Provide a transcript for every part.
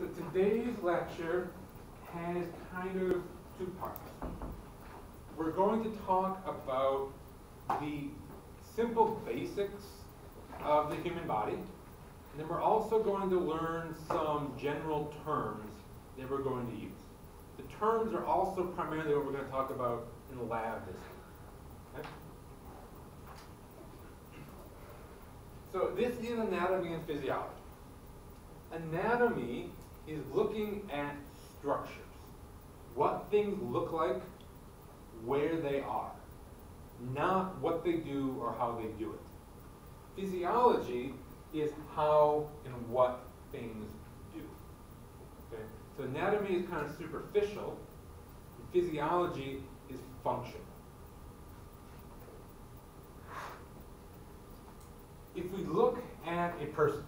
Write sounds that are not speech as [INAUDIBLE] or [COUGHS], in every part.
So today's lecture has kind of two parts. We're going to talk about the simple basics of the human body, and then we're also going to learn some general terms that we're going to use. The terms are also primarily what we're going to talk about in the lab this week. So this is anatomy and physiology. Anatomy is looking at structures. What things look like, where they are. Not what they do or how they do it. Physiology is how and what things do. Okay? So anatomy is kind of superficial, physiology is functional. If we look at a person,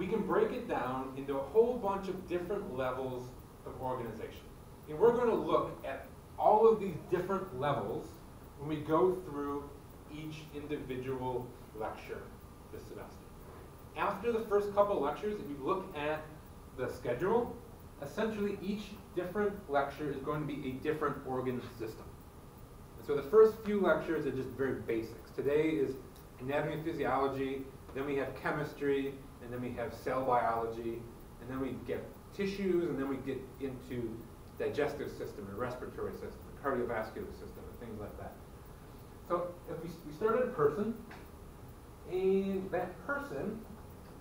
we can break it down into a whole bunch of different levels of organization. And we're going to look at all of these different levels when we go through each individual lecture this semester. After the first couple lectures, if you look at the schedule, essentially each different lecture is going to be a different organ system. And so the first few lectures are just very basics. Today is anatomy and physiology, then we have chemistry, and then we have cell biology, and then we get tissues, and then we get into digestive system and respiratory system and cardiovascular system and things like that. So if we, we start at a person, and that person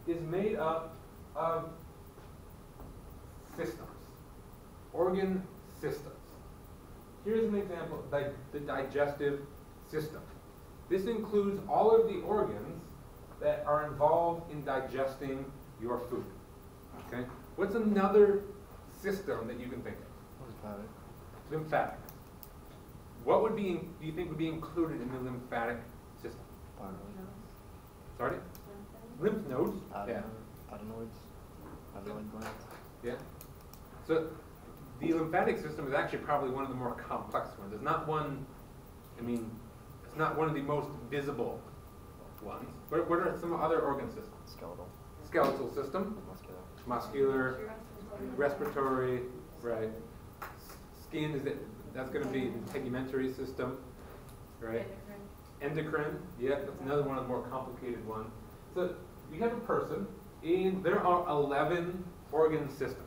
is made up of systems, organ systems. Here's an example, the, the digestive system. This includes all of the organs that are involved in digesting your food. Okay? What's another system that you can think of? Lymphatic. Lymphatic. What would be, do you think would be included in the lymphatic system? Lymph nodes. Sorry? Lymph nodes? Yeah. Adenoids. Adenoid glands. Yeah. So the lymphatic system is actually probably one of the more complex ones. It's not one, I mean, it's not one of the most visible ones. What, what are some other organ systems? Skeletal. Skeletal system, Muscular. muscular, respiratory, right. Skin is it, that's going to be the integumentary system, right? Endocrine, yeah, that's another one of the more complicated ones. So we have a person, and there are 11 organ systems.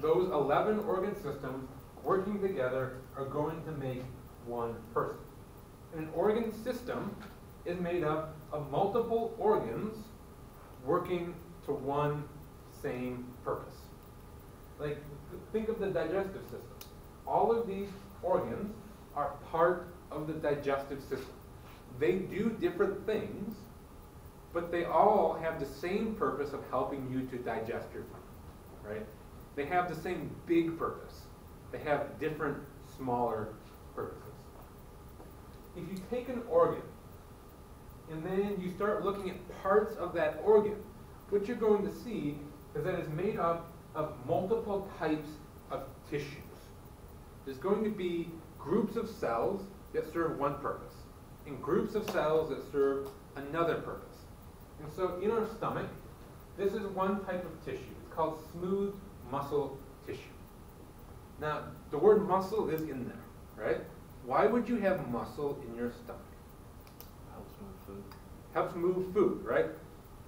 Those 11 organ systems working together are going to make one person. An organ system is made up of multiple organs working to one same purpose. Like, think of the digestive system. All of these organs are part of the digestive system. They do different things, but they all have the same purpose of helping you to digest your food, right? They have the same big purpose. They have different, smaller purposes. If you take an organ and then you start looking at parts of that organ, what you're going to see is that it's made up of multiple types of tissues. There's going to be groups of cells that serve one purpose, and groups of cells that serve another purpose. And so in our stomach, this is one type of tissue. It's called smooth muscle tissue. Now, the word muscle is in there, right? Why would you have muscle in your stomach? Helps move food. Right?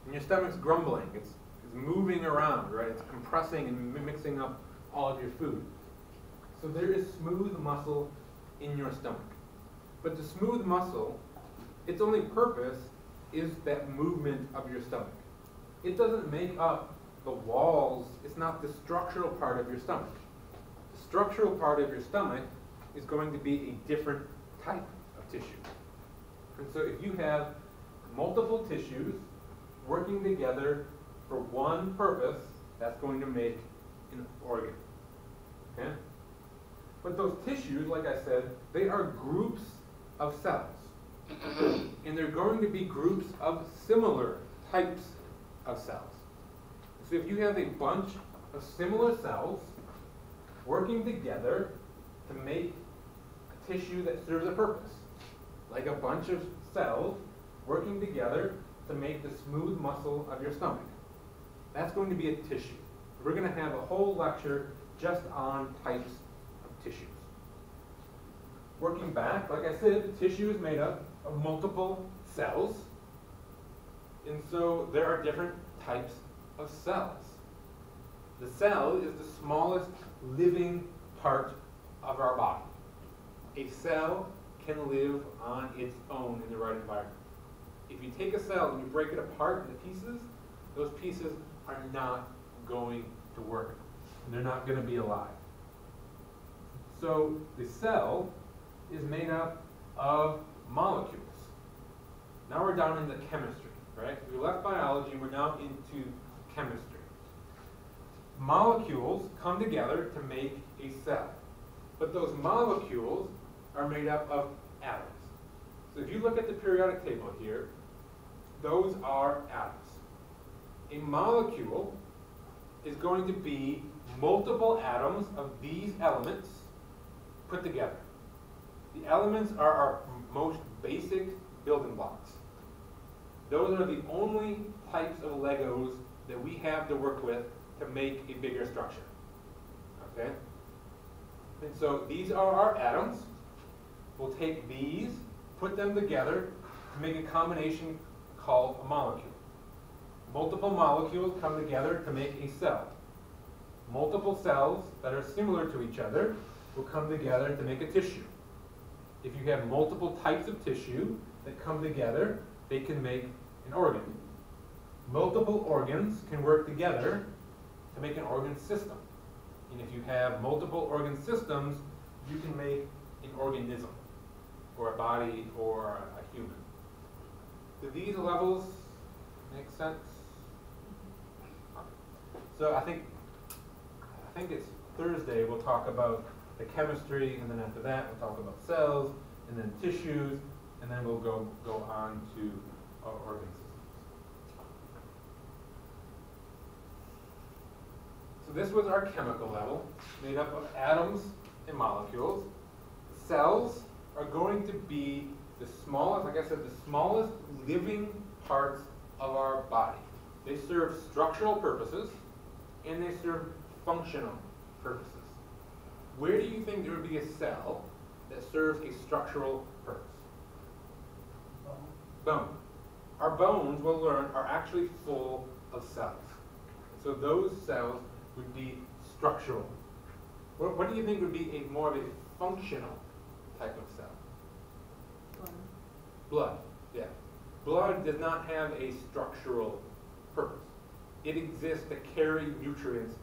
And your stomach's grumbling. It's, it's moving around, right? It's compressing and mixing up all of your food. So there is smooth muscle in your stomach. But the smooth muscle, its only purpose is that movement of your stomach. It doesn't make up the walls, it's not the structural part of your stomach. The structural part of your stomach is going to be a different type of tissue. And so if you have multiple tissues working together for one purpose, that's going to make an organ. Okay? But those tissues, like I said, they are groups of cells. [COUGHS] and they're going to be groups of similar types of cells. So if you have a bunch of similar cells working together to make a tissue that serves a purpose, like a bunch of cells working together to make the smooth muscle of your stomach. That's going to be a tissue. We're going to have a whole lecture just on types of tissues. Working back, like I said, the tissue is made up of multiple cells. And so there are different types of cells. The cell is the smallest living part of our body. A cell can live on its own in the right environment. If you take a cell and you break it apart into pieces, those pieces are not going to work. And they're not going to be alive. So the cell is made up of molecules. Now we're down into chemistry, right? We left biology, we're now into chemistry. Molecules come together to make a cell. But those molecules are made up of atoms. So if you look at the periodic table here, those are atoms. A molecule is going to be multiple atoms of these elements put together. The elements are our most basic building blocks. Those are the only types of Legos that we have to work with to make a bigger structure. Okay? And so these are our atoms. We'll take these, put them together to make a combination called a molecule. Multiple molecules come together to make a cell. Multiple cells that are similar to each other will come together to make a tissue. If you have multiple types of tissue that come together, they can make an organ. Multiple organs can work together to make an organ system. And if you have multiple organ systems, you can make an organism, or a body, or. Do these levels make sense? So I think I think it's Thursday we'll talk about the chemistry, and then after that we'll talk about cells, and then tissues, and then we'll go go on to our organ systems. So this was our chemical level, made up of atoms and molecules. Cells are going to be the smallest, like I said, the smallest living parts of our body. They serve structural purposes and they serve functional purposes. Where do you think there would be a cell that serves a structural purpose? Bone. Our bones, we'll learn, are actually full of cells. So those cells would be structural. What, what do you think would be a more of a functional type of cell? Blood. Blood, yeah. Blood does not have a structural purpose. It exists to carry nutrients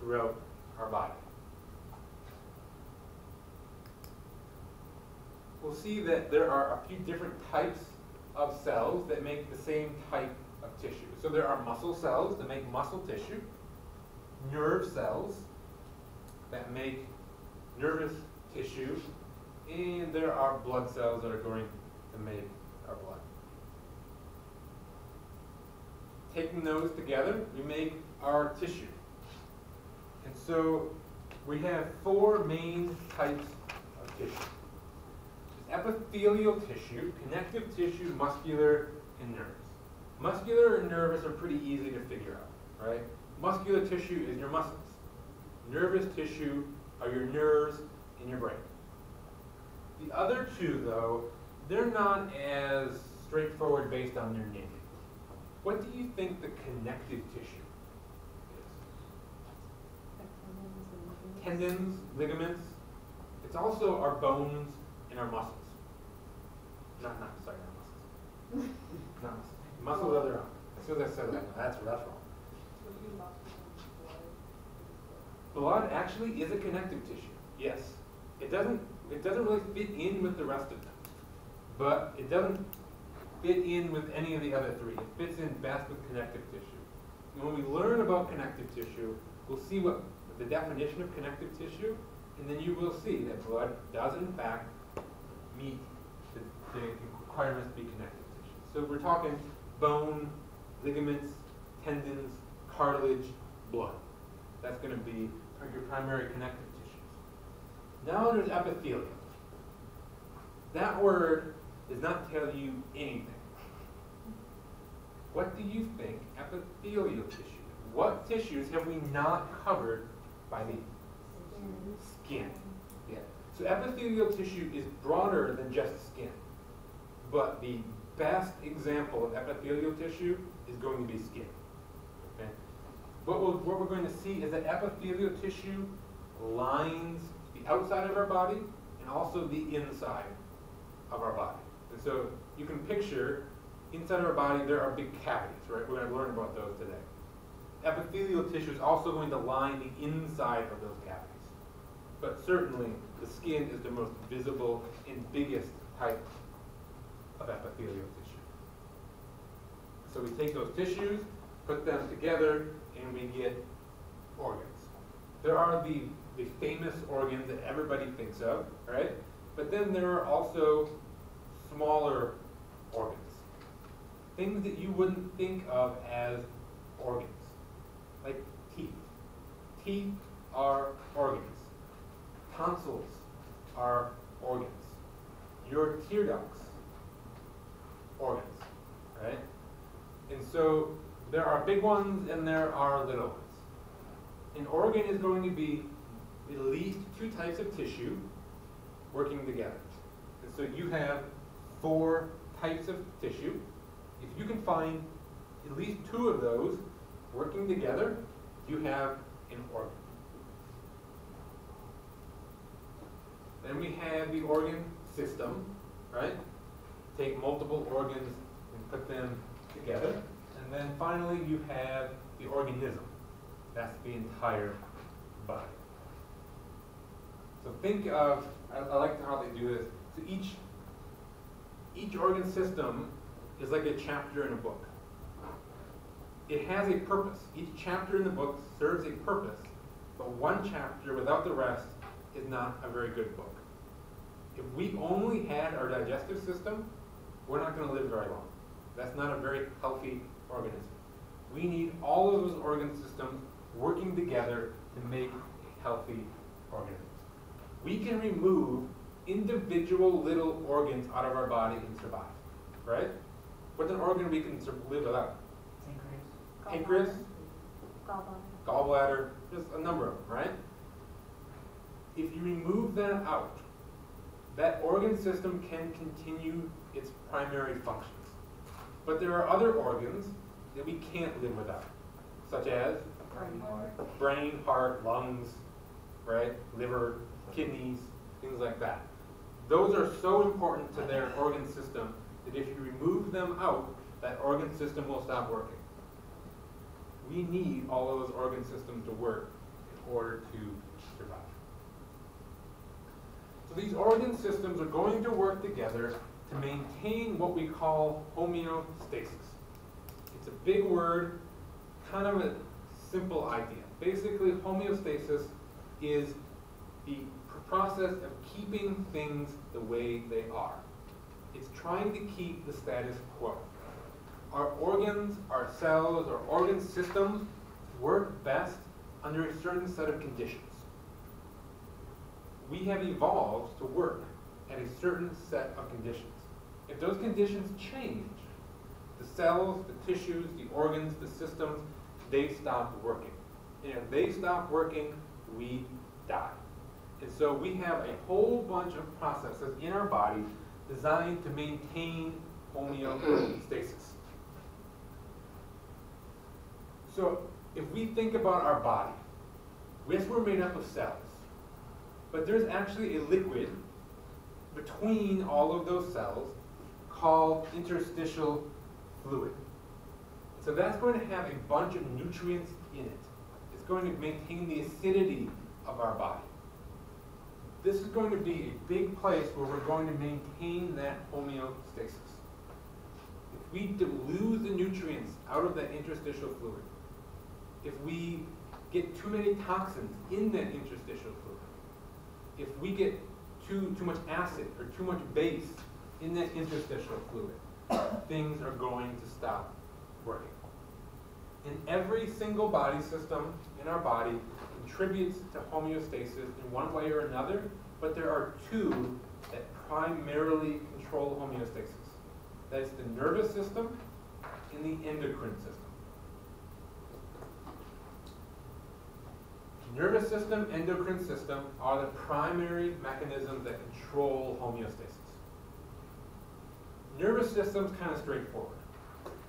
throughout our body. We'll see that there are a few different types of cells that make the same type of tissue. So there are muscle cells that make muscle tissue, nerve cells that make nervous tissue, and there are blood cells that are going to make our blood. Taking those together, we make our tissue. And so we have four main types of tissue. There's epithelial tissue, connective tissue, muscular, and nervous. Muscular and nervous are pretty easy to figure out, right? Muscular tissue is your muscles. Nervous tissue are your nerves in your brain. The other two, though, they're not as straightforward based on their naming. What do you think the connective tissue is? Tendons, ligaments. It's also our bones and our muscles. Not, not, sorry, not muscles. [LAUGHS] Not muscles. Muscles are their own. As soon as I said that, that's, that's wrong. Blood actually is a connective tissue. Yes. It doesn't it doesn't really fit in with the rest of them. But it doesn't fit in with any of the other three. It fits in best with connective tissue. And when we learn about connective tissue, we'll see what the definition of connective tissue, and then you will see that blood does in fact meet the, the requirements to be connective tissue. So we're talking bone, ligaments, tendons, cartilage, blood. That's going to be your primary connective tissues. Now there's epithelium. That word does not tell you anything. What do you think epithelial tissue what tissues have we not covered by the skin? Yeah. So epithelial tissue is broader than just skin. But the best example of epithelial tissue is going to be skin. Okay? What, we'll, what we're going to see is that epithelial tissue lines the outside of our body and also the inside of our body. And so you can picture inside of our body there are big cavities, right? We're going to learn about those today. Epithelial tissue is also going to line the inside of those cavities. But certainly the skin is the most visible and biggest type of epithelial tissue. So we take those tissues, put them together, and we get organs. There are the, the famous organs that everybody thinks of, right? But then there are also smaller organs. Things that you wouldn't think of as organs, like teeth. Teeth are organs. Tonsils are organs. Your tear ducts, organs, right? And so there are big ones and there are little ones. An organ is going to be at least two types of tissue working together. And so you have four types of tissue. If you can find at least two of those working together, you have an organ. Then we have the organ system, right? Take multiple organs and put them together. And then finally you have the organism. That's the entire body. So think of, I, I like how they do this. So each, each organ system is like a chapter in a book. It has a purpose. Each chapter in the book serves a purpose, but one chapter without the rest is not a very good book. If we only had our digestive system, we're not going to live very long. That's not a very healthy organism. We need all of those organ systems working together to make healthy organism. We can remove individual little organs out of our body and survive, right? What's an organ we can live without? Pancreas, Pancreas? Gallbladder. gallbladder, just a number of them, right? If you remove them out, that organ system can continue its primary functions. But there are other organs that we can't live without, such as brain, heart, lungs, right? Liver, kidneys, things like that. Those are so important to their organ system that if you remove them out, that organ system will stop working. We need all of those organ systems to work in order to survive. So these organ systems are going to work together to maintain what we call homeostasis. It's a big word, kind of a simple idea. Basically, homeostasis is the process of keeping things the way they are. It's trying to keep the status quo. Our organs, our cells, our organ systems work best under a certain set of conditions. We have evolved to work at a certain set of conditions. If those conditions change, the cells, the tissues, the organs, the systems, they stop working. And if they stop working, we die. And so we have a whole bunch of processes in our body designed to maintain homeostasis. So if we think about our body, yes, we're made up of cells, but there's actually a liquid between all of those cells called interstitial fluid. So that's going to have a bunch of nutrients in it. It's going to maintain the acidity of our body. This is going to be a big place where we're going to maintain that homeostasis. If we lose the nutrients out of that interstitial fluid, if we get too many toxins in that interstitial fluid, if we get too, too much acid or too much base in that interstitial fluid, things are going to stop working. And every single body system in our body contributes to homeostasis in one way or another, but there are two that primarily control homeostasis. That's the nervous system and the endocrine system. Nervous system, endocrine system are the primary mechanisms that control homeostasis. Nervous system's kind of straightforward,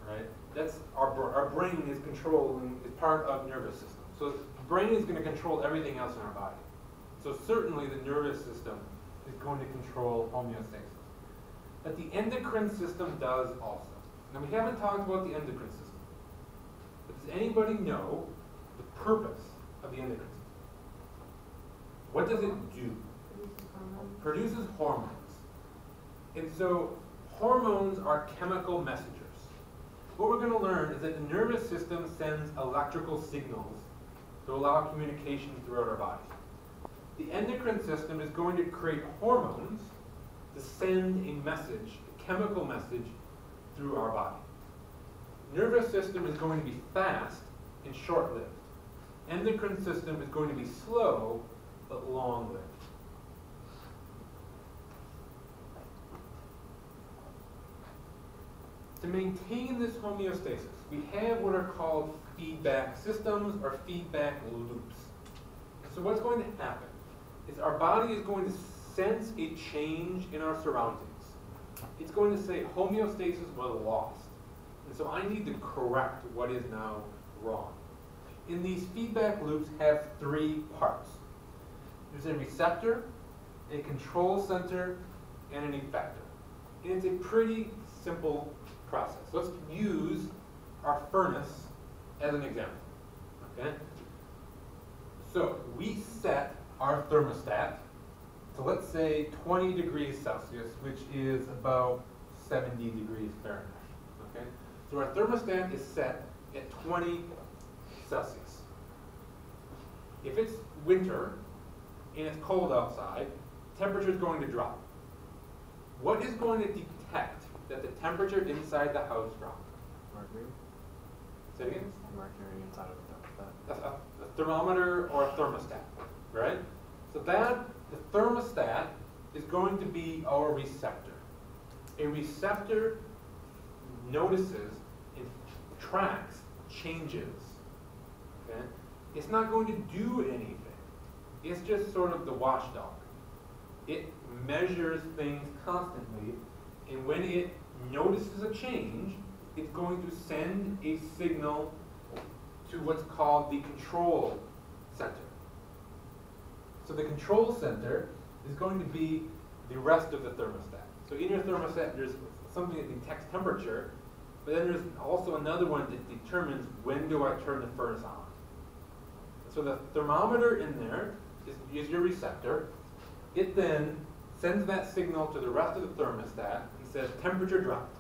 right? That's our, our brain is controlling, is part of nervous system. So the brain is going to control everything else in our body. So certainly the nervous system is going to control homeostasis. But the endocrine system does also. Now we haven't talked about the endocrine system. But does anybody know the purpose of the endocrine system? What does it do? Produces hormones. And so hormones are chemical messengers. What we're going to learn is that the nervous system sends electrical signals to allow communication throughout our body. The endocrine system is going to create hormones to send a message, a chemical message, through our body. Nervous system is going to be fast and short-lived. Endocrine system is going to be slow but long-lived. To maintain this homeostasis, we have what are called feedback systems or feedback loops. So what's going to happen is our body is going to sense a change in our surroundings. It's going to say homeostasis was lost. And so I need to correct what is now wrong. And these feedback loops have three parts. There's a receptor, a control center, and an effector. And it's a pretty simple process. Let's use our furnace as an example. Okay? So we set our thermostat to let's say 20 degrees Celsius, which is about 70 degrees Fahrenheit. Okay? So our thermostat is set at 20 Celsius. If it's winter and it's cold outside, temperature is going to drop. What is going to detect that the temperature inside the house dropped? Mercury. Say again? Mercury inside of the thermostat. a, a, a thermometer or a thermostat, right? So that, the thermostat is going to be our receptor. A receptor notices and tracks changes, okay? It's not going to do anything. It's just sort of the watchdog. It measures things constantly, and when it notices a change, it's going to send a signal to what's called the control center. So the control center is going to be the rest of the thermostat. So in your thermostat, there's something that detects temperature, but then there's also another one that determines when do I turn the furnace on. So the thermometer in there is, is your receptor. It then sends that signal to the rest of the thermostat says temperature dropped.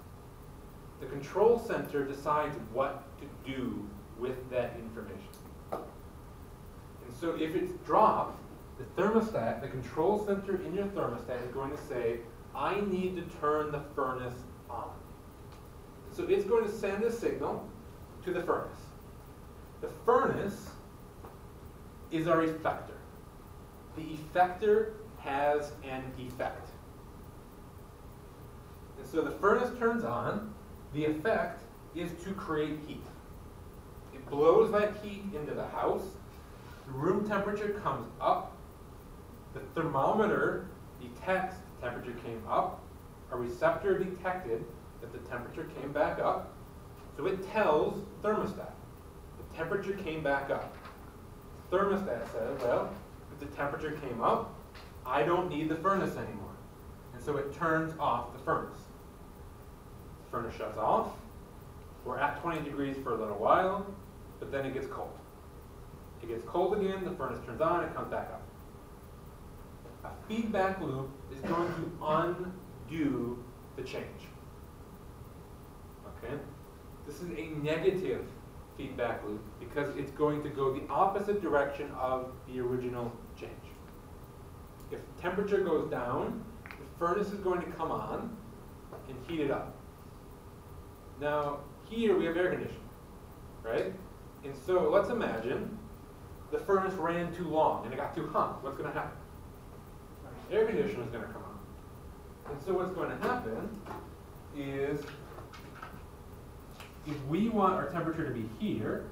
The control center decides what to do with that information. And so if it's dropped, the thermostat, the control center in your thermostat is going to say, I need to turn the furnace on. So it's going to send a signal to the furnace. The furnace is our effector. The effector has an effect. So the furnace turns on. The effect is to create heat. It blows that heat into the house. The room temperature comes up. The thermometer detects the temperature came up. A receptor detected that the temperature came back up. So it tells thermostat the temperature came back up. Thermostat says, well, if the temperature came up, I don't need the furnace anymore. And so it turns off the furnace. Furnace shuts off. We're at 20 degrees for a little while, but then it gets cold. It gets cold again, the furnace turns on, it comes back up. A feedback loop is going to undo the change. Okay? This is a negative feedback loop because it's going to go the opposite direction of the original change. If temperature goes down, the furnace is going to come on and heat it up. Now, here we have air conditioning, right? And so let's imagine the furnace ran too long and it got too hot. What's going to happen? Air conditioner is going to come on. And so what's going to happen is if we want our temperature to be here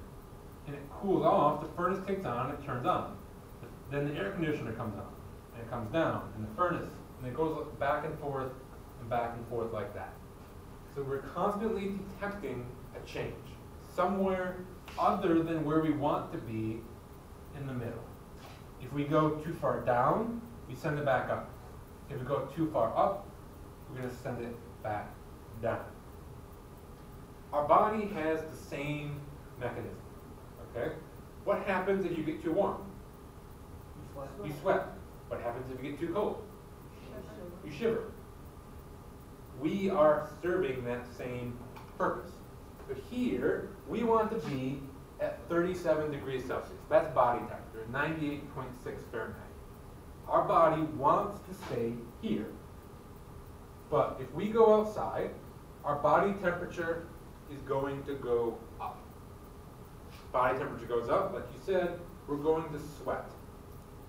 and it cools off, the furnace kicks on, and it turns on. then the air conditioner comes on, and it comes down, and the furnace, and it goes back and forth and back and forth like that. So we're constantly detecting a change somewhere other than where we want to be in the middle. If we go too far down, we send it back up. If we go too far up, we're going to send it back down. Our body has the same mechanism. Okay? What happens if you get too warm? You sweat. You sweat. What happens if you get too cold? You shiver. We are serving that same purpose. But here, we want to be at 37 degrees Celsius. That's body temperature, 98.6 Fahrenheit. Our body wants to stay here. But if we go outside, our body temperature is going to go up. Body temperature goes up, like you said, we're going to sweat.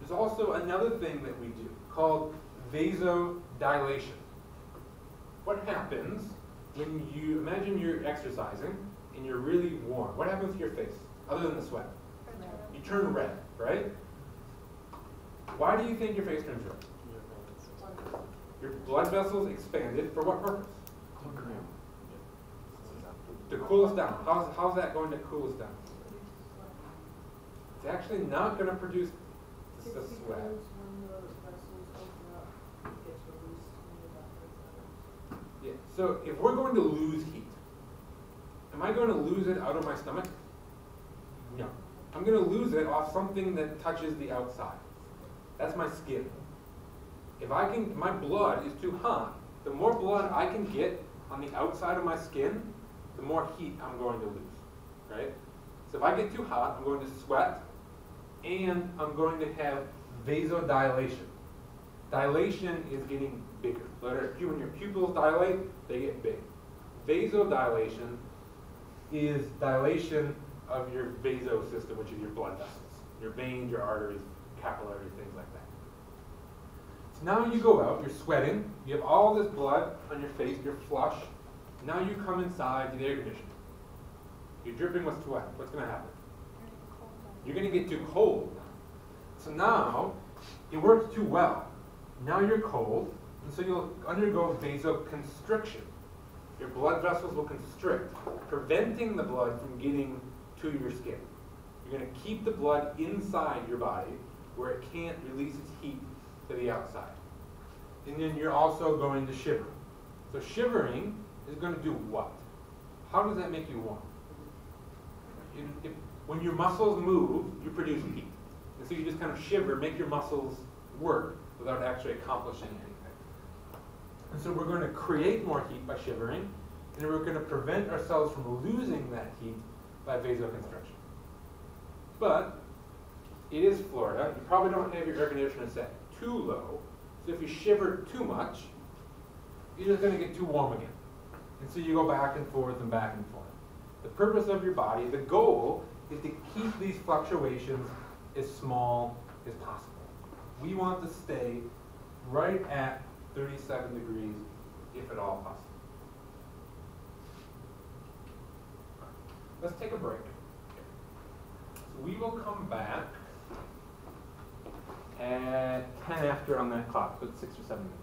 There's also another thing that we do called vasodilation. What happens when you imagine you're exercising and you're really warm? What happens to your face other than the sweat? You turn red, right? Why do you think your face turns red? Your blood vessels expanded for what purpose? To cool us down. How's, how's that going to cool us down? It's actually not going to produce the sweat. Yeah. So if we're going to lose heat, am I going to lose it out of my stomach? No. I'm going to lose it off something that touches the outside. That's my skin. If I can, my blood is too hot. The more blood I can get on the outside of my skin, the more heat I'm going to lose, right? So if I get too hot, I'm going to sweat, and I'm going to have vasodilation. Dilation is getting bigger. When your pupils dilate, they get big. Vasodilation is dilation of your vasosystem, which is your blood vessels, your veins, your arteries, capillaries, things like that. So now you go out, you're sweating, you have all this blood on your face, you're flush. Now you come inside the air conditioner. You're dripping with sweat. What's going to happen? You're going to get too cold. So now it works too well. Now you're cold, and so you'll undergo vasoconstriction. Your blood vessels will constrict, preventing the blood from getting to your skin. You're going to keep the blood inside your body where it can't release its heat to the outside. And then you're also going to shiver. So shivering is going to do what? How does that make you warm? If, if, when your muscles move, you produce heat. And so you just kind of shiver, make your muscles work without actually accomplishing anything. And so we're going to create more heat by shivering, and we're going to prevent ourselves from losing that heat by vasoconstriction. But it is Florida. You probably don't have your air conditioner set too low. So if you shiver too much, you're just going to get too warm again. And so you go back and forth and back and forth. The purpose of your body, the goal, is to keep these fluctuations as small as possible. We want to stay right at 37 degrees, if at all possible. Let's take a break. So we will come back at 10 after on that clock, it's six or seven minutes.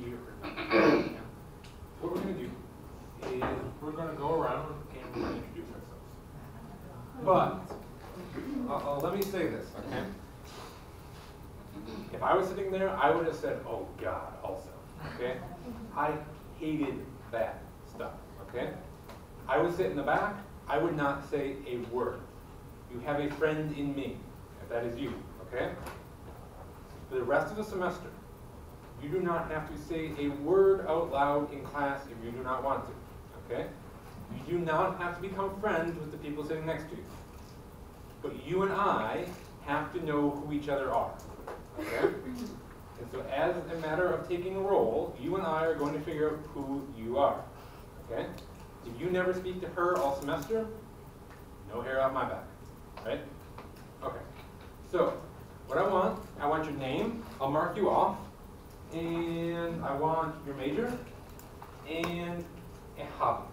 Here. Yeah. What we're gonna do is we're gonna go around and we're gonna introduce ourselves. But, uh, let me say this, okay? If I was sitting there, I would have said, oh God, also, okay? I hated that stuff, okay? I would sit in the back, I would not say a word. You have a friend in me, if that is you, the rest of the semester, you do not have to say a word out loud in class if you do not want to, okay? You do not have to become friends with the people sitting next to you. But you and I have to know who each other are, okay? And so as a matter of taking a role, you and I are going to figure out who you are, okay? If you never speak to her all semester, no hair off my back, right? Okay. So, what I want, your name, I'll mark you off, and I want your major, and a hobby,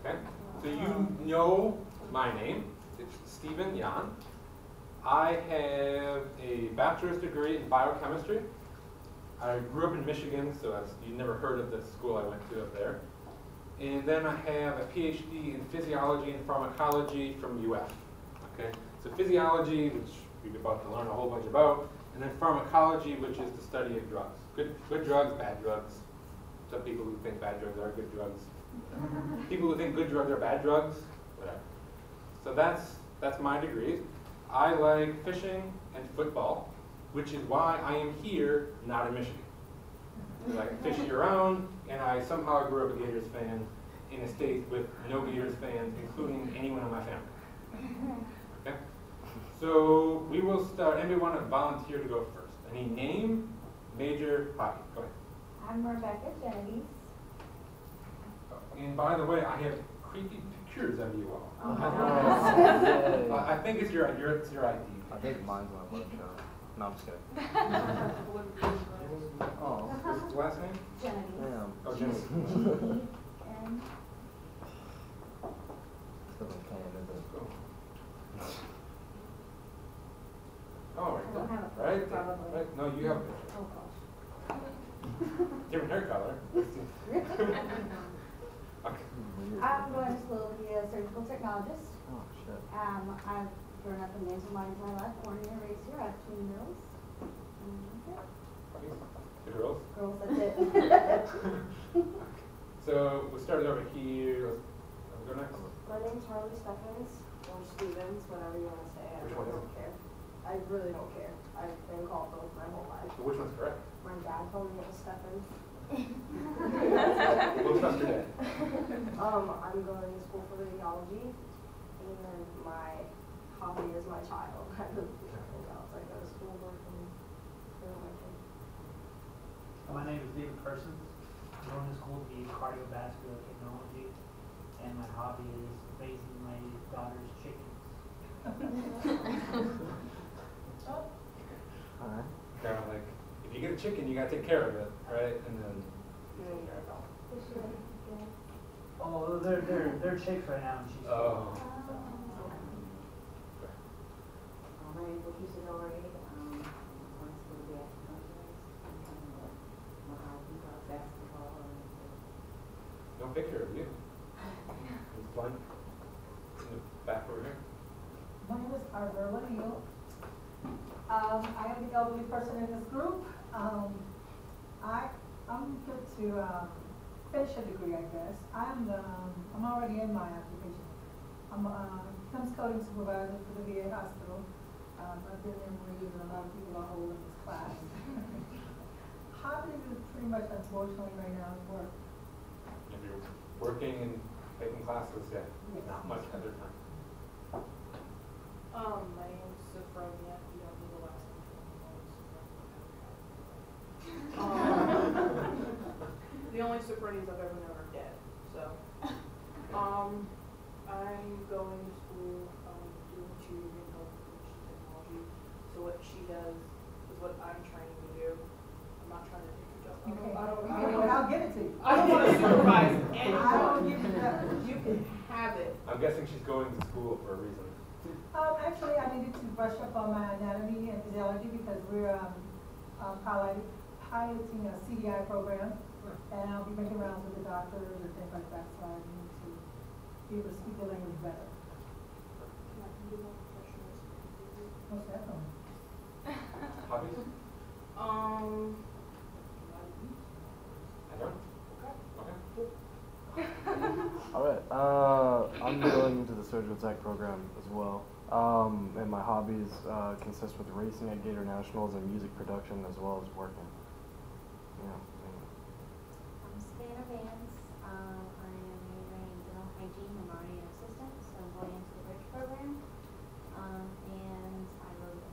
okay? So you oh. know my name, it's Stephen Jahn. I have a bachelor's degree in biochemistry. I grew up in Michigan, so that's, you never heard of the school I went to up there. And then I have a PhD in physiology and pharmacology from UF. Okay, so physiology, which we're about to learn a whole bunch about, and then pharmacology, which is the study of drugs. Good, good drugs, bad drugs. Some people who think bad drugs are good drugs. people who think good drugs are bad drugs, whatever. So that's that's my degree. I like fishing and football, which is why I am here, not in Michigan. I can fish year round, and I somehow grew up a Gators fan in a state with no Gators fans, including anyone in my family. Okay? So we will start. Anybody want to volunteer to go first? Any name, major, hobby? Go ahead. I'm Rebecca Genovese. And by the way, I have creepy pictures of you all. Oh, Uh, [LAUGHS] I think it's your, your it's your ID. I think mine's my work show. No, I'm just kidding. [LAUGHS] [LAUGHS] Oh, What's last name? Genovese. damn. Oh, Jimmy. G-E-N. Still in can, isn't it? Oh, right I don't there. have a Right there. probably. Right. No, you have a picture. Oh, gosh. Different hair color. [LAUGHS] okay. Weird. I'm going to school to be a surgical technologist. Oh, shit. Um, I've grown up in Mansfield, my entire life, born here, raised here. I have two girls. And that's The girls. Girls, that's it. [LAUGHS] [LAUGHS] So we'll start over here. Let's go next. My name's Harley Stephens, or Stevens, whatever you want to say. I Which one is don't care. I really don't care. I've been called both my whole life. So which one's correct? My dad told me it was Stephens. We'll trust your dad. Um, I'm going to school for radiology, and my hobby is my child. [LAUGHS] I really do nothing else. I go to school, work, and play with my kids. My name is David Persons. I'm going to school to be cardiovascular technology, and my hobby is raising my daughter's chickens. [LAUGHS] [LAUGHS] Alright. Kind of like, if you get a chicken, you gotta take care of it, right? And then you take care of it all. Is she ready? Yeah. Oh, they're, they're, they're chicks right now, and she's. Oh. Uh, My name is Lakeisha Dory, um, I'm going to school to be a psychologist, I'm kind of like, my hobby is basketball and. No picture of you. It's blank. In the back over here. My name is Arverla Neal. Um, I am the elderly person in this group. Um, I, I'm good to, um, finish a degree, I guess. I'm the, um, I'm already in my application. I'm a Kim's coding supervisor for the VA hospital. Um, I've been there for years and a lot of people are old in this class. [LAUGHS] Hobbies is pretty much unfortunately right now is work. If you're working and taking classes, yeah, Yes. not much other time. Um, my name's Sophronia, you don't need the last name. Um, The only Sophronias I've ever known are dead, so. Um, I'm going to school, um, doing tutoring in health information technology. So what she does is what I'm training to do. I'm not trying to take your job. I don't, I don't, I don't, I'll give it to you. I don't wanna supervise [LAUGHS] I will anyone. give you that. You can have it. I'm guessing she's going to school for a reason. Um, actually, I needed to brush up on my anatomy and physiology because we're, um, um, highlighting, I attend a CDI program, and I'll be making rounds with the doctors and things like that, so I need to be able to speak the language better. Can I be? Most definitely. Hobbies? Um, I don't. Okay. [LAUGHS] All right. Uh, I'm going into the surgical tech program as well. Um, and my hobbies uh, consist with racing at Gatornationals and music production as well as working. Yeah. I'm Savannah Vance. Um, I am majoring in dental hygiene. I'm already assistant, so I'm going into the bridge program. Um, and I rodeo.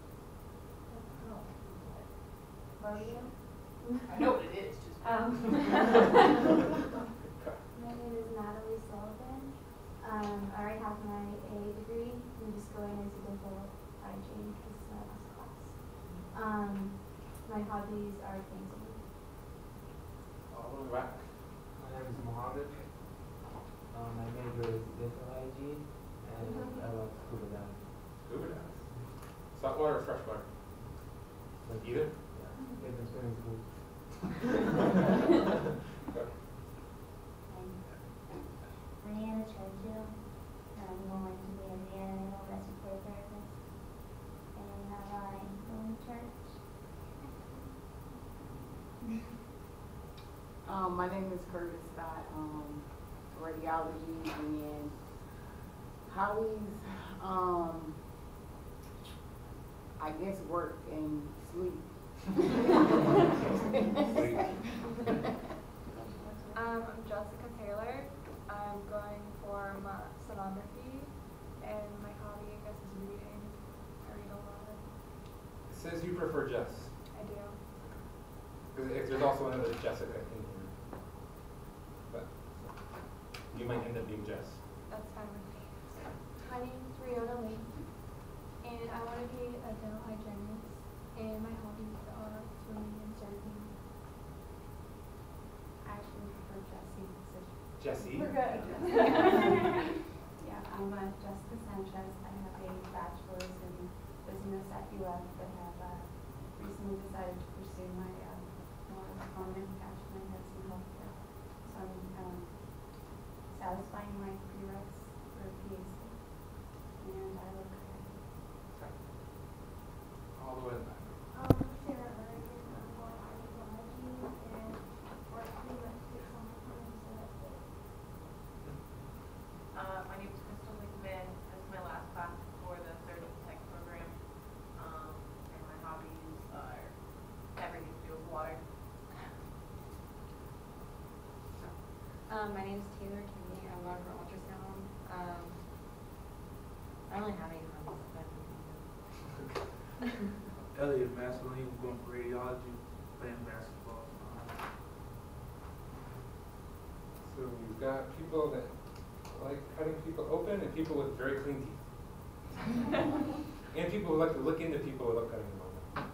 Oh. Rodeo? I know what it is, just. [LAUGHS] Um, [LAUGHS] [LAUGHS] My name is Natalie Sullivan. Um, I already have my A degree. I'm just going into dental hygiene because it's my last class. Um, my hobbies are painting. All the. My name is Mohammed. Um, my major is dental hygiene, and I love scuba diving. Scuba dives. Saltwater or freshwater? Like, Either? Yeah, get the swimming pool. I'm Diana Churchill. I'm going to be a neonatal respiratory therapist. And I go to church. Um, my name is Curtis Scott, um, radiology and hobbies, um, I guess work and sleep. [LAUGHS] Um, I'm Jessica Taylor. I'm going for my sonography, and my hobby, I guess, is reading. I read a lot. It says you prefer Jess. I do. Because there's also another Jessica in here. But you might end up being Jess. That's fine with me. My name's Riona Lee, and I want to be a dental hygienist. And my hobbies are swimming and surfing. I actually prefer Jessie. So Jessie. We're good. [LAUGHS] Yeah, I'm uh, Jessica Sanchez. I have a bachelor's in business at UF, but have uh, recently decided to pursue my um, more permanent passion in nursing healthcare. So I'm um, satisfying my prereqs for a PhD, and I look All the way back. Um, Sarah Oregon, I'm going radiology, and work pretty much six on my phone, so that's it. Uh, my name is Crystal McMinn. This is my last class for the surgical tech program. Um, and my hobbies are everything to do with water. Um, my name's Taylor Kinney. I'm going for ultrasound. Um, I don't really have any hobbies. but- Elliot Massillon, going for radiology, playing basketball. So we've got people that like cutting people open and people with very clean teeth. and people who like to look into people without cutting them open.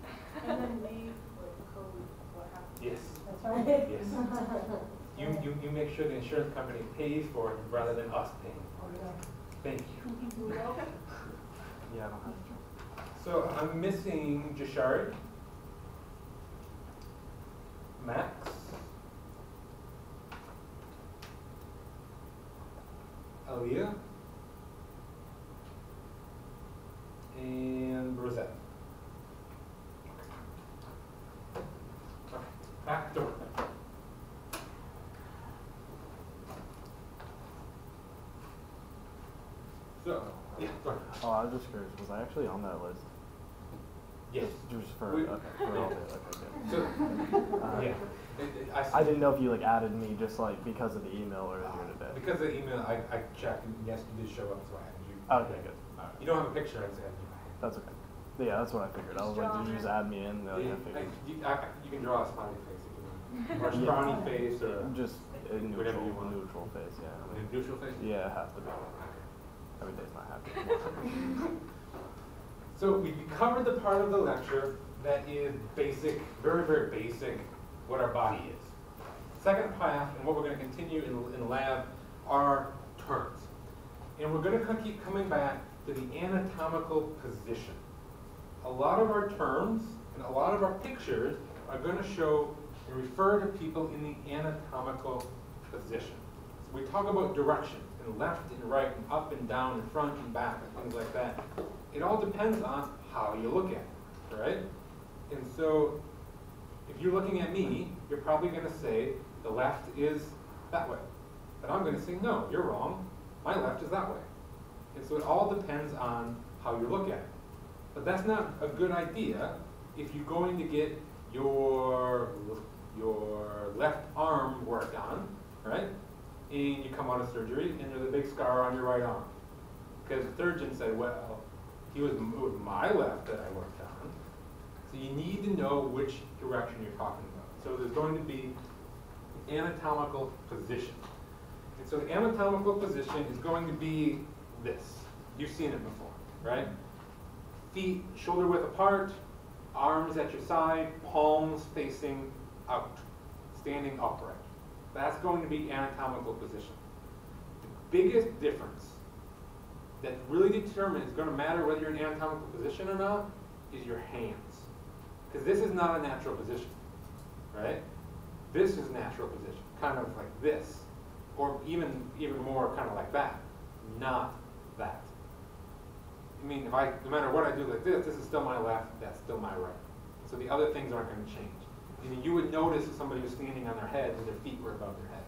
And then leave with code what happened. Yes. That's right. Yes. You, you, you make sure the insurance company pays for it rather than us paying oh, for it. Thank you. [LAUGHS] Yeah, I don't have. So I'm missing Jashari, Max, Aaliyah, and Rosette. Back door. So, yeah, ahead. Oh, I was just curious. Was I actually on that list? Yes. Just, just for We- okay, for all the okay, good. [LAUGHS] So, Uh, yeah. It- it- I didn't know if you like added me just like because of the email earlier today. Because of the email, I, I checked, and yes, you did show up, so I added you. Okay, good. All right. You don't have a picture, I just added you. That's okay. Yeah, that's what I figured. I was like, did you just add me in? No, yeah, I I- figured. You, I- you can draw a smiley face if you want, [LAUGHS] or a Yeah. face, or Just a Whatever neutral, you want. neutral face. Yeah. I a mean, neutral face. yeah, it has to be. Every day's not happy. [LAUGHS] So we covered the part of the lecture that is basic, very, very basic, what our body is. Second half, and what we're going to continue in, in lab, are terms. And we're going to keep coming back to the anatomical position. A lot of our terms and a lot of our pictures are going to show and refer to people in the anatomical position. So we talk about direction and left and right and up and down and front and back and things like that. It all depends on how you look at it, right? And so if you're looking at me, you're probably going to say the left is that way. But I'm going to say, no, you're wrong. My left is that way. And so it all depends on how you look at it. But that's not a good idea if you're going to get your, your left arm worked on, right? And you come out of surgery and there's a big scar on your right arm. Because the surgeon said, well, he was, my left that I worked on. So you need to know which direction you're talking about. So there's going to be anatomical position. And so the anatomical position is going to be this. You've seen it before, right? Feet shoulder width apart, arms at your side, palms facing out, standing upright. That's going to be anatomical position. The biggest difference that really determines, it's going to matter whether you're in anatomical position or not, is your hands. Because this is not a natural position, right? This is natural position, kind of like this, or even even more kind of like that, not that. I mean, if I, no matter what I do like this, this is still my left, that's still my right. So the other things aren't going to change. I mean, you would notice if somebody was standing on their head and their feet were above their head.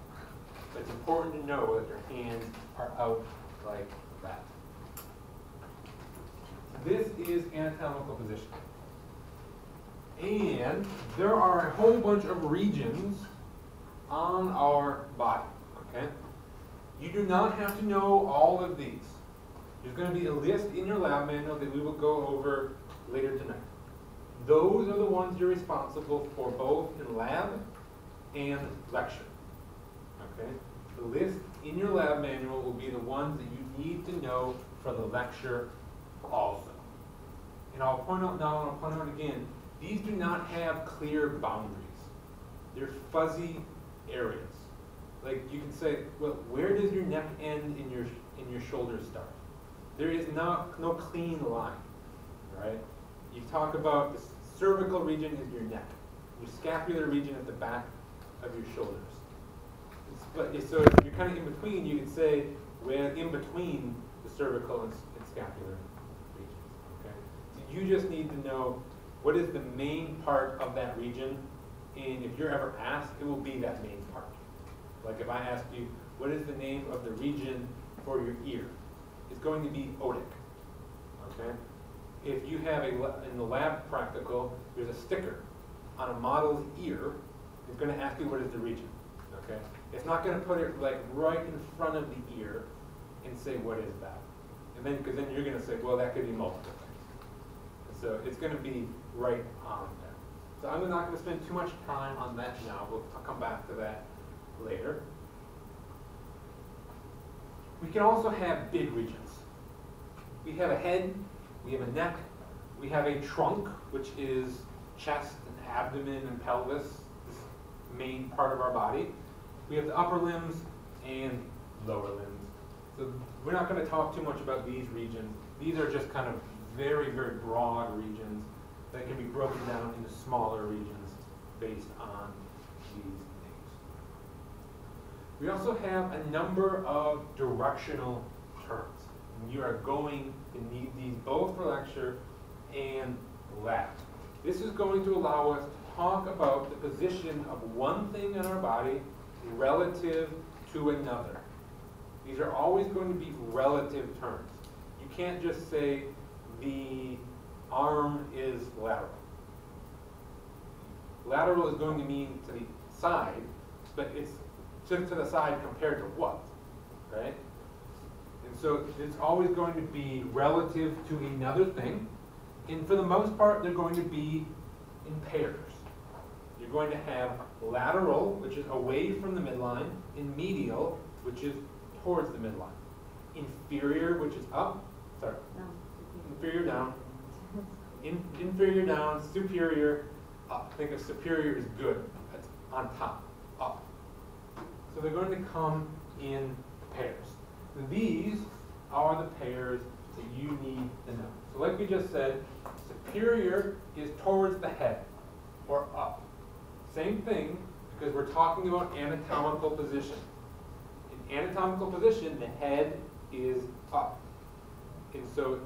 But it's important to know that their hands are out like that. This is anatomical position. And there are a whole bunch of regions on our body, okay? You do not have to know all of these. There's going to be a list in your lab manual that we will go over later tonight. Those are the ones you're responsible for both in lab and lecture. Okay? The list in your lab manual will be the ones that you need to know for the lecture also. And I'll point out now, and I'll point out again, these do not have clear boundaries. They're fuzzy areas. Like you can say, well, where does your neck end and your and your shoulders start? There is no, no clean line, right? You talk about the cervical region is your neck, your scapular region at the back of your shoulders. It's, but so you're kind of in between, you could say we're in between the cervical and, and scapular you just need to know what is the main part of that region, and if you're ever asked, it will be that main part. Like if I ask you, what is the name of the region for your ear? It's going to be otic. Okay? If you have a, in the lab practical, there's a sticker on a model's ear, it's going to ask you what is the region. Okay? It's not going to put it like right in front of the ear and say what is that. And then, because then you're going to say, well, that could be multiple. So it's going to be right on there. So I'm not going to spend too much time on that now. We'll I'll come back to that later. We can also have big regions. We have a head, we have a neck, we have a trunk, which is chest and abdomen and pelvis, this main part of our body. We have the upper limbs and lower limbs. So we're not going to talk too much about these regions. These are just kind of very, very broad regions that can be broken down into smaller regions based on these names. We also have a number of directional terms. And you are going to need these both for lecture and lab. This is going to allow us to talk about the position of one thing in our body relative to another. These are always going to be relative terms. You can't just say the arm is lateral. Lateral is going to mean to the side, but it's to, to the side compared to what, right? And so it's always going to be relative to another thing. And for the most part, they're going to be in pairs. You're going to have lateral, which is away from the midline, and medial, which is towards the midline. Inferior, which is up, sorry, inferior down, in, inferior down, superior up. Think of superior as good, that's on top, up. So they're going to come in pairs. These are the pairs that you need to know. So like we just said, superior is towards the head, or up. Same thing, because we're talking about anatomical position. In anatomical position, the head is up. And so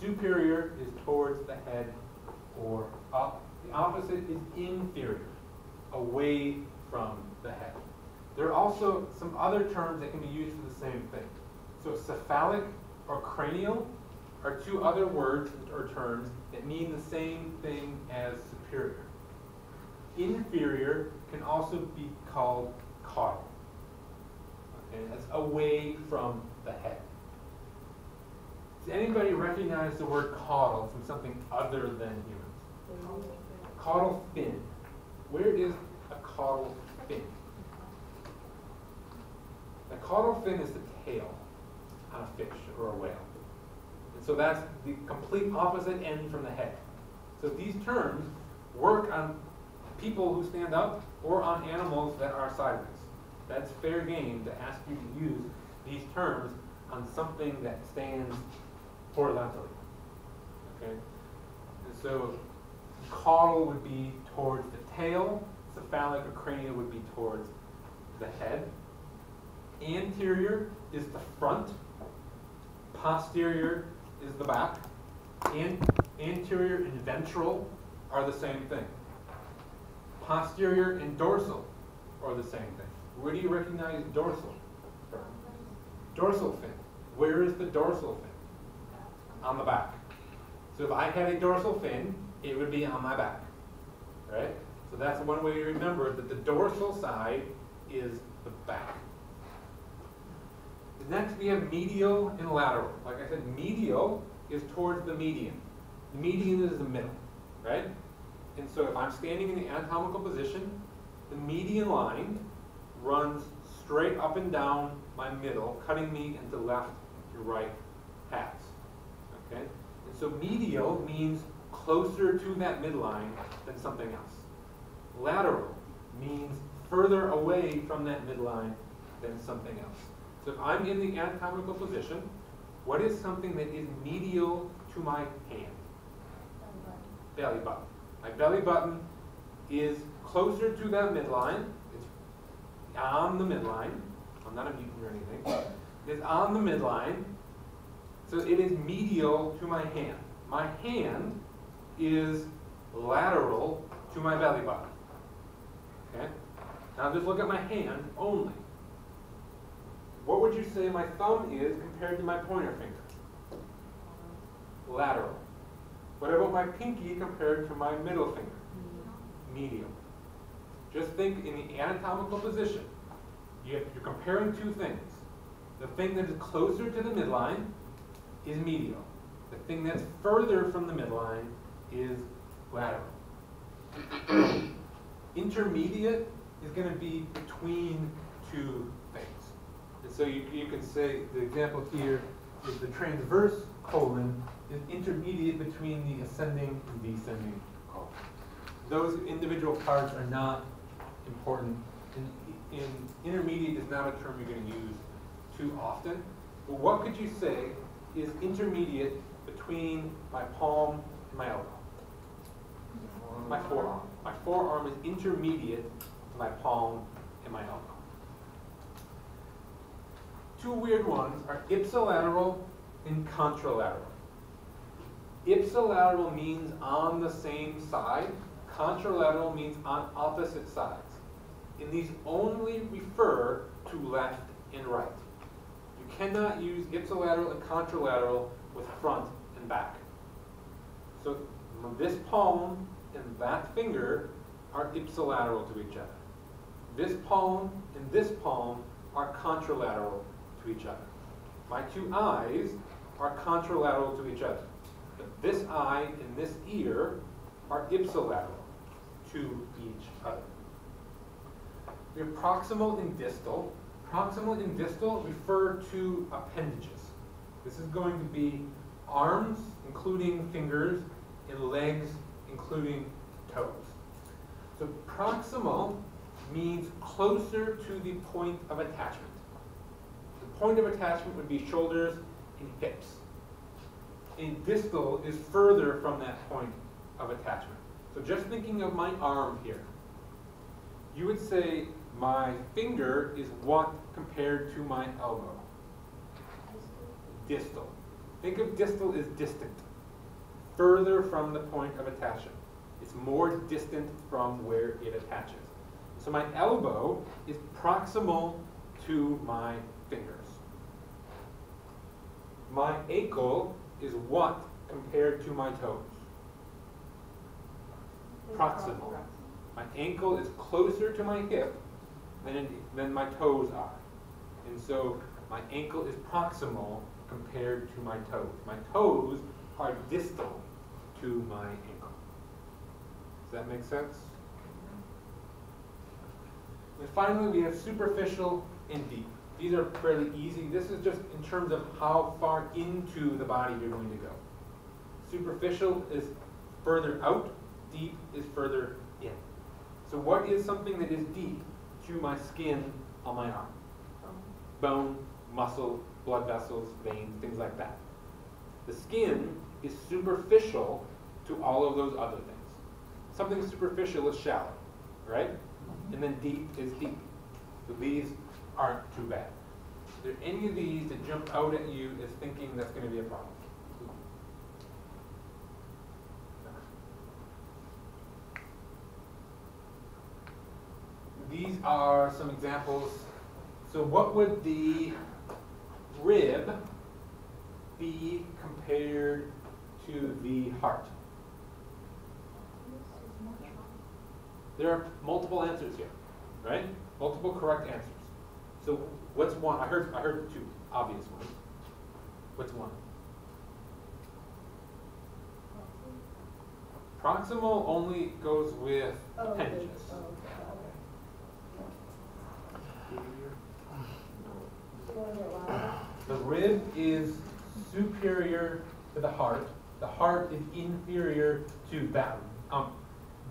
superior is towards the head or up. The opposite is inferior, away from the head. There are also some other terms that can be used for the same thing. So cephalic or cranial are two other words or terms that mean the same thing as superior. Inferior can also be called caudal. Okay, that's away from the head. Does anybody recognize the word caudal from something other than humans? Caudal fin. Where is a caudal fin? The caudal fin is the tail on a fish or a whale. And so that's the complete opposite end from the head. So these terms work on people who stand up or on animals that are sideways. That's fair game to ask you to use these terms on something that stands horizontally. Okay? And so caudal would be towards the tail, cephalic or cranial would be towards the head. Anterior is the front, posterior is the back. An anterior and ventral are the same thing. Posterior and dorsal are the same thing. Where do you recognize dorsal? Dorsal fin. Where is the dorsal fin? On the back. So if I had a dorsal fin, it would be on my back. Right? So that's one way to remember that the dorsal side is the back. Next we have medial and lateral. Like I said, medial is towards the median. The median is the middle, right? And so if I'm standing in the anatomical position, the median line runs straight up and down my middle, cutting me into left to right. Okay? And so medial means closer to that midline than something else. Lateral means further away from that midline than something else. So if I'm in the anatomical position, what is something that is medial to my hand? Belly button. My belly button is closer to that midline. It's on the midline. I'm not a mutant or anything. It's on the midline. So it is medial to my hand. My hand is lateral to my belly button. Okay? Now just look at my hand only. What would you say my thumb is compared to my pointer finger? Lateral. What about my pinky compared to my middle finger? Medial. Just think in the anatomical position. You're comparing two things. The thing that is closer to the midline is medial. The thing that's further from the midline is lateral. [COUGHS] Intermediate is going to be between two things. And so you, you can say the example here is the transverse colon is intermediate between the ascending and descending colon. Those individual parts are not important. In, in intermediate is not a term you're going to use too often. But what could you say is intermediate between my palm and my elbow? My forearm. My forearm is intermediate to my palm and my elbow. Two weird ones are ipsilateral and contralateral. Ipsilateral means on the same side. Contralateral means on opposite sides. And these only refer to left and right. Cannot use ipsilateral and contralateral with front and back. So this palm and that finger are ipsilateral to each other. This palm and this palm are contralateral to each other. My two eyes are contralateral to each other. But this eye and this ear are ipsilateral to each other. Have proximal and distal. Proximal and distal refer to appendages. This is going to be arms, including fingers, and legs, including toes. So proximal means closer to the point of attachment. The point of attachment would be shoulders and hips. And distal is further from that point of attachment. So just thinking of my arm here, you would say my finger is what compared to my elbow? Distal. Think of distal as distant, further from the point of attachment. It's more distant from where it attaches. So my elbow is proximal to my fingers. My ankle is what compared to my toes? Proximal. My ankle is closer to my hip than, than my toes are. And so my ankle is proximal compared to my toes. My toes are distal to my ankle. Does that make sense? And finally, we have superficial and deep. These are fairly easy. This is just in terms of how far into the body you're going to go. Superficial is further out, deep is further in. So what is something that is deep to my skin on my arm? Bone, muscle, blood vessels, veins, things like that. The skin is superficial to all of those other things. Something superficial is shallow, right? And then deep is deep. So these aren't too bad. Are there any of these that jump out at you as thinking that's going to be a problem? These are some examples. So what would the rib be compared to the heart? There are multiple answers here, right? Multiple correct answers. So what's one? I heard I heard two obvious ones. What's one? Proximal only goes with Oh, appendages. oh, [SIGHS] The rib is superior to the heart. The heart is inferior to that, um,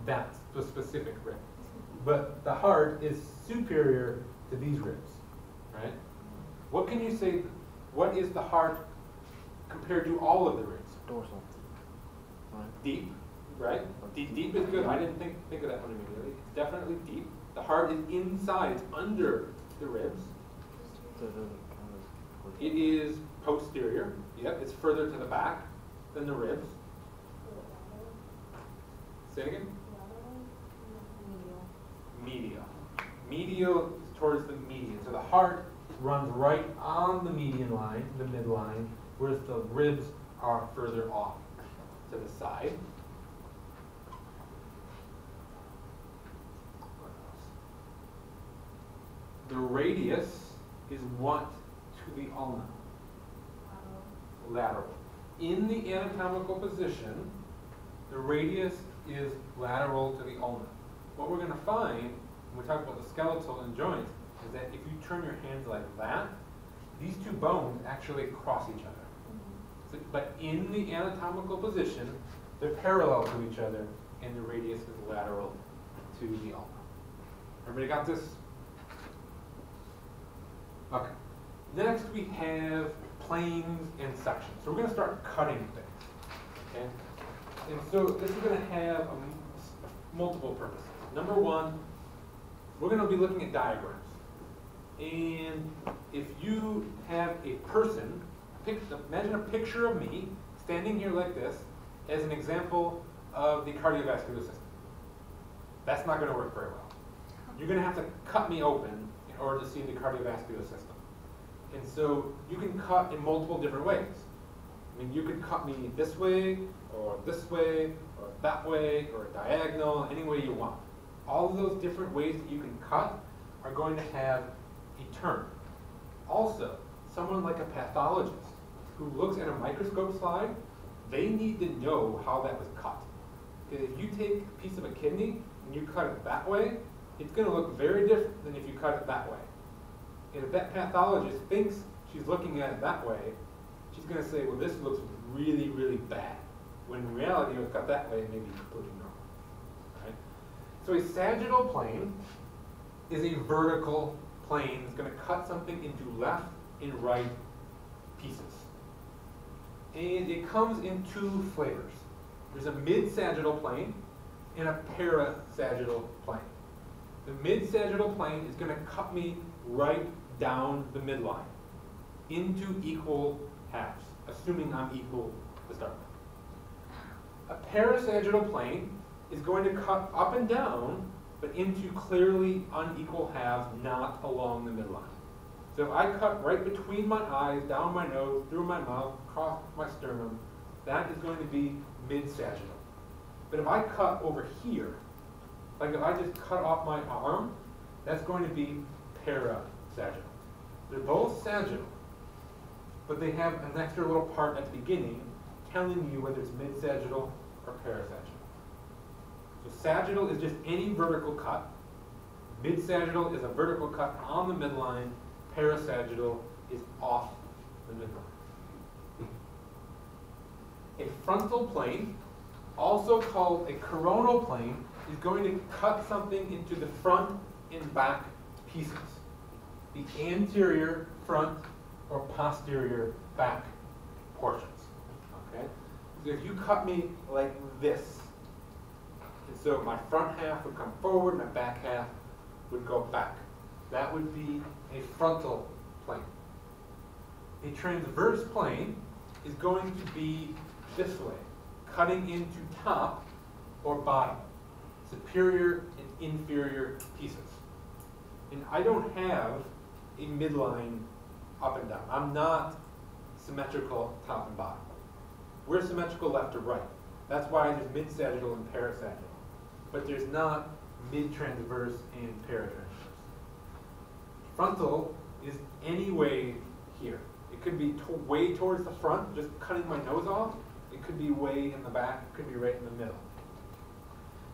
that the specific rib. But the heart is superior to these ribs, right? What can you say, what is the heart compared to all of the ribs? Dorsal. Right. Deep, right? Deep, deep is good. I didn't think, think of that one immediately. It's definitely deep. The heart is inside, it's under the ribs. It is posterior. Yep, it's further to the back than the ribs. Say it again. Medial. Medial is towards the median. So the heart runs right on the median line, the midline, whereas the ribs are further off to the side. The radius is what to the ulna? Lateral. In the anatomical position, the radius is lateral to the ulna. What we're going to find when we talk about the skeletal and joints is that if you turn your hands like that, these two bones actually cross each other. So, but in the anatomical position, they're parallel to each other, and the radius is lateral to the ulna. Everybody got this? Okay. Next we have planes and sections. So we're going to start cutting things. Okay? And so this is going to have a m- s- multiple purposes. Number one, we're going to be looking at diagrams. And if you have a person, imagine a picture of me standing here like this as an example of the cardiovascular system. That's not going to work very well. You're going to have to cut me open order to see the cardiovascular system. And so you can cut in multiple different ways. I mean, you could cut me this way, or this way, or that way, or a diagonal, any way you want. All of those different ways that you can cut are going to have a term. Also, someone like a pathologist who looks at a microscope slide, they need to know how that was cut. Because if you take a piece of a kidney and you cut it that way, it's going to look very different than if you cut it that way. And if that pathologist thinks she's looking at it that way, she's going to say, well, this looks really, really bad. When in reality, if it's cut that way, it may be completely normal. Right? So a sagittal plane is a vertical plane that's going to cut something into left and right pieces. And it comes in two flavors. There's a mid-sagittal plane and a parasagittal plane. The mid-sagittal plane is going to cut me right down the midline into equal halves, assuming I'm equal to start with. A parasagittal plane is going to cut up and down, but into clearly unequal halves, not along the midline. So if I cut right between my eyes, down my nose, through my mouth, across my sternum, that is going to be mid-sagittal. But if I cut over here, like if I just cut off my arm, that's going to be parasagittal. They're both sagittal, but they have an extra little part at the beginning telling you whether it's mid-sagittal or parasagittal. So sagittal is just any vertical cut. Mid-sagittal is a vertical cut on the midline. Parasagittal is off the midline. A frontal plane, also called a coronal plane, is going to cut something into the front and back pieces. The anterior, front, or posterior back portions. Okay? So if you cut me like this, and so my front half would come forward, my back half would go back. That would be a frontal plane. A transverse plane is going to be this way, cutting into top or bottom, superior and inferior pieces. And I don't have a midline up and down. I'm not symmetrical top and bottom. We're symmetrical left to right. That's why there's mid-sagittal and parasagittal. But there's not mid-transverse and paratransverse. Frontal is any way here. It could be to way towards the front, just cutting my nose off. It could be way in the back. It could be right in the middle.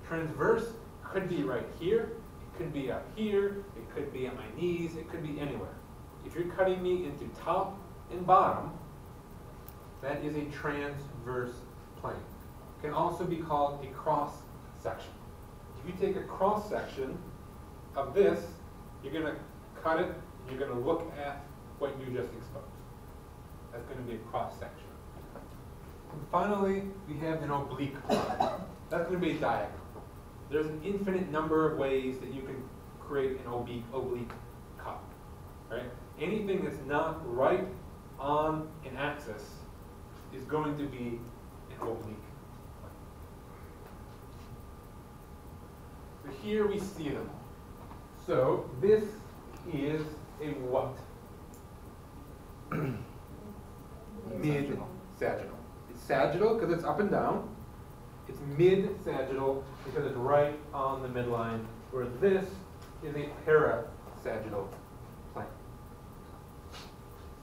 Transverse could be right here. It could be up here. It could be at my knees. It could be anywhere. If you're cutting me into top and bottom, that is a transverse plane. It can also be called a cross section. If you take a cross section of this, you're going to cut it, you're going to look at what you just exposed. That's going to be a cross section. And finally, we have an oblique. That's going to be a diagonal. There's an infinite number of ways that you can create an oblique, oblique cut. Right? Anything that's not right on an axis is going to be an oblique. So here we see them. So this is a what? [CLEARS THROAT] Mid-sagittal. It's sagittal because it's up and down. It's mid-sagittal because it's right on the midline, where this is a parasagittal plane.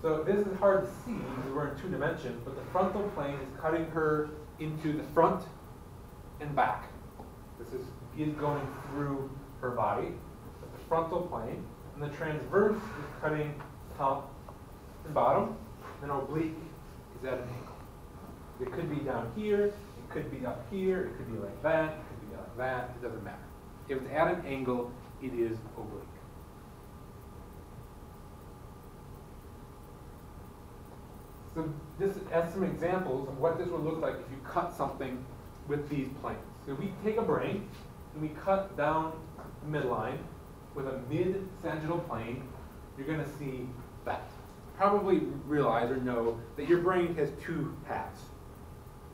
So this is hard to see because we're in two dimensions, but the frontal plane is cutting her into the front and back. This is, is going through her body, the frontal plane, and the transverse is cutting top and bottom, and oblique is at an angle. It could be down here, could be up here, it could be like that, it could be like that, it doesn't matter. If it's at an angle, it is oblique. So this has some examples of what this would look like if you cut something with these planes. So we take a brain and we cut down the midline with a mid-sagittal plane, you're going to see that. Probably realize or know that your brain has two halves.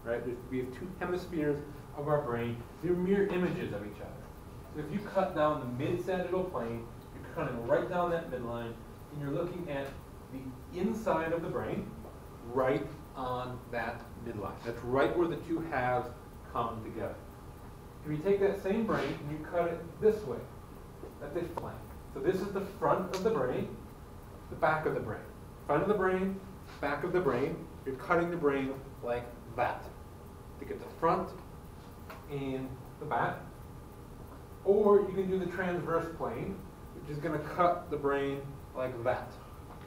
Right? There's, we have two hemispheres of our brain. They're mirror images of each other. So if you cut down the mid-sagittal plane, you're cutting right down that midline, and you're looking at the inside of the brain, right on that midline. That's right where the two halves come together. If you take that same brain and you cut it this way, that's this plane. So this is the front of the brain, the back of the brain. Front of the brain, back of the brain. You're cutting the brain like that to get the front and the back. Or you can do the transverse plane, which is going to cut the brain like that.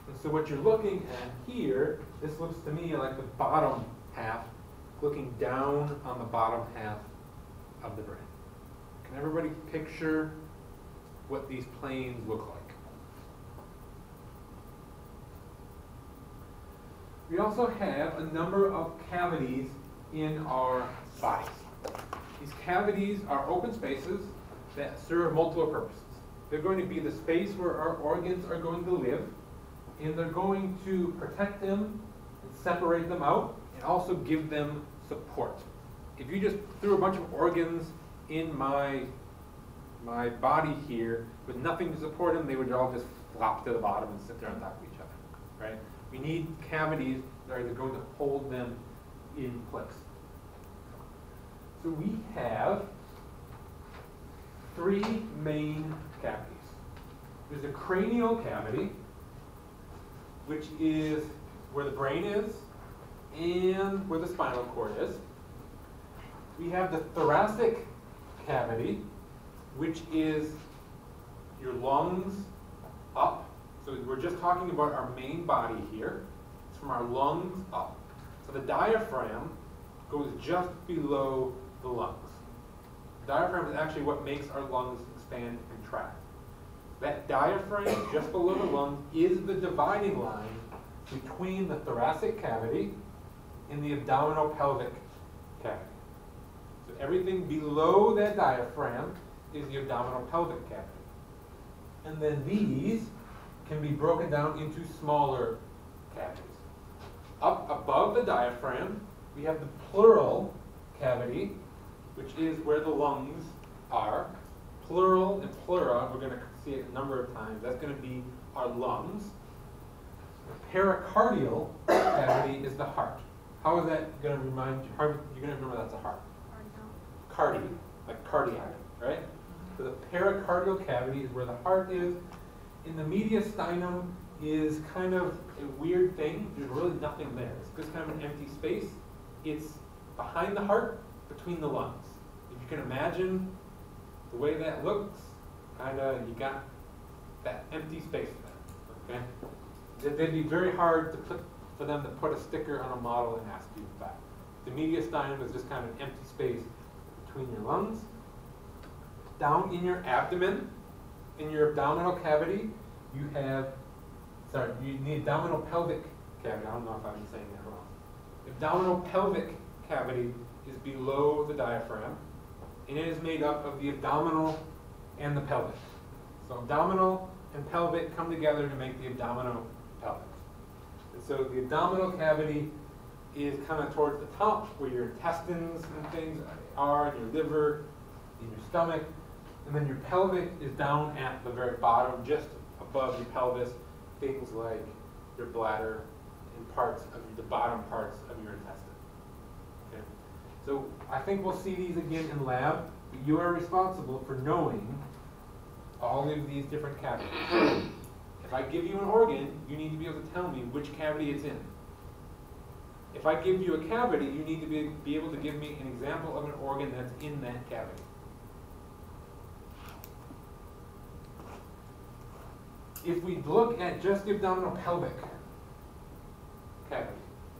And so what you're looking at here, this looks to me like the bottom half, looking down on the bottom half of the brain. Can everybody picture what these planes look like? We also have a number of cavities in our bodies. These cavities are open spaces that serve multiple purposes. They're going to be the space where our organs are going to live, and they're going to protect them and separate them out, and also give them support. If you just threw a bunch of organs in my my body here with nothing to support them, they would all just flop to the bottom and sit there on top of each other, right? We need cavities that are going to hold them in place. So we have three main cavities. There's a cranial cavity, which is where the brain is and where the spinal cord is. We have the thoracic cavity, which is your lungs up. So we're just talking about our main body here. It's from our lungs up. So the diaphragm goes just below the lungs. The diaphragm is actually what makes our lungs expand and contract. That diaphragm just below the lungs is the dividing line between the thoracic cavity and the abdominal pelvic cavity. So everything below that diaphragm is the abdominal pelvic cavity. And then these can be broken down into smaller cavities. Up above the diaphragm, we have the pleural cavity, which is where the lungs are. Pleural and pleura, we're going to see it a number of times. That's going to be our lungs. The pericardial cavity is the heart. How is that going to remind you? You're going to remember that's a heart. Cardi, like cardiac, right? So the pericardial cavity is where the heart is. In the mediastinum is kind of a weird thing. There's really nothing there. It's just kind of an empty space. It's behind the heart, between the lungs. If you can imagine the way that looks, kind of, you got that empty space there. Okay? It'd be very hard to put for them to put a sticker on a model and ask you back. The mediastinum is just kind of an empty space between your lungs. Down in your abdomen, in your abdominal cavity, you have, sorry, you need abdominal pelvic cavity. I don't know if I'm saying that wrong. Abdominal pelvic cavity is below the diaphragm, and it is made up of the abdominal and the pelvic. So abdominal and pelvic come together to make the abdominal pelvic. And so the abdominal cavity is kind of towards the top where your intestines and things are, and your liver, and your stomach. And then your pelvic is down at the very bottom, just above your pelvis, things like your bladder and parts of the bottom parts of your intestine. Okay? So I think we'll see these again in lab, but you are responsible for knowing all of these different cavities. [COUGHS] if I give you an organ, you need to be able to tell me which cavity it's in. If I give you a cavity, you need to be, be able to give me an example of an organ that's in that cavity. If we look at just the abdominal pelvic cavity,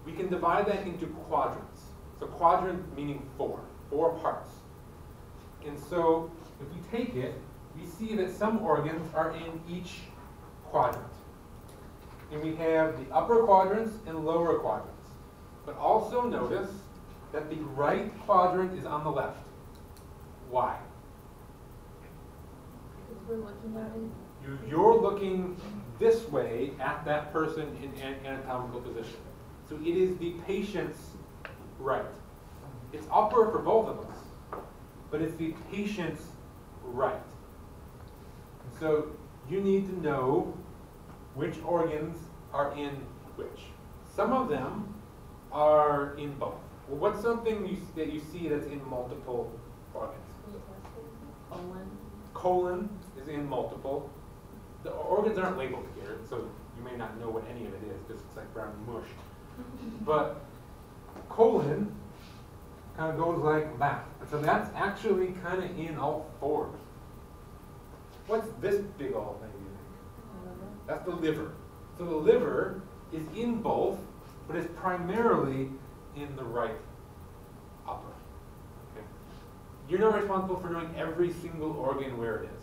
we can divide that into quadrants. So quadrant meaning four, four parts. And so if we take it, we see that some organs are in each quadrant. And we have the upper quadrants and lower quadrants. But also notice that the right quadrant is on the left. Why? Because we're looking at it. You, you're looking this way at that person in an anatomical position. So it is the patient's right. It's upper for both of us, but it's the patient's right. So you need to know which organs are in which. Some of them are in both. Well, what's something you, that you see that's in multiple organs? Colon. Colon is in multiple. The organs aren't labeled here, so you may not know what any of it is because it's like brown mush. But colon kind of goes like that. And so that's actually kind of in all four. What's this big old thing, you think? That's the liver. So the liver is in both, but it's primarily in the right upper. Okay? You're not responsible for knowing every single organ where it is.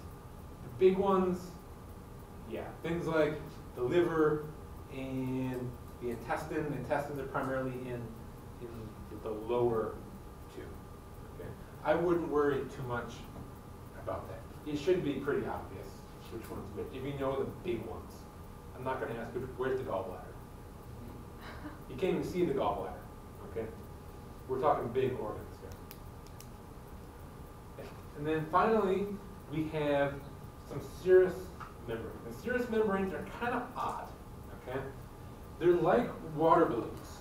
The big ones, yeah, things like the liver and the intestine. The intestines are primarily in, in the lower two. Okay? I wouldn't worry too much about that. It should be pretty obvious which one's which, if you know the big ones. I'm not gonna ask, where's the gallbladder? You can't even see the gallbladder, okay? We're talking big organs here. And then finally, we have some serous membranes. And serous membranes are kind of odd, okay? They're like water balloons.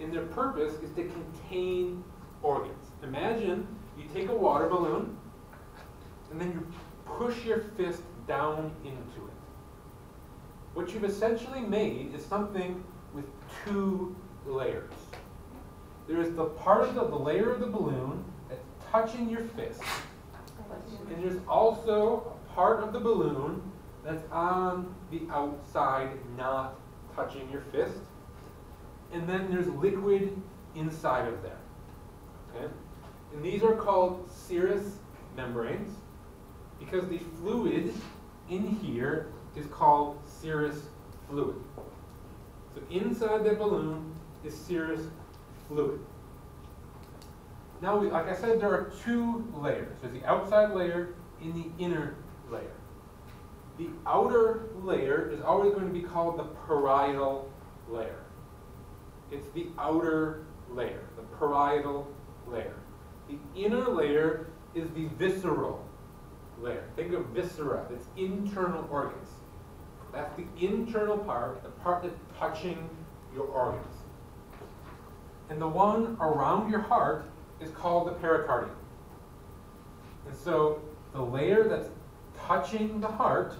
And their purpose is to contain organs. Imagine you take a water balloon and then you push your fist down into it. What you've essentially made is something with two layers. There is the part of the, the layer of the balloon that's touching your fist. And there's also part of the balloon that's on the outside, not touching your fist. And then there's liquid inside of there. Okay? And these are called serous membranes because the fluid in here is called serous fluid. So inside that balloon is serous fluid. Now, we, like I said, there are two layers. There's the outside layer and the inner. The outer layer is always going to be called the parietal layer. It's the outer layer, the parietal layer. The inner layer is the visceral layer. Think of viscera, it's internal organs. That's the internal part, the part that's touching your organs. And the one around your heart is called the pericardium. And so the layer that's touching the heart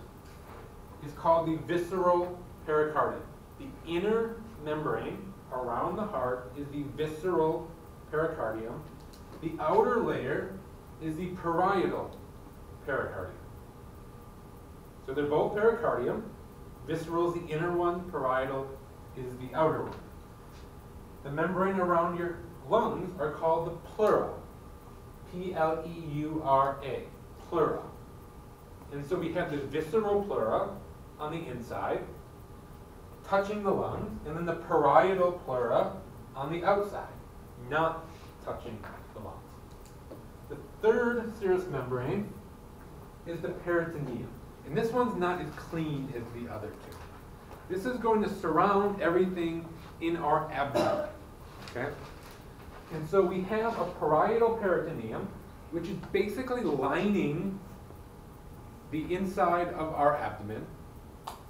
is called the visceral pericardium. The inner membrane around the heart is the visceral pericardium. The outer layer is the parietal pericardium. So they're both pericardium. Visceral is the inner one, parietal is the outer one. The membrane around your lungs are called the pleura. P L E U R A, pleura. And so we have the visceral pleura on the inside, touching the lungs, and then the parietal pleura on the outside, not touching the lungs. The third serous membrane is the peritoneum. And this one's not as clean as the other two. This is going to surround everything in our abdomen. Okay? And so we have a parietal peritoneum, which is basically lining the inside of our abdomen.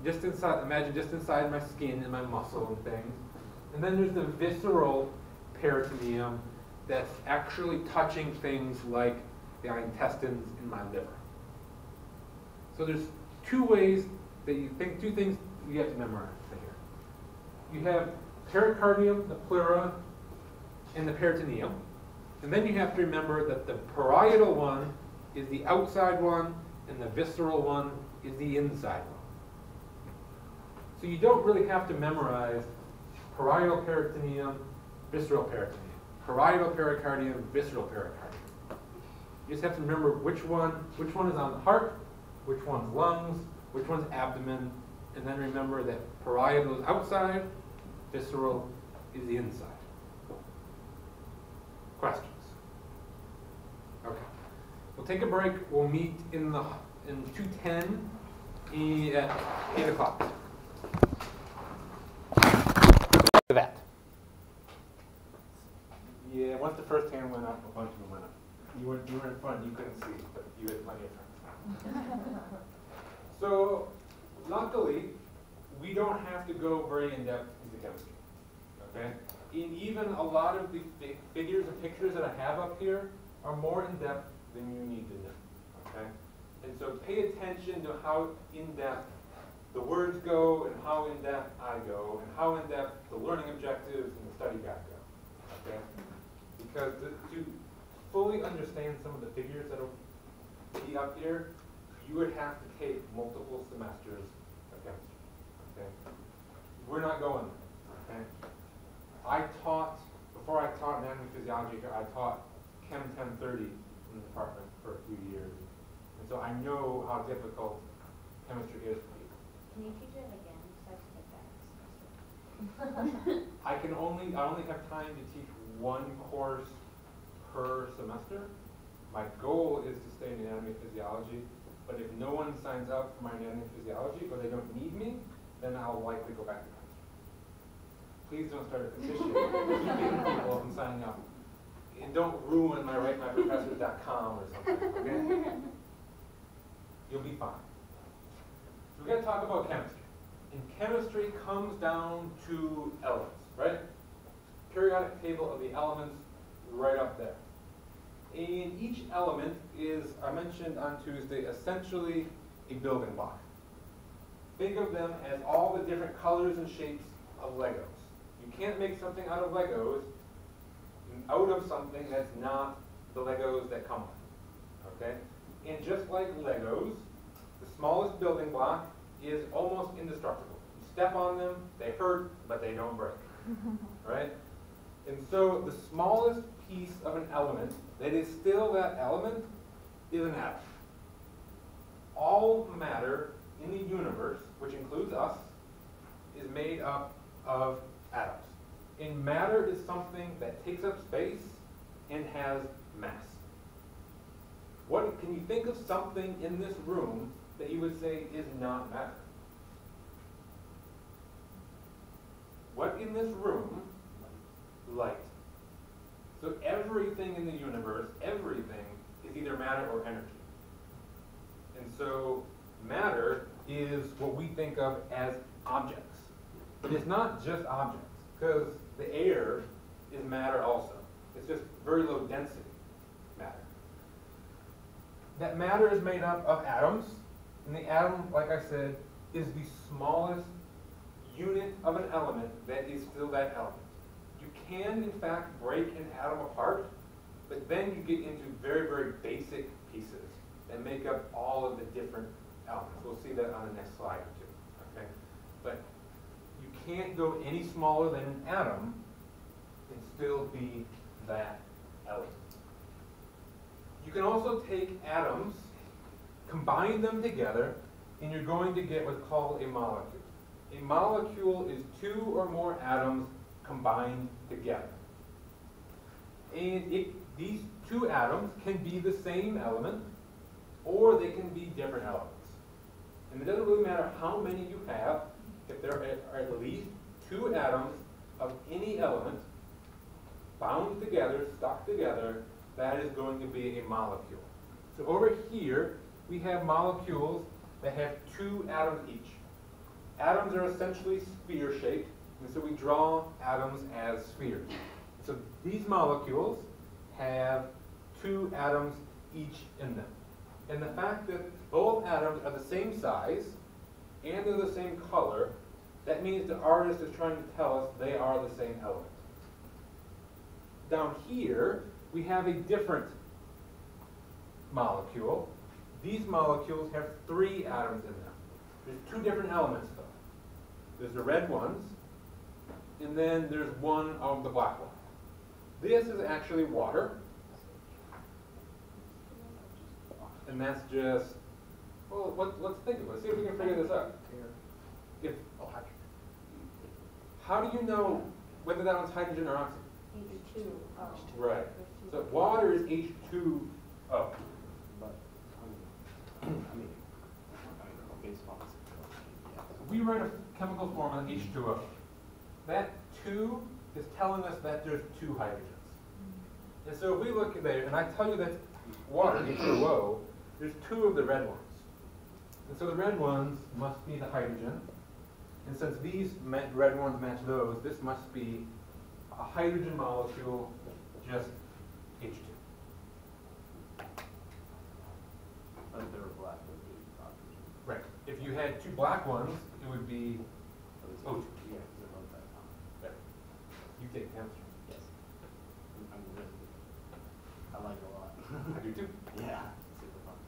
Just inside, imagine just inside my skin and my muscle and things. And then there's the visceral peritoneum that's actually touching things like the intestines and my liver. So there's two ways that you think, two things you have to memorize here. You have pericardium, the pleura, and the peritoneum. And then you have to remember that the parietal one is the outside one, and the visceral one is the inside one. So you don't really have to memorize parietal peritoneum, visceral peritoneum. Parietal pericardium, visceral pericardium. You just have to remember which one, which one is on the heart, which one's lungs, which one's abdomen, and then remember that parietal is outside, visceral is the inside. Questions? Okay. We'll take a break. We'll meet in the in 210 e- at 8 o'clock. That. Yeah, once the first hand went up, a bunch of them went up. You were, you were in front, you couldn't see, but you had plenty of friends. [LAUGHS] So, luckily, we don't have to go very in-depth into chemistry, okay? And even a lot of the fi- figures and pictures that I have up here are more in-depth than you need to know, okay? And so pay attention to how in-depth the words go and how in-depth I go and how in-depth the learning objectives and the study guide go, okay? Because to, to fully understand some of the figures that'll be up here, you would have to take multiple semesters of chemistry, okay? We're not going there, okay? I taught, before I taught anatomy physiology here, I taught Chem 1030 in the department for a few years. And so I know how difficult chemistry is for people. Can you teach it again? I have to take that next semester. I can only, I only have time to teach one course per semester. My goal is to stay in anatomy and physiology, But if no one signs up for my anatomy and physiology, or they don't need me, then I'll likely go back to chemistry. Please don't start a petition keeping people from signing up. And don't ruin my ratemyprofessors.com or something, okay? You'll be fine. So we're gonna talk about chemistry. And chemistry comes down to elements, right? Periodic table of the elements right up there. And each element is, I mentioned on Tuesday, essentially a building block. Think of them as all the different colors and shapes of Legos. You can't make something out of Legos out of something that's not the Legos that come with. Okay? And just like Legos, the smallest building block is almost indestructible. You step on them, they hurt, but they don't break. [LAUGHS] right? And so the smallest piece of an element that is still that element is an atom. All matter in the universe, which includes us, is made up of atoms. And matter is something that takes up space and has mass. What can you think of something in this room that you would say is not matter? What in this room? Light. So everything in the universe, everything is either matter or energy. And so matter is what we think of as objects. But it's not just objects, because the air is matter also. It's just very low density matter. That matter is made up of atoms, and the atom, like I said, is the smallest unit of an element that is still that element. You can, in fact, break an atom apart, but then you get into very, very basic pieces that make up all of the different elements. We'll see that on the next slide too. Okay? But can't go any smaller than an atom and still be that element. You can also take atoms, combine them together, and you're going to get what's called a molecule. A molecule is two or more atoms combined together. And it, these two atoms can be the same element, or they can be different elements. And it doesn't really matter how many you have, if there are at least two atoms of any element bound together, stuck together, that is going to be a molecule. So over here, we have molecules that have two atoms each. Atoms are essentially sphere-shaped, and so we draw atoms as spheres. So these molecules have two atoms each in them. And the fact that both atoms are the same size and they're the same color, that means the artist is trying to tell us they are the same element. Down here, we have a different molecule. These molecules have three atoms in them. There's two different elements though. There's the red ones, and then there's one of the black ones. This is actually water. And that's just, well, let, let's think of it. Let's see if we can figure this out. If, oh, how do you know whether that one's hydrogen or oxygen? H2, oh. Right. So water is H2O. But, I mean, I mean, baseball is. We write a chemical formula H2O. That 2 is telling us that there's two hydrogens. Mm-hmm. And so if we look at there, and I tell you that water, H2O, there's two of the red ones. And so the red ones must be the hydrogen. And since these red ones match those, this must be a hydrogen molecule, just H2. But they were black, would. Right. If you had two black ones, it would be But O2. Yeah, because they're both that common. Right. You take chemistry. Yes. I'm- I'm really, I like it a lot. I do too. [LAUGHS] Yeah, super fun.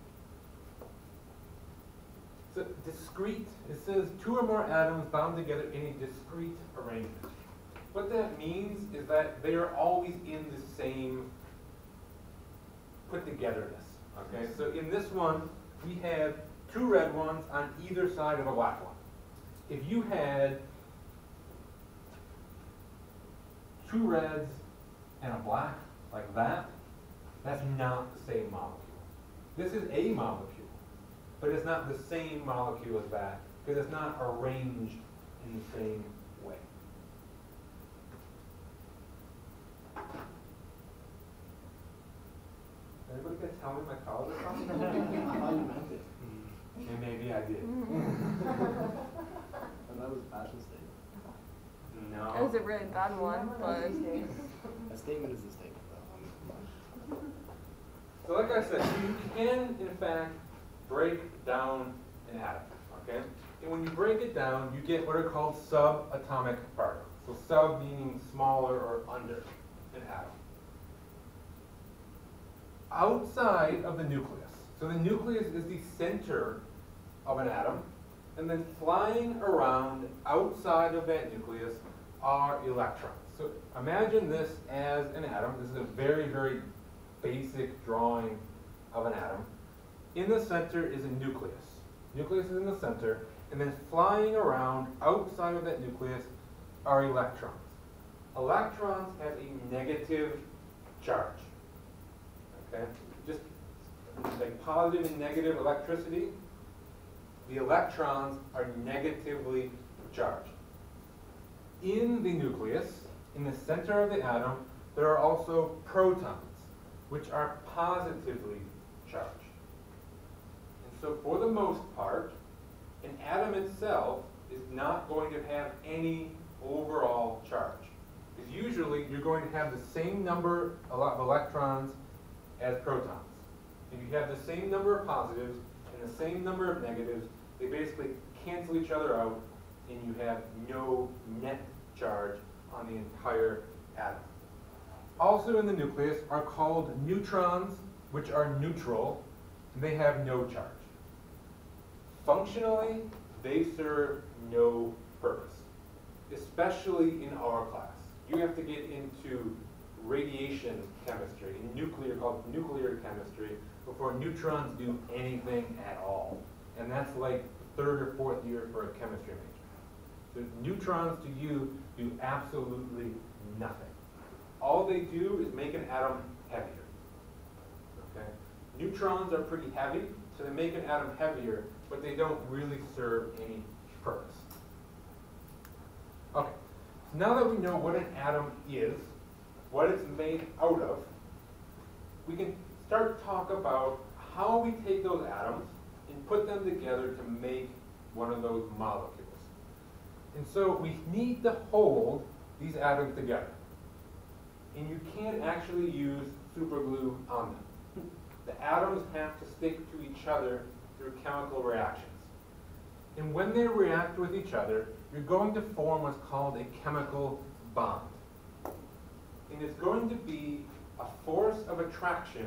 So discrete, it says two or more atoms bound together in a discrete arrangement. What that means is that they are always in the same put togetherness. Okay, so in this one, we have two red ones on either side of a black one. If you had two reds and a black like that, that's not the same molecule. This is a molecule, but it's not the same molecule as that, because it's not arranged in the same way. Anybody gonna tell me my college is something? [LAUGHS] I thought you meant it. Hmm. And maybe I did. Mm-hmm. And [LAUGHS] [LAUGHS] that was a passion statement. No. It was a really bad one, but A statement is a statement, though. So like I said, you can in fact break down an atom, okay? And when you break it down, you get what are called subatomic particles. So sub meaning smaller or under an atom. Outside of the nucleus. So the nucleus is the center of an atom, and then flying around outside of that nucleus are electrons. So imagine this as an atom. This is a very, very basic drawing of an atom. In the center is a nucleus. Nucleus is in the center, and then flying around outside of that nucleus are electrons. Electrons have a negative charge. Okay? Just like positive and negative electricity, the electrons are negatively charged. In the nucleus, in the center of the atom, there are also protons, which are positively charged. So for the most part, an atom itself is not going to have any overall charge. Because usually you're going to have the same number of electrons as protons. If you have the same number of positives and the same number of negatives, they basically cancel each other out and you have no net charge on the entire atom. Also in the nucleus are called neutrons, which are neutral, and they have no charge. Functionally, they serve no purpose, especially in our class. You have to get into radiation chemistry, nuclear called nuclear chemistry, before neutrons do anything at all. And that's like third or fourth year for a chemistry major. So neutrons to you do absolutely nothing. All they do is make an atom heavier. Okay? Neutrons are pretty heavy, so they make an atom heavier, but they don't really serve any purpose. Okay, so now that we know what an atom is, what it's made out of, we can start to talk about how we take those atoms and put them together to make one of those molecules. And so we need to hold these atoms together. And you can't actually use superglue on them. The atoms have to stick to each other through chemical reactions. And when they react with each other, you're going to form what's called a chemical bond. And it's going to be a force of attraction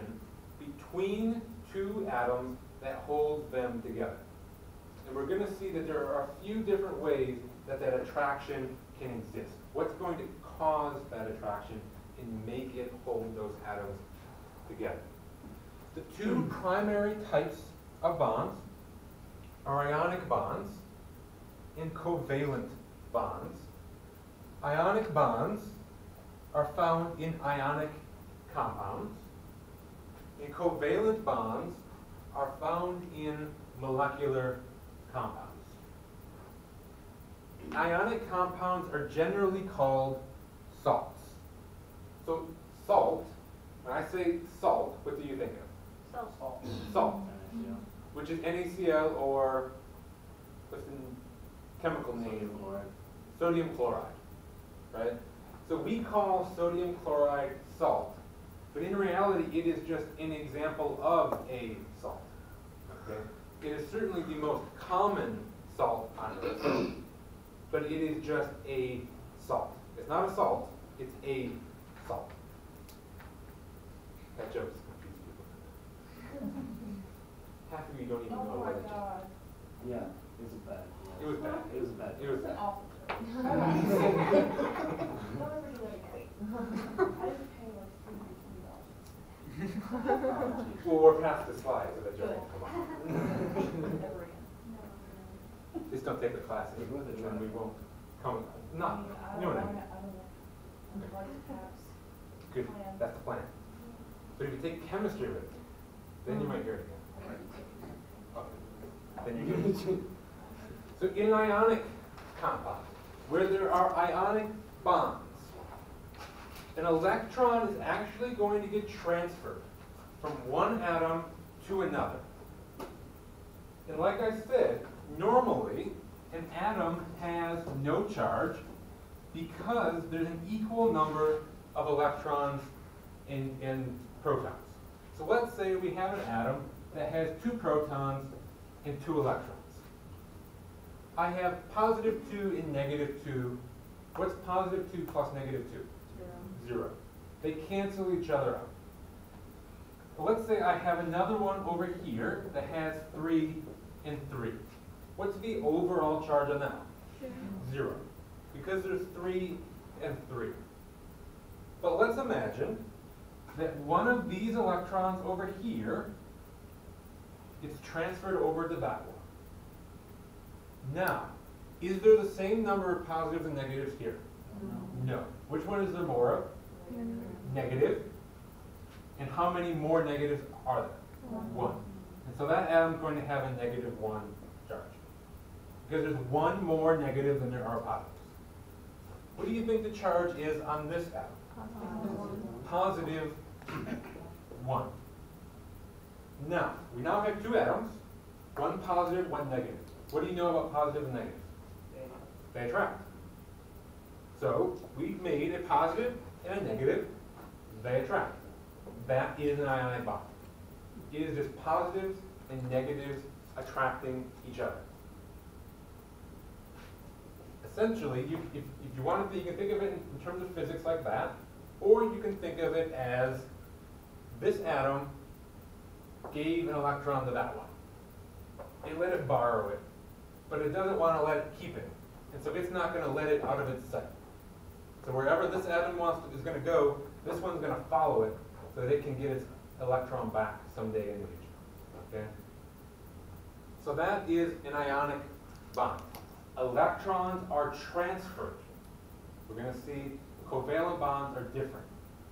between two atoms that hold them together. And we're going to see that there are a few different ways that that attraction can exist. What's going to cause that attraction and make it hold those atoms together? The two primary types of bonds are ionic bonds and covalent bonds. Ionic bonds are found in ionic compounds, and covalent bonds are found in molecular compounds. Ionic compounds are generally called salts. So salt, when I say salt, what do you think of? Salt. Salt, which is NaCl or what's the chemical name? Sodium chloride, right? So we call sodium chloride salt, but in reality it is just an example of a salt. Okay? It is certainly the most common salt on earth, but it is just a salt. It's not a salt, it's a salt. That joke's confused people. [LAUGHS] Half of you don't even know what a joke. Yeah, it was bad. It was bad. It was bad. It was bad. Awful. [LAUGHS] Well, we're past the slides, so that joke won't come on. [LAUGHS] Just don't take the classes, and then we won't come, not, you know what I mean. Good, that's the plan. But if you take chemistry with you, then you might hear it again. Gonna. [LAUGHS] So in ionic compound, where there are ionic bonds, an electron is actually going to get transferred from one atom to another. And like I said, normally an atom has no charge because there's an equal number of electrons and, and protons. So let's say we have an atom that has two protons and two electrons. I have positive 2 and negative 2. What's positive 2 plus negative 2? Zero. They cancel each other out. But let's say I have another one over here that has 3 and 3. What's the overall charge on that? Zero. Because there's 3 and 3. But let's imagine that one of these electrons over here is transferred over to that one. Now, is there the same number of positives and negatives here? No. No. Which one is there more of? Negative. And how many more negatives are there? One. And so that atom's going to have a negative one charge. Because there's one more negative than there are positives. What do you think the charge is on this atom? Positive one. Now, we now have two atoms, one positive, one negative. What do you know about positive and negative? They attract. So we've made a positive and a negative. They attract. That is an ionic bond. It is just positives and negatives attracting each other. Essentially, you, if, if you want to, you can think of it in, in terms of physics like that, or you can think of it as this atom gave an electron to that one. It let it borrow it, but it doesn't want to let it keep it. And so it's not going to let it out of its sight. So wherever this atom wants to, is going to go, this one's going to follow it so that it can get its electron back someday in the future. Okay? So that is an ionic bond. Electrons are transferred. We're going to see covalent bonds are different.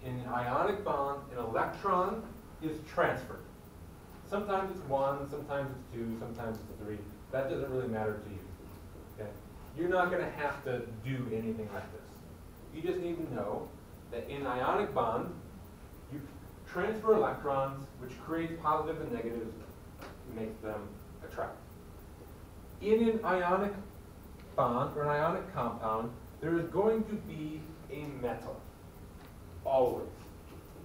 In an ionic bond, an electron is transferred. Sometimes it's one, sometimes it's two, sometimes it's three. That doesn't really matter to you. Okay? You're not going to have to do anything like this. You just need to know that in ionic bond, you transfer electrons, which creates and negatives, makes them attract. In an ionic bond or an ionic compound, there is going to be a metal. Always.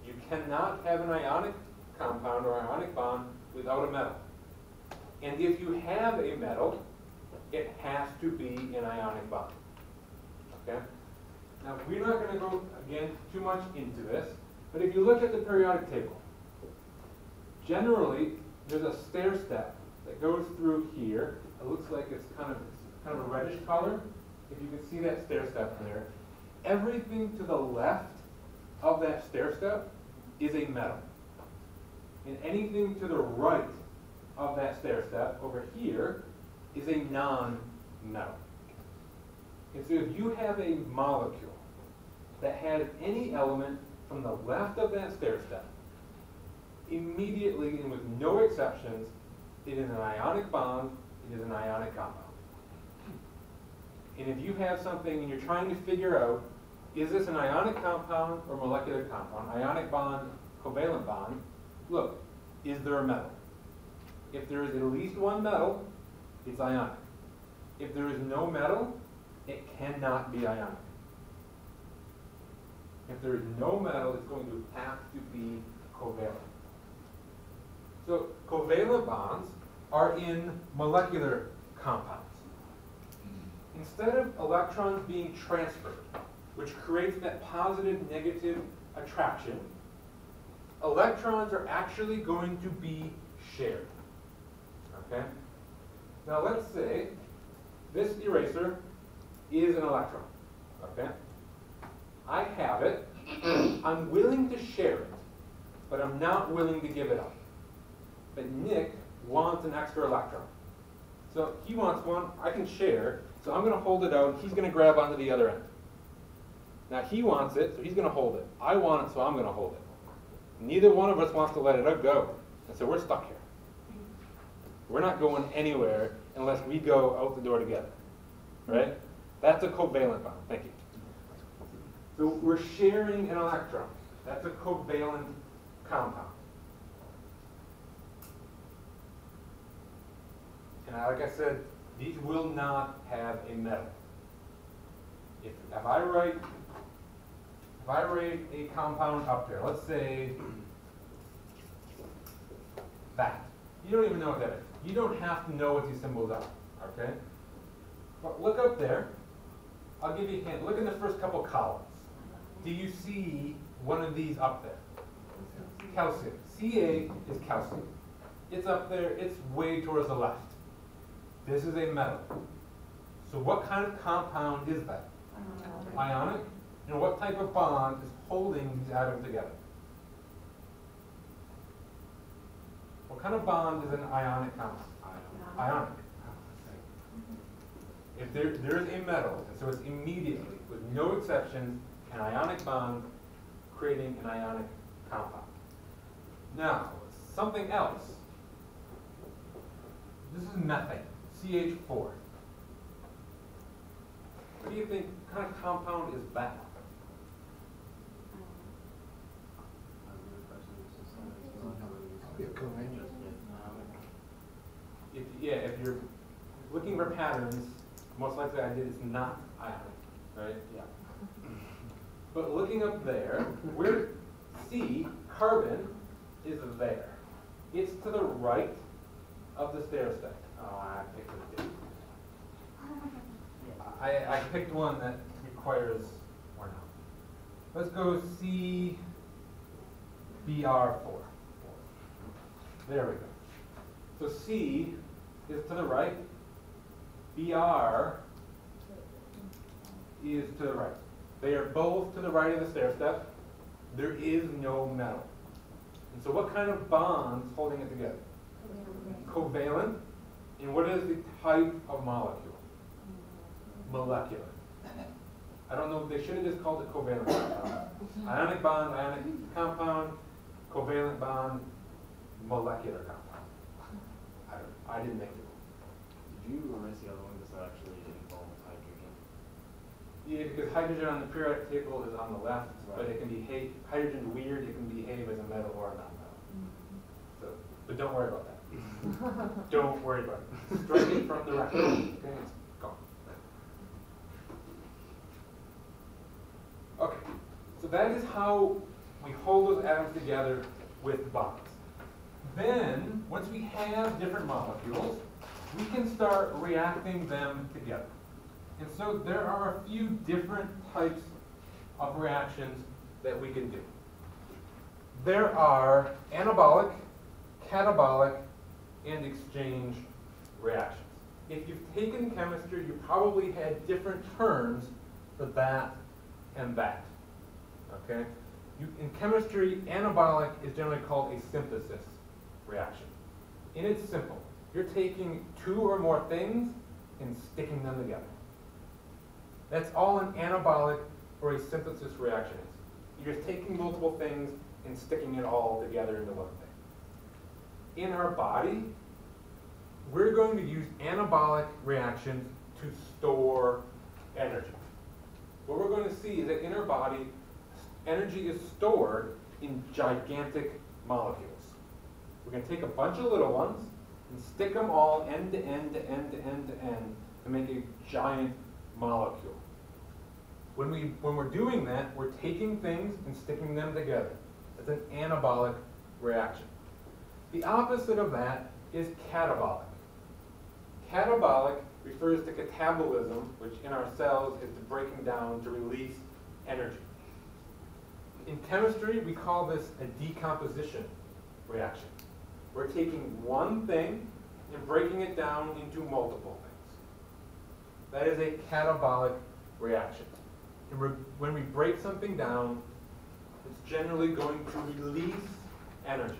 You cannot have an ionic compound or ionic bond without a metal. And if you have a metal, it has to be an ionic bond. Okay? Now, we're not going to go, again, too much into this, but if you look at the periodic table, generally, there's a stair step that goes through here. It looks like it's kind of, it's kind of a reddish color. If you can see that stair step there. Everything to the left of that stair step is a metal. And anything to the right of that stair step over here is a non-metal. And so if you have a molecule that has any element from the left of that stair step, immediately and with no exceptions, it is an ionic bond, it is an ionic compound. And if you have something and you're trying to figure out, is this an ionic compound or molecular compound, ionic bond, covalent bond, look, is there a metal? If there is at least one metal, it's ionic. If there is no metal, it cannot be ionic. If there is no metal, it's going to have to be covalent. So covalent bonds are in molecular compounds. Instead of electrons being transferred, which creates that positive-negative attraction, electrons are actually going to be shared. Okay? Now let's say this eraser is an electron. Okay? I have it. [CLEARS THROAT] I'm willing to share it, but I'm not willing to give it up. But Nick wants an extra electron. So he wants one, I can share, so I'm going to hold it out, he's going to grab onto the other end. Now he wants it, so he's going to hold it. I want it, so I'm going to hold it. Neither one of us wants to let it go, and so we're stuck here. We're not going anywhere unless we go out the door together, right? That's a covalent bond, thank you. So we're sharing an electron. That's a covalent compound. And like I said, these will not have a metal. If, if I write, if I write a compound up there, let's say that. You don't even know what that is. You don't have to know what these symbols are, okay? But look up there. I'll give you a hint. Look in the first couple columns. Do you see one of these up there? Calcium. Ca is calcium. It's up there. It's way towards the left. This is a metal. So what kind of compound is that? Ionic? And what type of bond is holding these atoms together? What kind of bond is an ionic compound? Ionic. Mm-hmm. If there, there is a metal, and so it's immediately, with no exceptions, an ionic bond creating an ionic compound. Now, something else. This is methane, CH4. What do you think kind of compound is that? If, yeah, if you're looking for patterns, most likely I did is not ionic, right? Yeah. [LAUGHS] But looking up there, where C, carbon, is there. It's to the right of the stair step. Oh, I picked a date. I, I picked one that requires more now. Let's go C BR4. There we go. So C is to the right. BR is to the right. They are both to the right of the stair step. There is no metal. And so what kind of bonds holding it together? Covalent. And what is the type of molecule? Molecular. I don't know, they should have just called it covalent compound. [LAUGHS] Ionic bond, ionic compound, covalent bond, molecular compound. I, I didn't make it. Did you erase the other one? Does that actually involve hydrogen? Yeah, because hydrogen on the periodic table is on the left, but it can behave, hydrogen's weird, it can behave as a metal or a non-metal. Mm-hmm. So, but don't worry about that. [LAUGHS] Don't worry about it. [LAUGHS] Strike it from the record. Okay, it's gone. Okay, so that is how we hold those atoms together with bonds. Then, once we have different molecules, we can start reacting them together. And so there are a few different types of reactions that we can do. There are anabolic, catabolic, and exchange reactions. If you've taken chemistry, you probably had different terms for that and that. Okay? You, in chemistry, anabolic is generally called a synthesis reaction. And it's simple. You're taking two or more things and sticking them together. That's all an anabolic or a synthesis reaction is. You're just taking multiple things and sticking it all together into one thing. In our body, we're going to use anabolic reactions to store energy. What we're going to see is that in our body, energy is stored in gigantic molecules. We're going to take a bunch of little ones and stick them all end to end to end to end to end to make a giant molecule. When, we, when we're doing that, we're taking things and sticking them together. It's an anabolic reaction. The opposite of that is catabolic. Catabolic refers to catabolism, which in our cells is the breaking down to release energy. In chemistry, we call this a decomposition reaction. We're taking one thing and breaking it down into multiple things. That is a catabolic reaction. And when we break something down, it's generally going to release energy.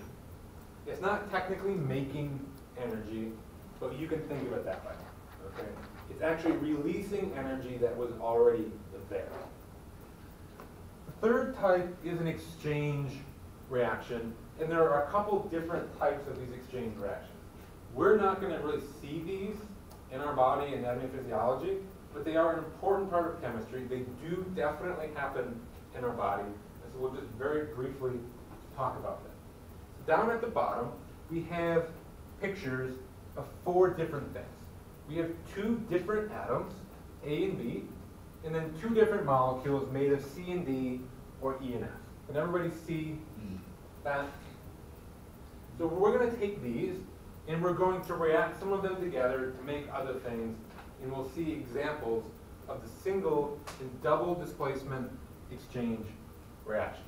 It's not technically making energy, but you can think of it that way. Okay? It's actually releasing energy that was already there. The third type is an exchange reaction, and there are a couple different types of these exchange reactions. We're not gonna really see these in our body and anatomy and physiology, but they are an important part of chemistry. They do definitely happen in our body, and so we'll just very briefly talk about that. Down at the bottom, we have pictures of four different things. We have two different atoms, A and B, and then two different molecules made of C and D or E and F. Can everybody see mm. that? So we're going to take these and we're going to react some of them together to make other things, and we'll see examples of the single and double displacement exchange reactions.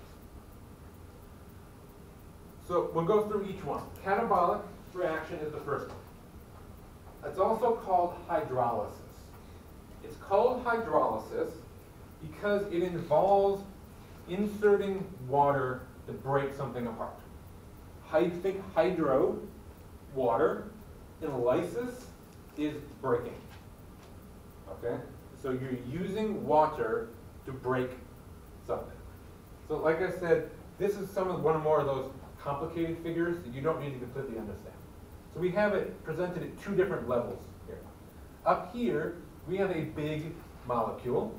So we'll go through each one. Catabolic reaction is the first one. It's also called hydrolysis. It's called hydrolysis because it involves inserting water to break something apart. Think hydro, water, and lysis is breaking. Okay? So you're using water to break something. So like I said, this is some of one more of those complicated figures that you don't need to completely understand. So we have it presented at two different levels here. Up here, we have a big molecule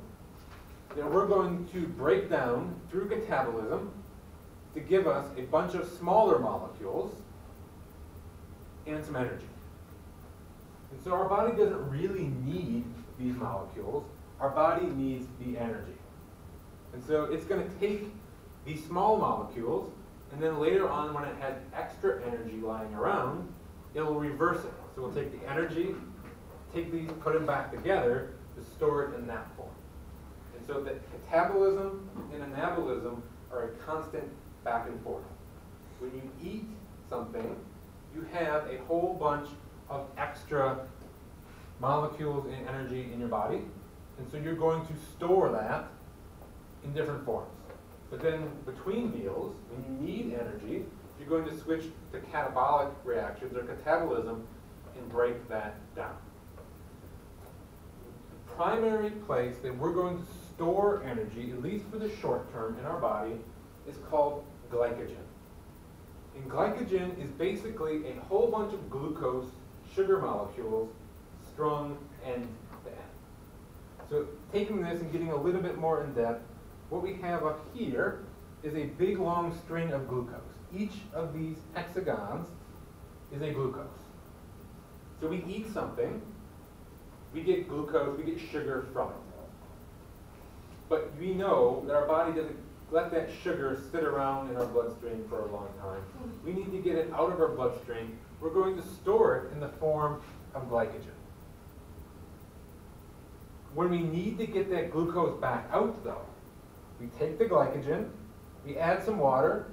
that we're going to break down through catabolism to give us a bunch of smaller molecules and some energy. And so our body doesn't really need these molecules. Our body needs the energy. And so it's going to take these small molecules, and then later on when it has extra energy lying around, it will reverse it. So we'll take the energy, take these, put them back together to store it in that form. And so that catabolism and anabolism are a constant back and forth. When you eat something, you have a whole bunch of extra molecules and energy in your body. And so you're going to store that in different forms. But then between meals, when you need energy, you're going to switch to catabolic reactions or catabolism and break that down. The primary place that we're going to store energy, at least for the short term in our body, is called glycogen. And glycogen is basically a whole bunch of glucose sugar molecules strung end to end. So taking this and getting a little bit more in depth, what we have up here is a big long string of glucose. Each of these hexagons is a glucose. So we eat something, we get glucose, we get sugar from it. But we know that our body doesn't let that sugar sit around in our bloodstream for a long time. We need to get it out of our bloodstream. We're going to store it in the form of glycogen. When we need to get that glucose back out, though, we take the glycogen, we add some water,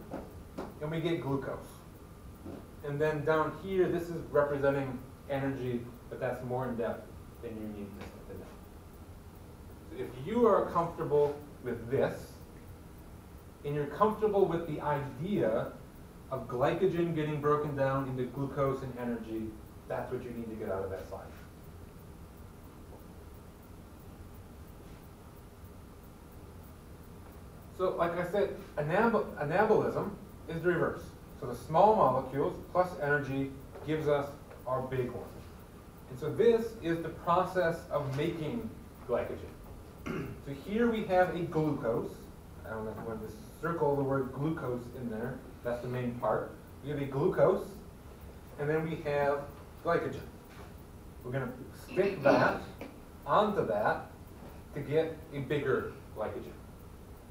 and we get glucose. And then down here, this is representing energy, but that's more in depth than you need to know. So if you are comfortable with this, and you're comfortable with the idea of glycogen getting broken down into glucose and energy, that's what you need to get out of that slide. So like I said, anab anabolism is the reverse. So the small molecules plus energy gives us our big one. And so this is the process of making glycogen. [CLEARS THROAT] so here we have a glucose. I don't know want to circle the word glucose in there. That's the main part. We have a glucose, and then we have glycogen. We're going to stick that onto that to get a bigger glycogen.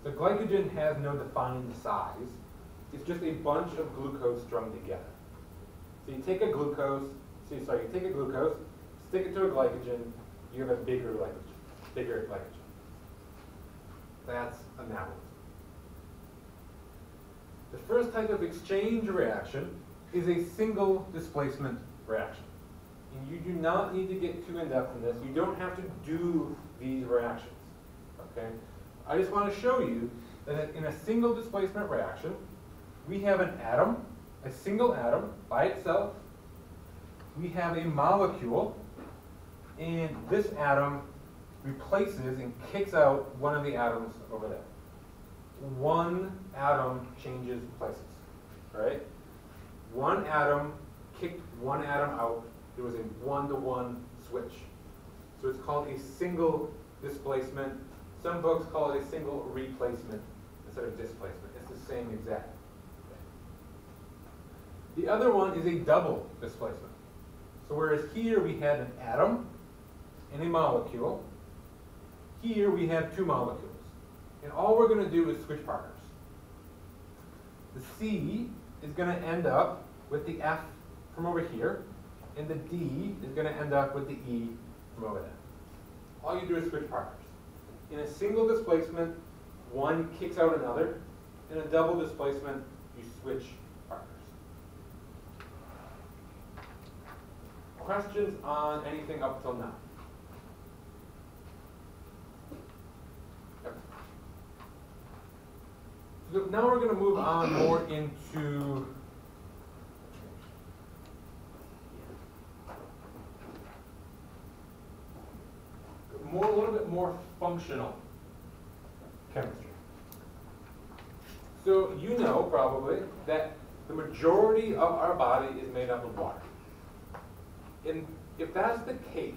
So glycogen has no defined size. It's just a bunch of glucose strung together. So you take a glucose, so sorry, you take a glucose, stick it to a glycogen, you have a bigger glycogen, bigger glycogen. That's a anabolism. The first type of exchange reaction is a single displacement reaction. And you do not need to get too in-depth in this. You don't have to do these reactions. Okay? I just want to show you that in a single displacement reaction, we have an atom, a single atom by itself. We have a molecule, and this atom replaces and kicks out one of the atoms over there. One atom changes places, right? One atom kicked one atom out, there was a one-to-one switch. So it's called a single displacement. Some folks call it a single replacement instead of displacement. It's the same exact thing. The other one is a double displacement. So whereas here we had an atom and a molecule, here we have two molecules. And all we're going to do is switch partners. The C is going to end up with the F from over here, and the D is going to end up with the E from over there. All you do is switch partners. In a single displacement, one kicks out another. In a double displacement, you switch partners. Questions on anything up till now? Yep. So now we're going to move on more into more, a little bit more functional chemistry. So you know probably that the majority of our body is made up of water. And if that's the case,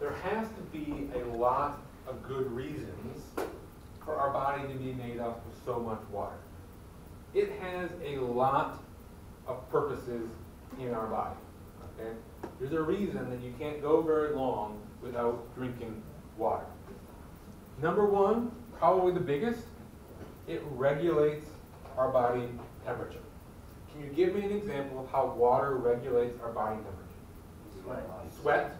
there has to be a lot of good reasons for our body to be made up of so much water. It has a lot of purposes in our body. Okay? There's a reason that you can't go very long without drinking water. Number one, probably the biggest, it regulates our body temperature. Can you give me an example of how water regulates our body temperature? Sweat. Sweat.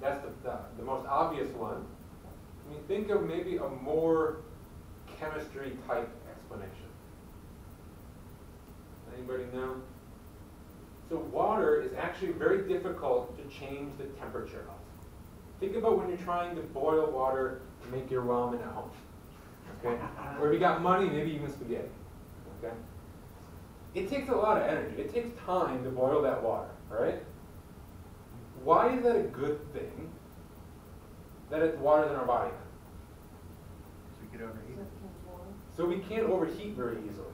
That's the, the, the most obvious one. I mean, think of maybe a more chemistry type explanation. Anybody know? So water is actually very difficult to change the temperature of. Think about when you're trying to boil water to make your ramen at home. Okay? [LAUGHS] Or if you got money, maybe even spaghetti. Okay? It takes a lot of energy. It takes time to boil that water, right? Why is that a good thing that it's water in our body? So we could overheat. So we can't overheat very easily.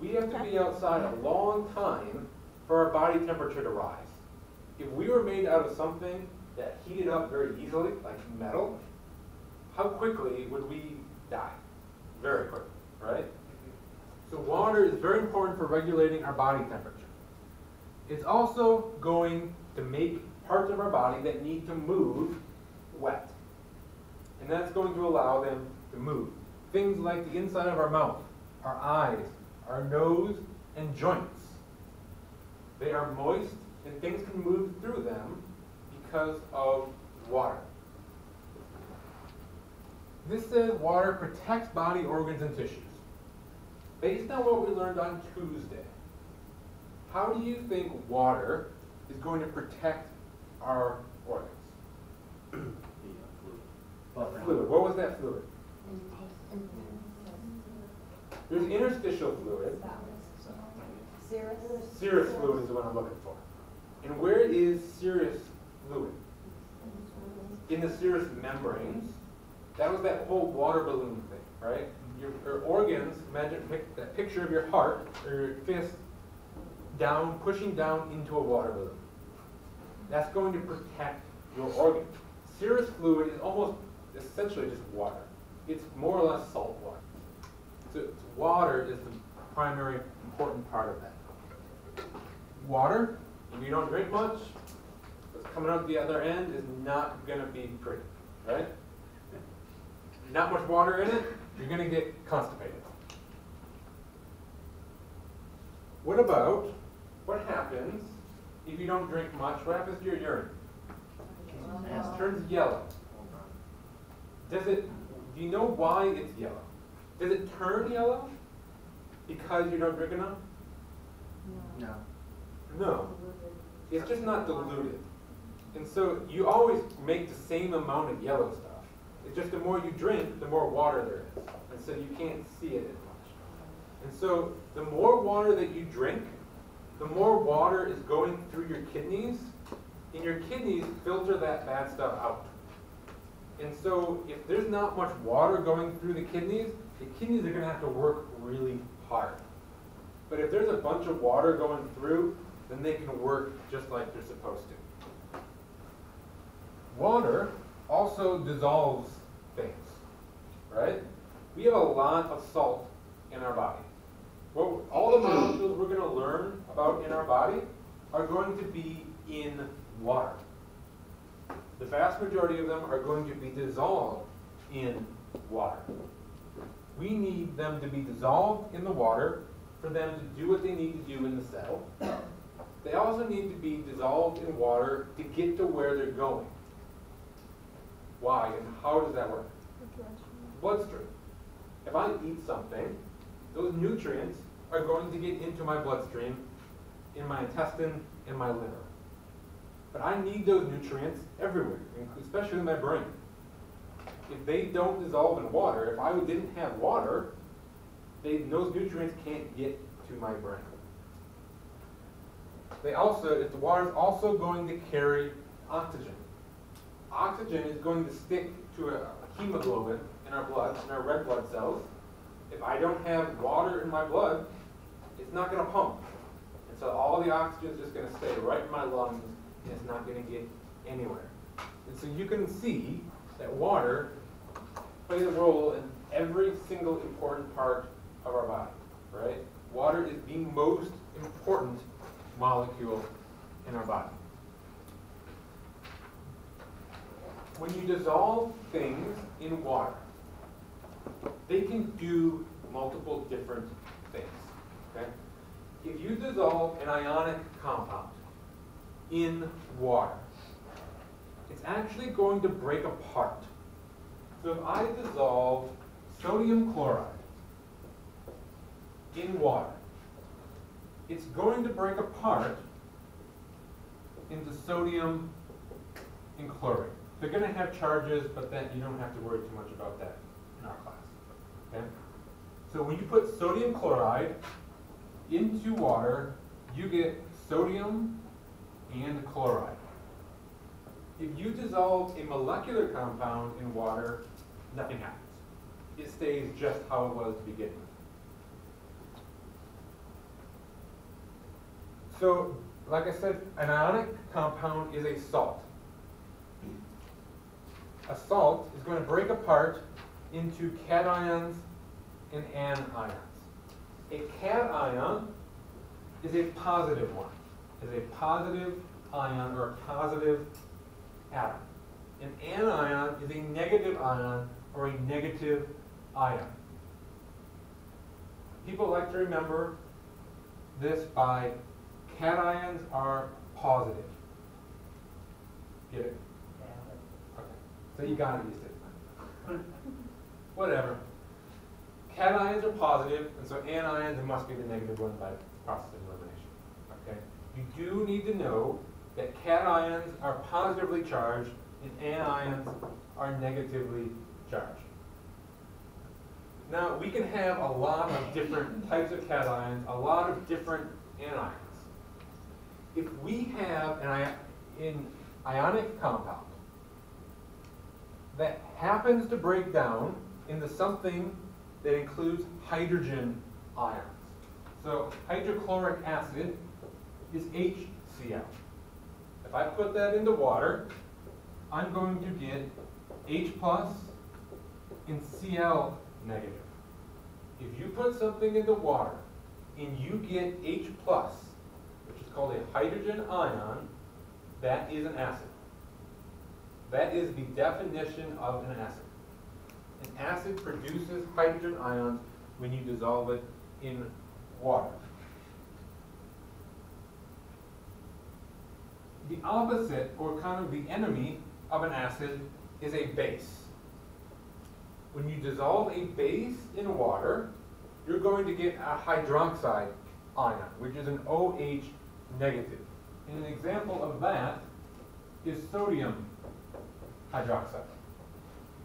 We have to be outside a long time for our body temperature to rise. If we were made out of something that heated up very easily, like metal, how quickly would we die? Very quickly, right? So water is very important for regulating our body temperature. It's also going to make parts of our body that need to move wet. And that's going to allow them to move. Things like the inside of our mouth, our eyes, our nose, and joints. They are moist and things can move through them because of water. This says water protects body organs and tissues. Based on what we learned on Tuesday, how do you think water is going to protect our organs? [CLEARS THROAT] Uh, fluid. What was that fluid? There's interstitial fluid. Serous? Serous fluid is the one I'm looking for. And where is serous fluid? In the serous membranes. That was that whole water balloon thing, right? Your, your organs, imagine pic, that picture of your heart or your fist down, pushing down into a water balloon. That's going to protect your organs. Serous fluid is almost essentially just water. It's more or less salt water. So water is the primary important part of that. Water, if you don't drink much, what's coming out the other end is not going to be pretty, right? Not much water in it, you're going to get constipated. What about, what happens if you don't drink much? What happens to your urine? It turns yellow. Does it, do you know why it's yellow? Does it turn yellow because you don't drink enough? No. No. It's just not diluted. And so you always make the same amount of yellow stuff. It's just the more you drink, the more water there is. And so you can't see it as much. And so the more water that you drink, the more water is going through your kidneys, and your kidneys filter that bad stuff out. And so if there's not much water going through the kidneys, the kidneys are going to have to work really hard. But if there's a bunch of water going through, then they can work just like they're supposed to. Water also dissolves things, right? We have a lot of salt in our body. Well, all the molecules we're going to learn about in our body are going to be in water. The vast majority of them are going to be dissolved in water. We need them to be dissolved in the water for them to do what they need to do in the cell. They also need to be dissolved in water to get to where they're going. Why and how does that work? Bloodstream. If I eat something, those nutrients are going to get into my bloodstream, in my intestine, in my liver. But I need those nutrients everywhere, especially in my brain. If they don't dissolve in water, if I didn't have water, they, those nutrients can't get to my brain. They also, if the water is also going to carry oxygen. Oxygen is going to stick to a hemoglobin in our blood, in our red blood cells. If I don't have water in my blood, it's not going to pump. And so all the oxygen is just going to stay right in my lungs it's not going to get anywhere. And so you can see that water plays a role in every single important part of our body, right? Water is the most important molecule in our body. When you dissolve things in water, they can do multiple different things. Okay? If you dissolve an ionic compound in water, it's actually going to break apart. So if I dissolve sodium chloride in water, it's going to break apart into sodium and chlorine. They're going to have charges, but then you don't have to worry too much about that in our class. Okay? So when you put sodium chloride into water, you get sodium and chloride. If you dissolve a molecular compound in water, nothing happens. It stays just how it was to begin with. So, like I said, an ionic compound is a salt. A salt is going to break apart into cations and anions. A cation is a positive one, is a positive ion or a positive atom. An anion is a negative ion or a negative ion. People like to remember this by cations are positive. Get it? Yeah, Okay. So you got it, you said. Whatever. Cations are positive, and so anions, must be the negative one by process of elimination. Okay? You do need to know that cations are positively charged and anions are negatively charged. Now, we can have a lot of different types of cations, a lot of different anions. If we have an ion, in ionic compound that happens to break down into something that includes hydrogen ions. So hydrochloric acid is HCl. If I put that into water, I'm going to get H plus and Cl negative. If you put something into water and you get H plus, which is called a hydrogen ion, that is an acid. That is the definition of an acid. An acid produces hydrogen ions when you dissolve it in water. The opposite, or kind of the enemy of an acid, is a base. When you dissolve a base in water, you're going to get a hydroxide ion, which is an OH negative. And an example of that is sodium hydroxide.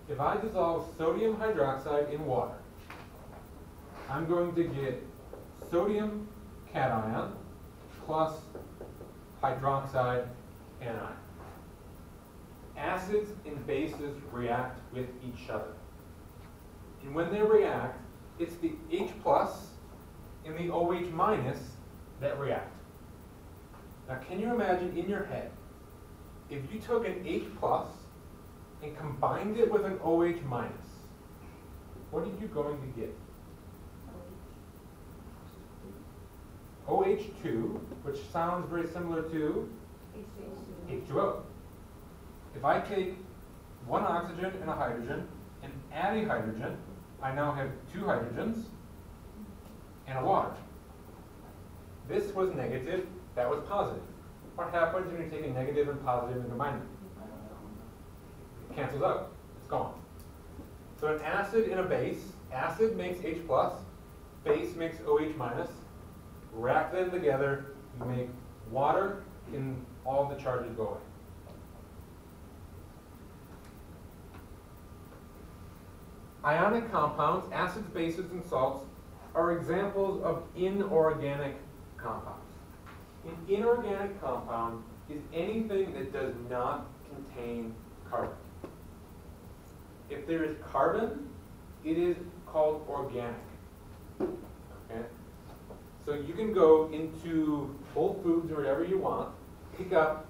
If I dissolve sodium hydroxide in water, I'm going to get sodium cation plus hydroxide anion. Acids and bases react with each other. And when they react, it's the H plus and the OH minus that react. Now, can you imagine in your head, if you took an H plus and combined it with an OH minus, what are you going to get? OH2, which sounds very similar to H2O. If I take one oxygen and a hydrogen and add a hydrogen, I now have two hydrogens and a water. This was negative, that was positive. What happens when you take a negative and positive and combine them? It cancels out, it's gone. So an acid and a base, acid makes H plus, base makes OH minus, Rack them together, you make water, and all the charges go away. Ionic compounds, acids, bases, and salts are examples of inorganic compounds. An inorganic compound is anything that does not contain carbon. If there is carbon, it is called organic. So you can go into Whole Foods or whatever you want, pick up,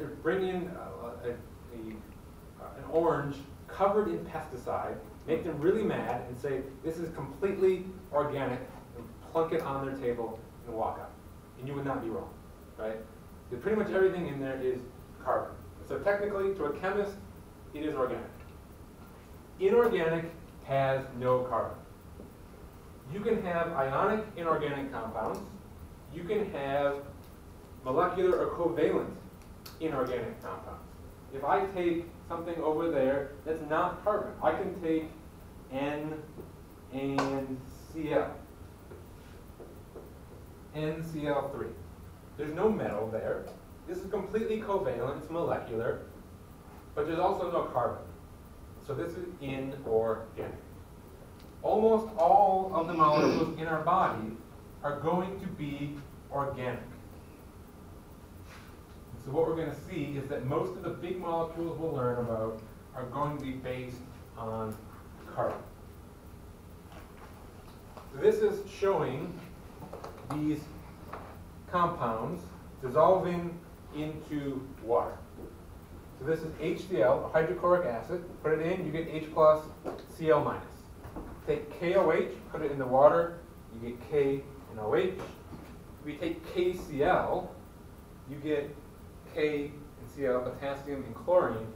uh, bring in uh, a, a, a, an orange covered in pesticide, make them really mad and say, this is completely organic, and plunk it on their table and walk out. And you would not be wrong, right? Because pretty much everything in there is carbon. So technically, to a chemist, it is organic. Inorganic has no carbon. You can have ionic inorganic compounds. You can have molecular or covalent inorganic compounds. If I take something over there that's not carbon, I can take N and Cl. NCl3. There's no metal there. This is completely covalent, it's molecular, but there's also no carbon. So this is in inorganic almost all of the molecules mm. in our body are going to be organic. So what we're going to see is that most of the big molecules we'll learn about are going to be based on carbon. So this is showing these compounds dissolving into water. So this is HCl, hydrochloric acid. Put it in, you get H plus, Cl minus. Take KOH, put it in the water, you get K and OH. If we take KCl, you get K and Cl, potassium and chlorine,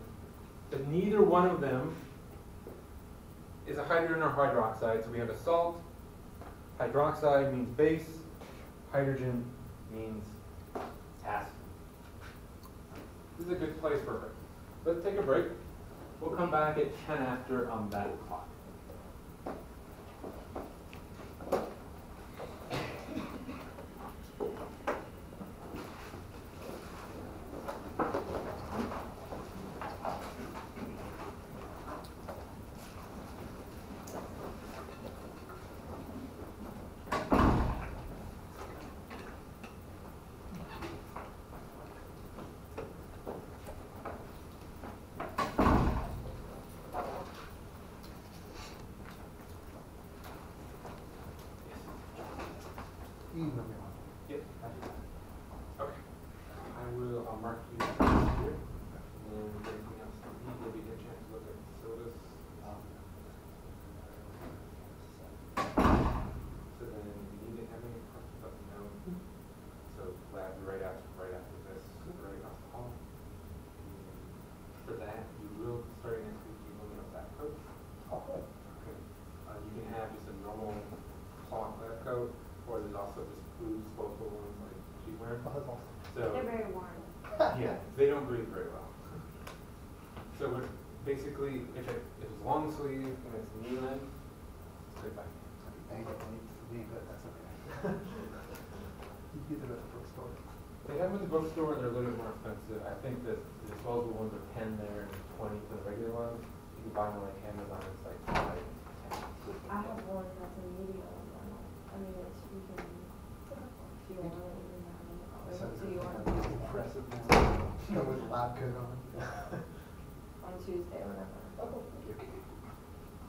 but neither one of them is a hydrogen or hydroxide, so we have a salt. Hydroxide means base, hydrogen means acid. This is a good place for a break. Let's take a break. We'll come back at 10 after on that clock. Thank you. You can buy them like Amazon, it's like five, ten. I have one that's a medium one. I mean, it's, you can, if you want it, you can have it. Do you want it? Impressive now. With lab coat on. [LAUGHS] On Tuesday, whenever. Oh,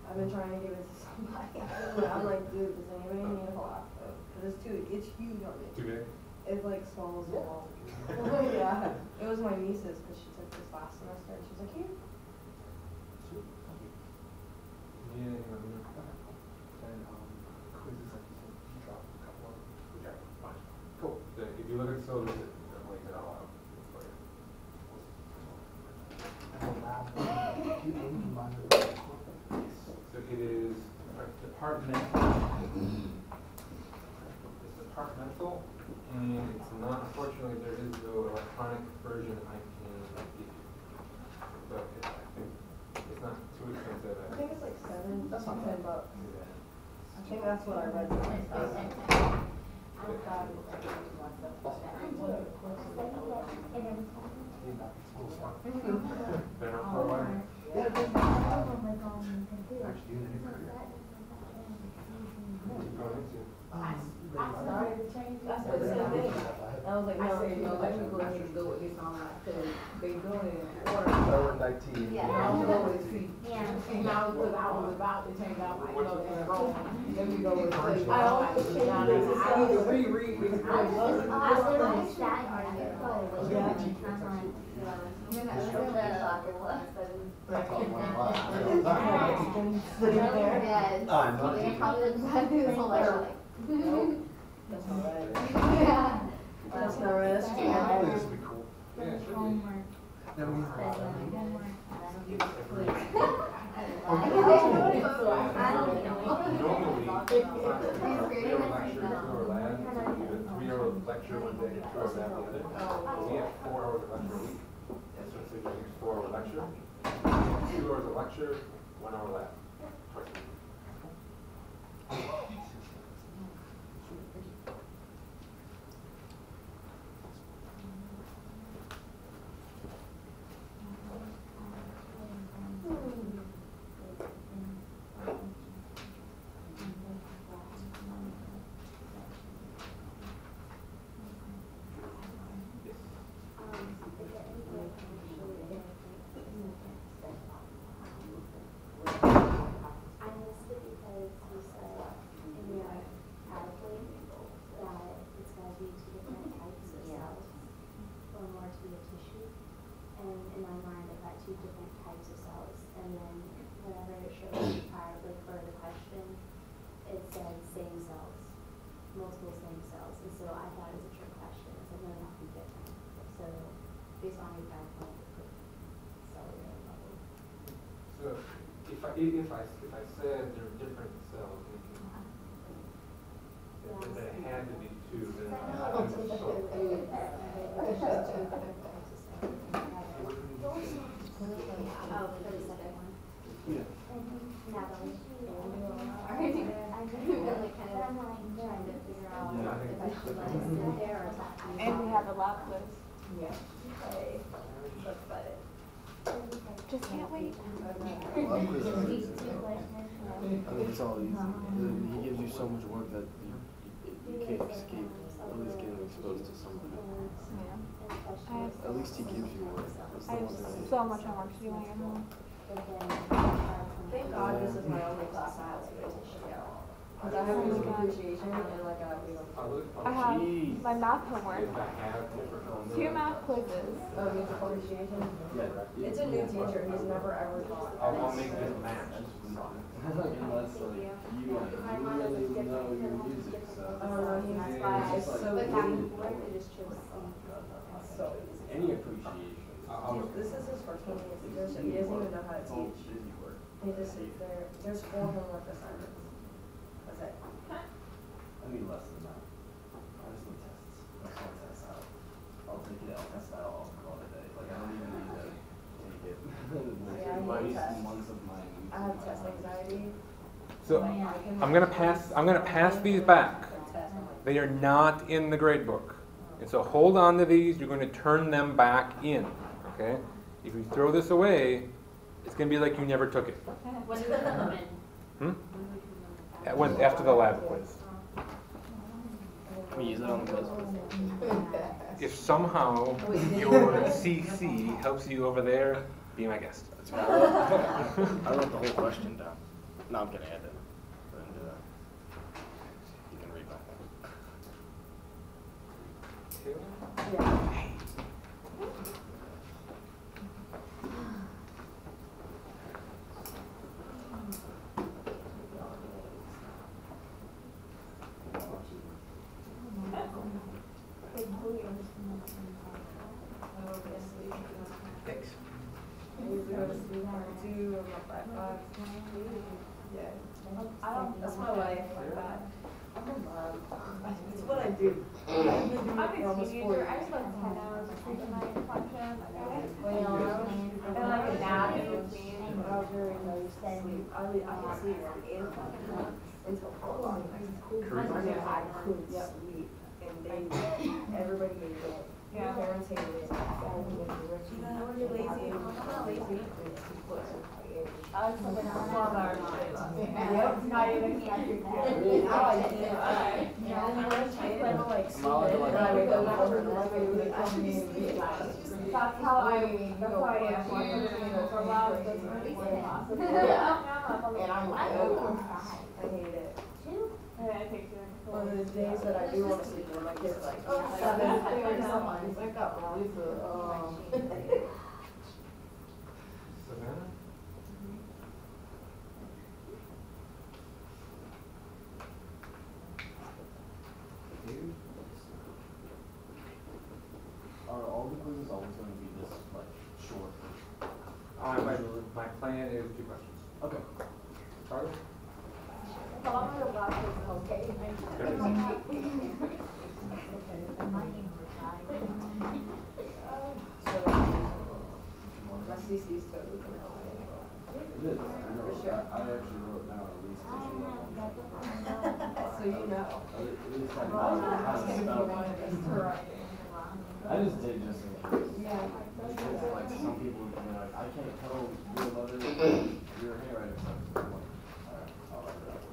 I've been trying to give it to somebody. [LAUGHS] I'm like, dude, does anybody need a lab coat? Cause it's too, it's huge on me. Too big? It's like small as a ball. [LAUGHS] yeah, it was my niece's but she took this last semester and she's like, here. Yeah, you know, And, um, quizzes, like you said, you dropped a couple of them. Okay, fine. Cool. So if you look at syllabus, it it lays it all out for you. And the lab, you can combine it with the core. So it is departmental. It's departmental, and it's not, unfortunately, there is no electronic version I can give you. But it- I think it's not too expensive. I think it's like seven, that's not ten bucks. Yeah. I think that's what I read. They're not oh, for a. Actually, you did it. Go into. That's what it said. I was like, no, no, let me go ahead and go with this on that, cause they doing it in order. Third nineteen. Yeah, I don't know what see. And now, cause I was about to change out, like, no, that's wrong. Let me go with. this. I always change it. I need to reread this. I was gonna teach you something. [LAUGHS] That's all one class. Sitting there. I'm not teaching. That's alright. That's the rest. I think this would be cool. Yeah, it should be. That means a lot. Normally, it's not a three-hour lecture, two-hour lab, you have a three-hour lecture one day, two-hour lab the other. But we have four hours of lecture a week, so it's a four-hour lecture. Two hours of lecture, one hour lab, twice a week. I missed it because you said in your PowerPoint that it's gonna be two different types of cells or more to be a tissue. And in my mind, I got two different types of cells. And then whenever it showed me part, like for the question, it said same cells, multiple same cells. And so I thought it was a trick question. It's like, no, they're not be different. So based on your PowerPoint, it could cellular level. So if I, if I, if I said there are different cells, we can, if there had to be two, then I would so. Oh, for the second one. Yeah. Natalie. I really kind of trying to figure out Yeah, I think if I should let it sit there or talk to you. And we have a lab quiz. Yeah. Hey, that's about it. Just can't wait. Love quizzes. I think all easy. He gives you so much work that you, you can't escape at least getting exposed to some of it. I have, At least he gives you work. That's the I have one thing. so much homework to do when I get home. Thank God this is my only class I have to go to. Cause I have oh music appreciation and like I have, you know, I oh, have Jeez. my math homework, if I have different. ones, two math quizzes. oh, music appreciation. Yeah. It's a new teacher, he's never ever taught. I'll, I'll make this match. You, really know your music, so. I. Any appreciation. This is his first one, he doesn't, even know how to teach. There's four homework assignments. That's it. I less than that. I just need tests. Tests out. I'll take it, I'll. Like, I don't even need take it. Months, of. I have test anxiety. So, I'm gonna pass, I'm gonna pass these back. Test, I'm like, They are not in the grade book. And so hold on to these, you're gonna turn them back in, okay? If you throw this away, it's gonna be like you never took it. When do we put in? Hmm? At when, after the lab quiz. We use it on the quiz. If somehow your CC helps you over there, be my guest. I wrote, the whole question down. No, I'm going to didn't. I didn't do that. Uh, you can read my thing. I usually go to sleep around two, I'm up by five. Yeah. I that's my life. I'm a mom. It's what I do. I've been doing I'm a teenager. I slept ten hours of sleep a night function. And like a nap in between, but I was very low sleep. I, I could sleep from eight o'clock at night until four o'clock. Yeah, I couldn't sleep, and they, everybody hated it. Yeah. parents hated it. You lazy? I'm not lazy. I was sleeping for twelve hours a day last night. Yep. Not even counting Now I can't. Yeah, when I was a kid, I would like sleep in, and I would go over and eleven, and they come in and be like, That's how I, that's how I am. Like, you know, for a while, it doesn't really work possible. Yeah. And I'm like, oh, I hate it. Yeah, it takes you. One of the days that I do want to sleep, when my kids like, oh, seven, or something, wake up, and leave the, um. Savannah? You? Are all the quizzes always going to be this like short? Uh, my, my plan is two questions. Okay. Charlie? Follow your glasses, okay? So, my CC's totally gonna help me. It is. I know. Sure. I, I actually wrote down at least issue level. So you know. At least I Well, know how to spell. be of us to write. I just did just in case. Yeah. Because like some people would be like, I can't tell your letter, your handwriting. So I'm alright, I'll write it out.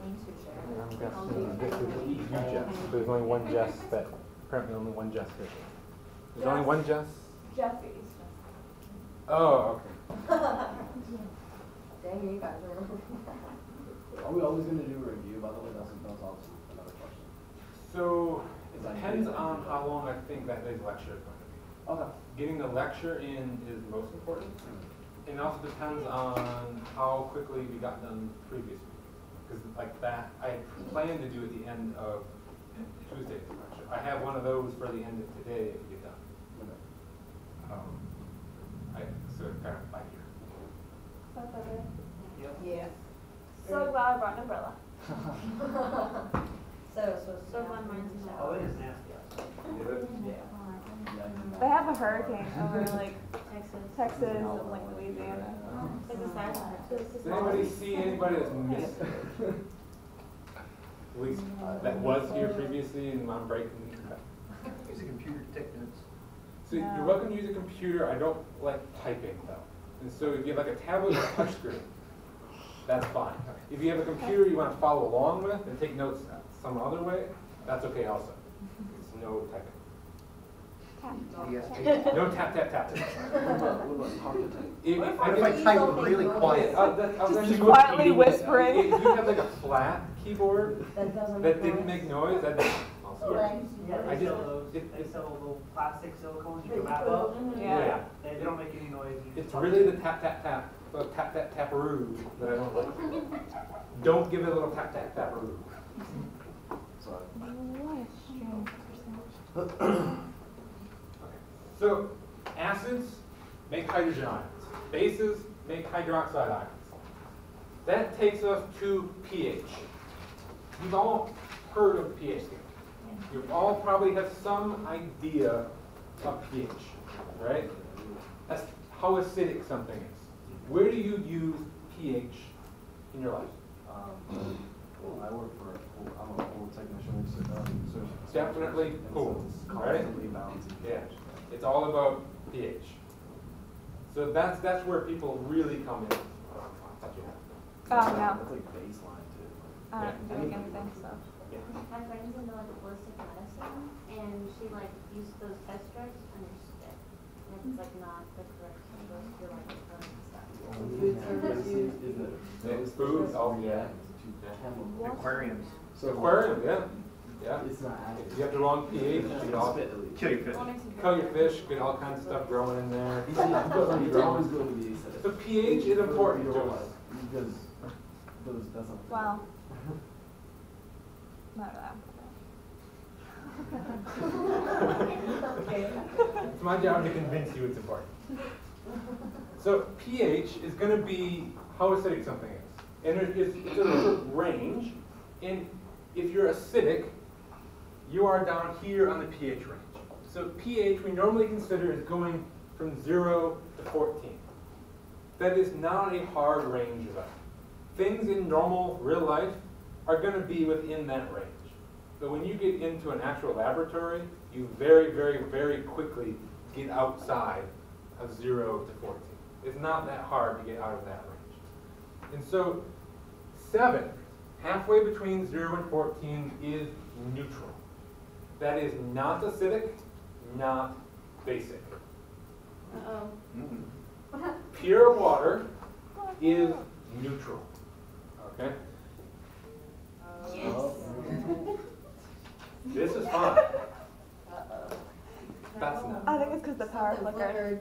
I'm guessing this is you, Jess. There's only one Jess that, apparently only one Jess here. There's only one Jess? Jeffy's. Oh, okay. [LAUGHS] Dang, you guys are. [LAUGHS] Are we always gonna do a review, by the way? That's, that's also another question. So, it depends on how long I think that day's lecture is going to be. Okay. Getting the lecture in is most important. And it also depends on how quickly we got done previous week. Because like that, I plan to do at the end of Tuesday's lecture. I have one of those for the end of today to get done. Um, I, so it's kind of by year. That's okay. Yeah. So glad I brought an umbrella. [LAUGHS] [LAUGHS] So, so. So glad mine's a Oh, it is nasty outside. [LAUGHS] Yeah. Yeah. They have a hurricane over like [LAUGHS] Texas. Texas and like Louisiana. It's a sad Does anybody see anybody that's missed? [LAUGHS] At least uh, that was here previously and I'm breaking. Use a computer to take notes. So you're welcome to use a computer, I don't like typing though. And so if you have like a tablet or a touchscreen, that's fine. If you have a computer you want to follow along with and take notes some other way, that's okay also. It's no typing. No tap, tap, tap. What about, what about talk to type? If, What if I type really quiet? Uh, that, I was Just actually quietly repeating whispering. If you have like a flat keyboard That doesn't. that didn't make noise, that also works. Yeah, I they just- sell those, it- they sell little plastic silicones you can wrap up. Yeah. They, they don't make any noise. It's really the tap, tap, tap, the tap, tap, taparoo that I don't like. [LAUGHS] Don't give it a little tap, tap, taparoo. So, acids make hydrogen ions. Bases make hydroxide ions. That takes us to pH. You've all heard of pH. You all probably have some idea of pH, right? That's how acidic something is. Where do you use pH in your life? Um, well, I work for, a pool- I'm a pool technician, so, um, so. Definitely and so it's right? Balancing. Yeah, it's all about pH. So that's, that's where people really come in. Touch your. Oh, no. That's like baseline too. I don't think anything, so. Yeah. My friend's into like holistic medicine, and she like used those test strips and they're spit. And it's like not the correct, supposed to like correct stuff. Food service use. Is it? It's food, oh, yeah. Aquariums. So Aquarium, yeah. Yeah? It's not active. If you have the wrong pH, you get all, Kill your fish. kill your fish, get all kinds of stuff growing in there. He's, he's always going to be acidic. So pH is important to us. Because those, that's not. Wow. [LAUGHS] Not that. [LAUGHS] It's my job to convince you it's important. So pH is going to be how acidic something is. And there is, it's a range. And if you're acidic, you are down here on the pH range. So pH we normally consider is going from 0 to 14. That is not a hard range though. Things in normal real life are going to be within that range. But when you get into an actual laboratory, you very, very, very quickly get outside of 0 to 14. It's not that hard to get out of that range. And so 7, halfway between 0 and 14, is neutral. That is not acidic, not basic. Uh-oh. Mm. Pure water is neutral. Okay? Yes. This is fun. [LAUGHS] That's not. I think it's because the power flickered.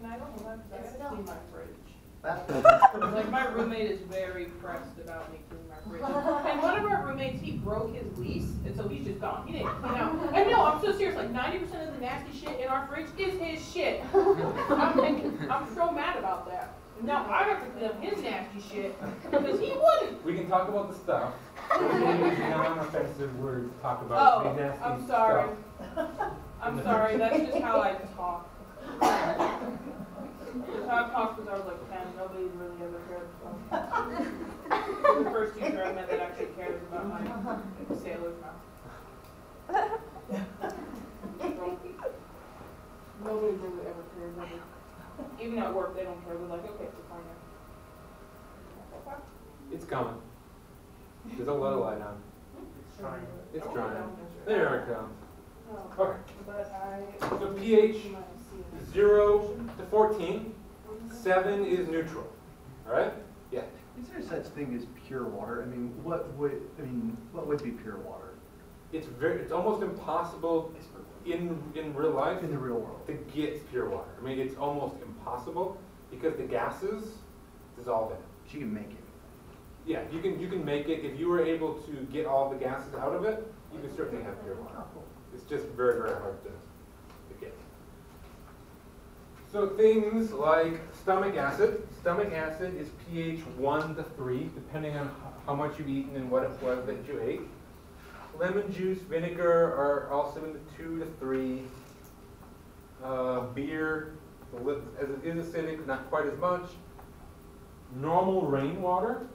Can I go home? I It's gotta clean not. my fridge. Like my roommate is very pressed about me cleaning my fridge. [LAUGHS] And one of our roommates, he broke his lease, and so he's just gone. He didn't clean out. And no, I'm so serious. Like ninety percent of the nasty shit in our fridge is his shit. I'm, and I'm so mad about that. Now I have to clean up his nasty shit because he wouldn't. We can talk about the stuff. We can non-offensive words talk about Oh, the nasty I'm sorry. stuff. I'm sorry. That's just how I talk. [LAUGHS] That's how I talk since I was like ten. Nobody really ever cared. So. [LAUGHS] the first teacher I met that actually cares about my sailor's mouth. Nobody really ever cares. Ever. Even at work, they don't care. They're like, okay, we're fine now. It's coming. There's a lot of light on. It's trying. It's drying. There it comes. Oh, Okay. But I. So pH 0 to 14. 7 is neutral. All right? Yeah. Is there such thing as pure water? I mean, what would, I mean, what would be pure water It's very, it's almost impossible in, in real life in the real world? to get pure water. I mean, it's almost impossible because the gases dissolve in it. You can make it. Yeah, you can, you can make it, if you were able to get all the gases out of it, you can certainly have pure water. Oh, it's just very, very hard to, to get. So things like stomach acid, stomach acid is pH one to three, depending on how much you've eaten and what it was that you ate. Lemon juice, vinegar are also in the two to three. Uh, beer, as it is acidic, not quite as much. Normal rainwater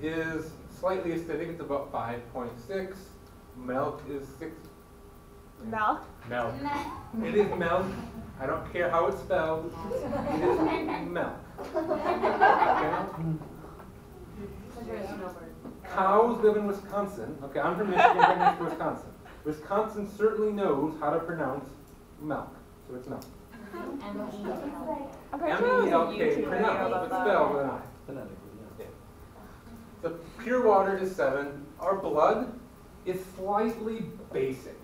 is slightly acidic, it's about five point six. Milk is six. Milk? Milk. It is milk. I don't care how it's spelled. It is milk. Okay? Cows live in Wisconsin. Okay, I'm from Michigan, right next to Wisconsin. Wisconsin certainly knows how to pronounce milk, so it's milk. I'm pretty sure there was a M-E-L-K, YouTube video pronounced, about but that. spelled with an I. Phonetically, yeah. So pure water is seven. Our blood is slightly basic.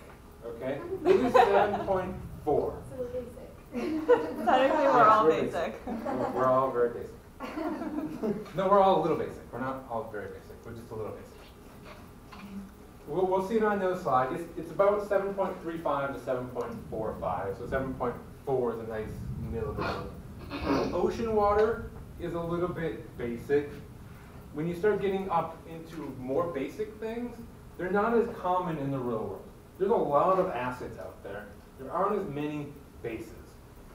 Okay, it is seven point four. [LAUGHS] So basic. Technically, we're all we're basic. We're, we're all very basic. [LAUGHS] No, we're all a little basic. We're not all very basic. We're just a little basic. We'll, we'll see it on the other slide. It's, it's about 7.35 to 7.45. So 7.4 is a nice middle ground. Ocean water is a little bit basic. When you start getting up into more basic things, they're not as common in the real world. There's a lot of acids out there. There aren't as many bases.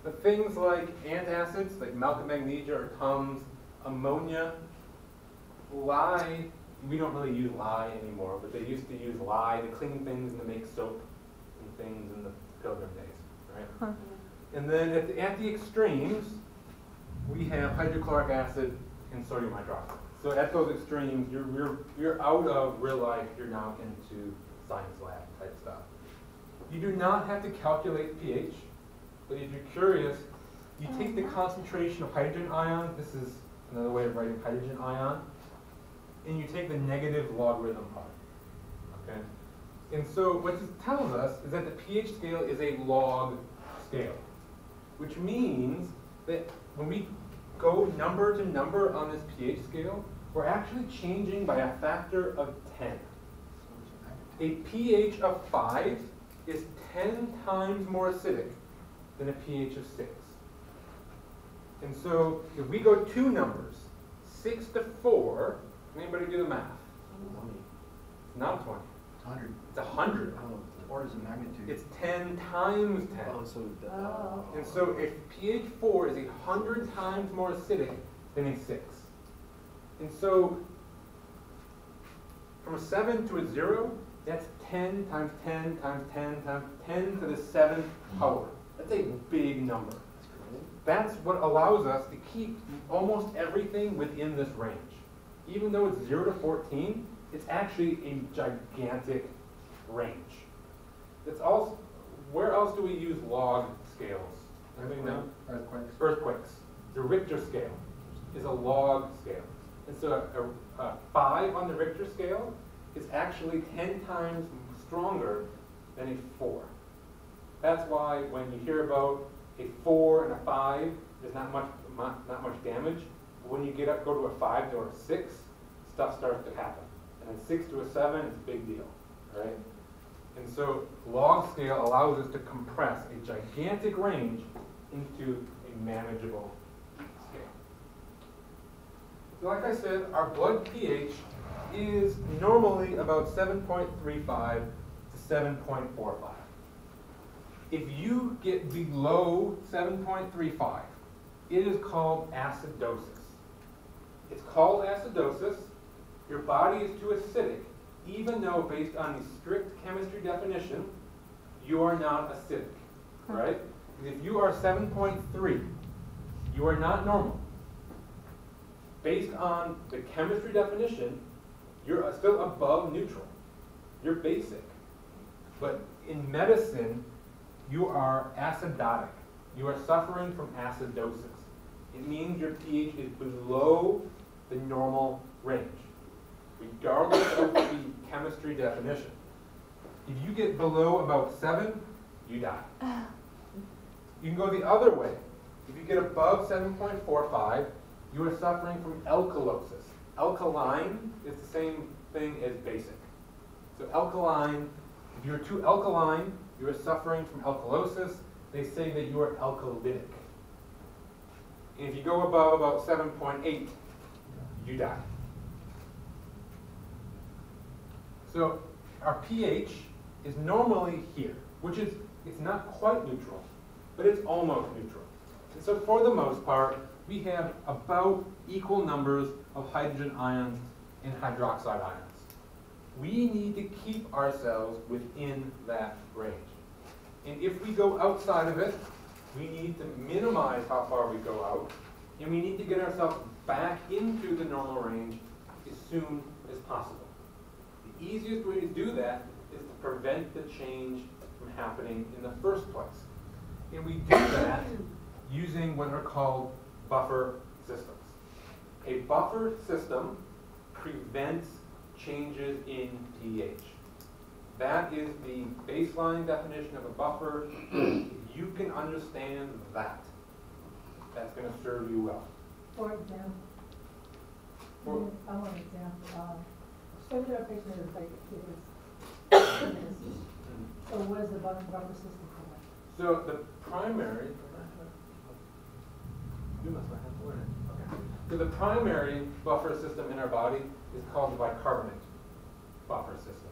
The things like antacids, like milk of magnesia or Tums, ammonia, lye, we don't really use lye anymore, but they used to use lye to clean things and to make soap and things in the pilgrim days, right? Huh. And then at the, at the extremes, we have hydrochloric acid and sodium hydroxide. So at those extremes, you're, you're, you're out of real life, you're now into science lab type stuff. You do not have to calculate pH, but if you're curious, you take the uh-huh. concentration of hydrogen ion, this is another way of writing hydrogen ion, and you take the negative logarithm of it. Okay? And so what this tells us is that the pH scale is a log scale, which means that when we go number to number on this pH scale, we're actually changing by a factor of 10. A pH of 5 is 10 times more acidic than a pH of 6. And so if we go two numbers, 6 to 4, anybody do the math? It's not 20. It's hundred. It's 100. Oh, orders of magnitude. It's 10 times 10. Oh, so the, Oh. And so if pH 4 is 100 times more acidic than a 6. And so from a 7 to a 0, that's 10 times 10 times 10 times 10 to the 7th power. That's a big number. That's what allows us to keep almost everything within this range. Even though it's 0 to 14, it's actually a gigantic range. It's also, where else do we use log scales? Earthquakes. Earthquakes. The Richter scale is a log scale. And so a, a, five on the Richter scale is actually 10 times stronger than a four. That's why when you hear about a four and a five, there's not much, not, much damage. But When you get up, go to a five or a six, stuff starts to happen. And then six to a seven, it's a big deal, right? And so log scale allows us to compress a gigantic range into a manageable scale. So like I said, our blood pH is normally about 7.35 to 7.45. If you get below 7.35, it is called acidosis. It's called acidosis. Your body is too acidic, even though based on the strict chemistry definition, you are not acidic, right? If you are 7.3, you are not normal. Based on the chemistry definition, you're uh, still above neutral. You're basic. But in medicine, you are acidotic. You are suffering from acidosis. It means your pH is below the normal range, regardless of the chemistry definition. If you get below about 7, you die. You can go the other way. If you get above 7.45, you are suffering from alkalosis. Alkaline is the same thing as basic. So alkaline, if you're too alkaline, you are suffering from alkalosis. They say that you are alkalotic. And if you go above about 7.8, you die. So our pH is normally here, which is, it's not quite neutral, but it's almost neutral. And so for the most part, we have about equal numbers of hydrogen ions and hydroxide ions. We need to keep ourselves within that range. And if we go outside of it, we need to minimize how far we go out, and we need to get ourselves back into the normal range as soon as possible. The easiest way to do that is to prevent the change from happening in the first place. And we do that [COUGHS] using what are called buffer systems. A buffer system prevents changes in pH. That is the baseline definition of a buffer. If you can understand that, that's going to serve you well. For example, For- I want an example, um, cellular patient is like, is, so what is the buffer, buffer system for? So the primary, you must not have to learn it. So the primary buffer system in our body is called the bicarbonate buffer system.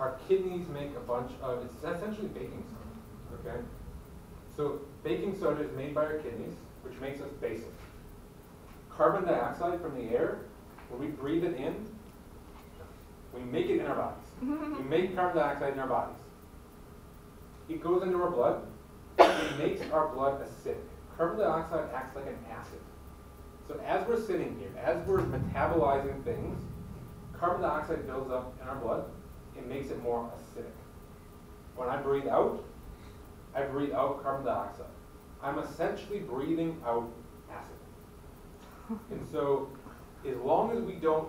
Our kidneys make a bunch of, it's essentially baking soda, okay? So baking soda is made by our kidneys, which makes us basic. Carbon dioxide from the air, when we breathe it in, we make it in our bodies. [LAUGHS] we make carbon dioxide in our bodies. It goes into our blood, it makes our blood acidic. Carbon dioxide acts like an acid. So as we're sitting here, as we're metabolizing things, carbon dioxide builds up in our blood, it makes it more acidic. When I breathe out, I breathe out carbon dioxide. I'm essentially breathing out acid. [LAUGHS] And so, as long as we don't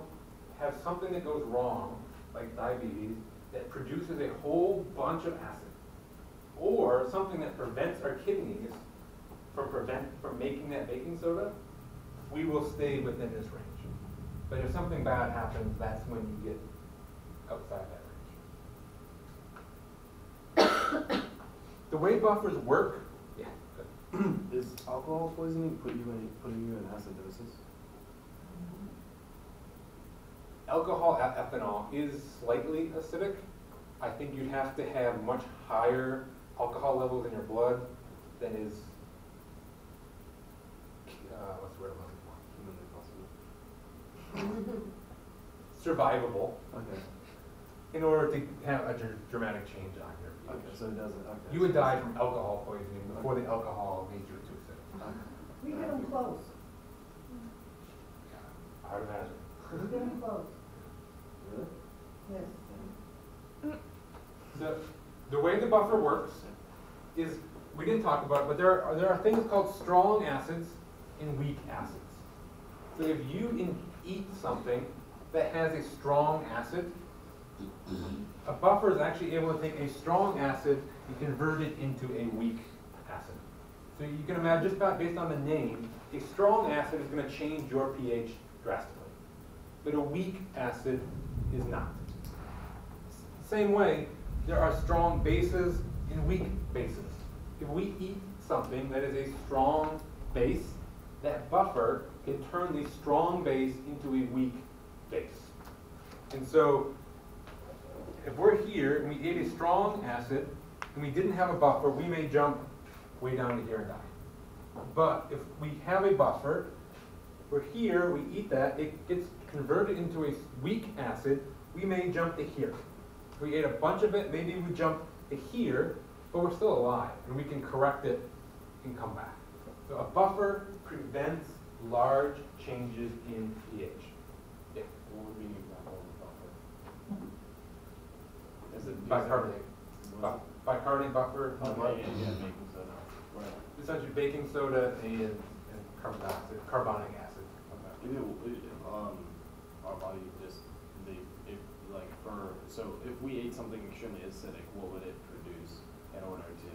have something that goes wrong, like diabetes, that produces a whole bunch of acid, or something that prevents our kidneys from prevent, from making that baking soda, we will stay within this range. But if something bad happens, that's when you get outside that range. the way buffers work, yeah. good. [CLEARS THROAT] Is alcohol poisoning put you in, putting you in acidosis? Alcohol ethanol is slightly acidic. I think you'd have to have much higher alcohol levels in your blood than is, uh, what's the word I'm looking for? Humanly possible. [LAUGHS] Survivable Okay. in order to have a dr- dramatic change on your Okay, so it doesn't, okay. You would die from alcohol poisoning before the alcohol made you too acidic. We get them close, I would imagine. we get them close, Really? yes. The, the way the buffer works is, we didn't talk about, it, but there are, there are things called strong acids and weak acids. So if you in, eat something that has a strong acid, a buffer is actually able to take a strong acid and convert it into a weak acid. So you can imagine, just about based on the name, a strong acid is going to change your pH drastically. But a weak acid is not. Same way, there are strong bases and weak bases. If we eat something that is a strong base, that buffer can turn the strong base into a weak base. And so, if we're here and we ate a strong acid and we didn't have a buffer, we may jump way down to here and die. But if we have a buffer, we're here, we eat that, it gets converted into a weak acid, we may jump to here. If we ate a bunch of it, maybe we jump to here, but we're still alive, and we can correct it and come back. So a buffer prevents large changes in pH. Yeah. What would be an example of a buffer? Is it? Bicarbonate. Bu- Bicarbonate buffer, it- Okay, yeah, yeah, baking soda. Right. essentially baking soda and, and carbon dioxide, carbonic acid. Okay. Is it, is- um, our body just, they, if, like, for, so if we ate something extremely acidic, what would it produce in order to?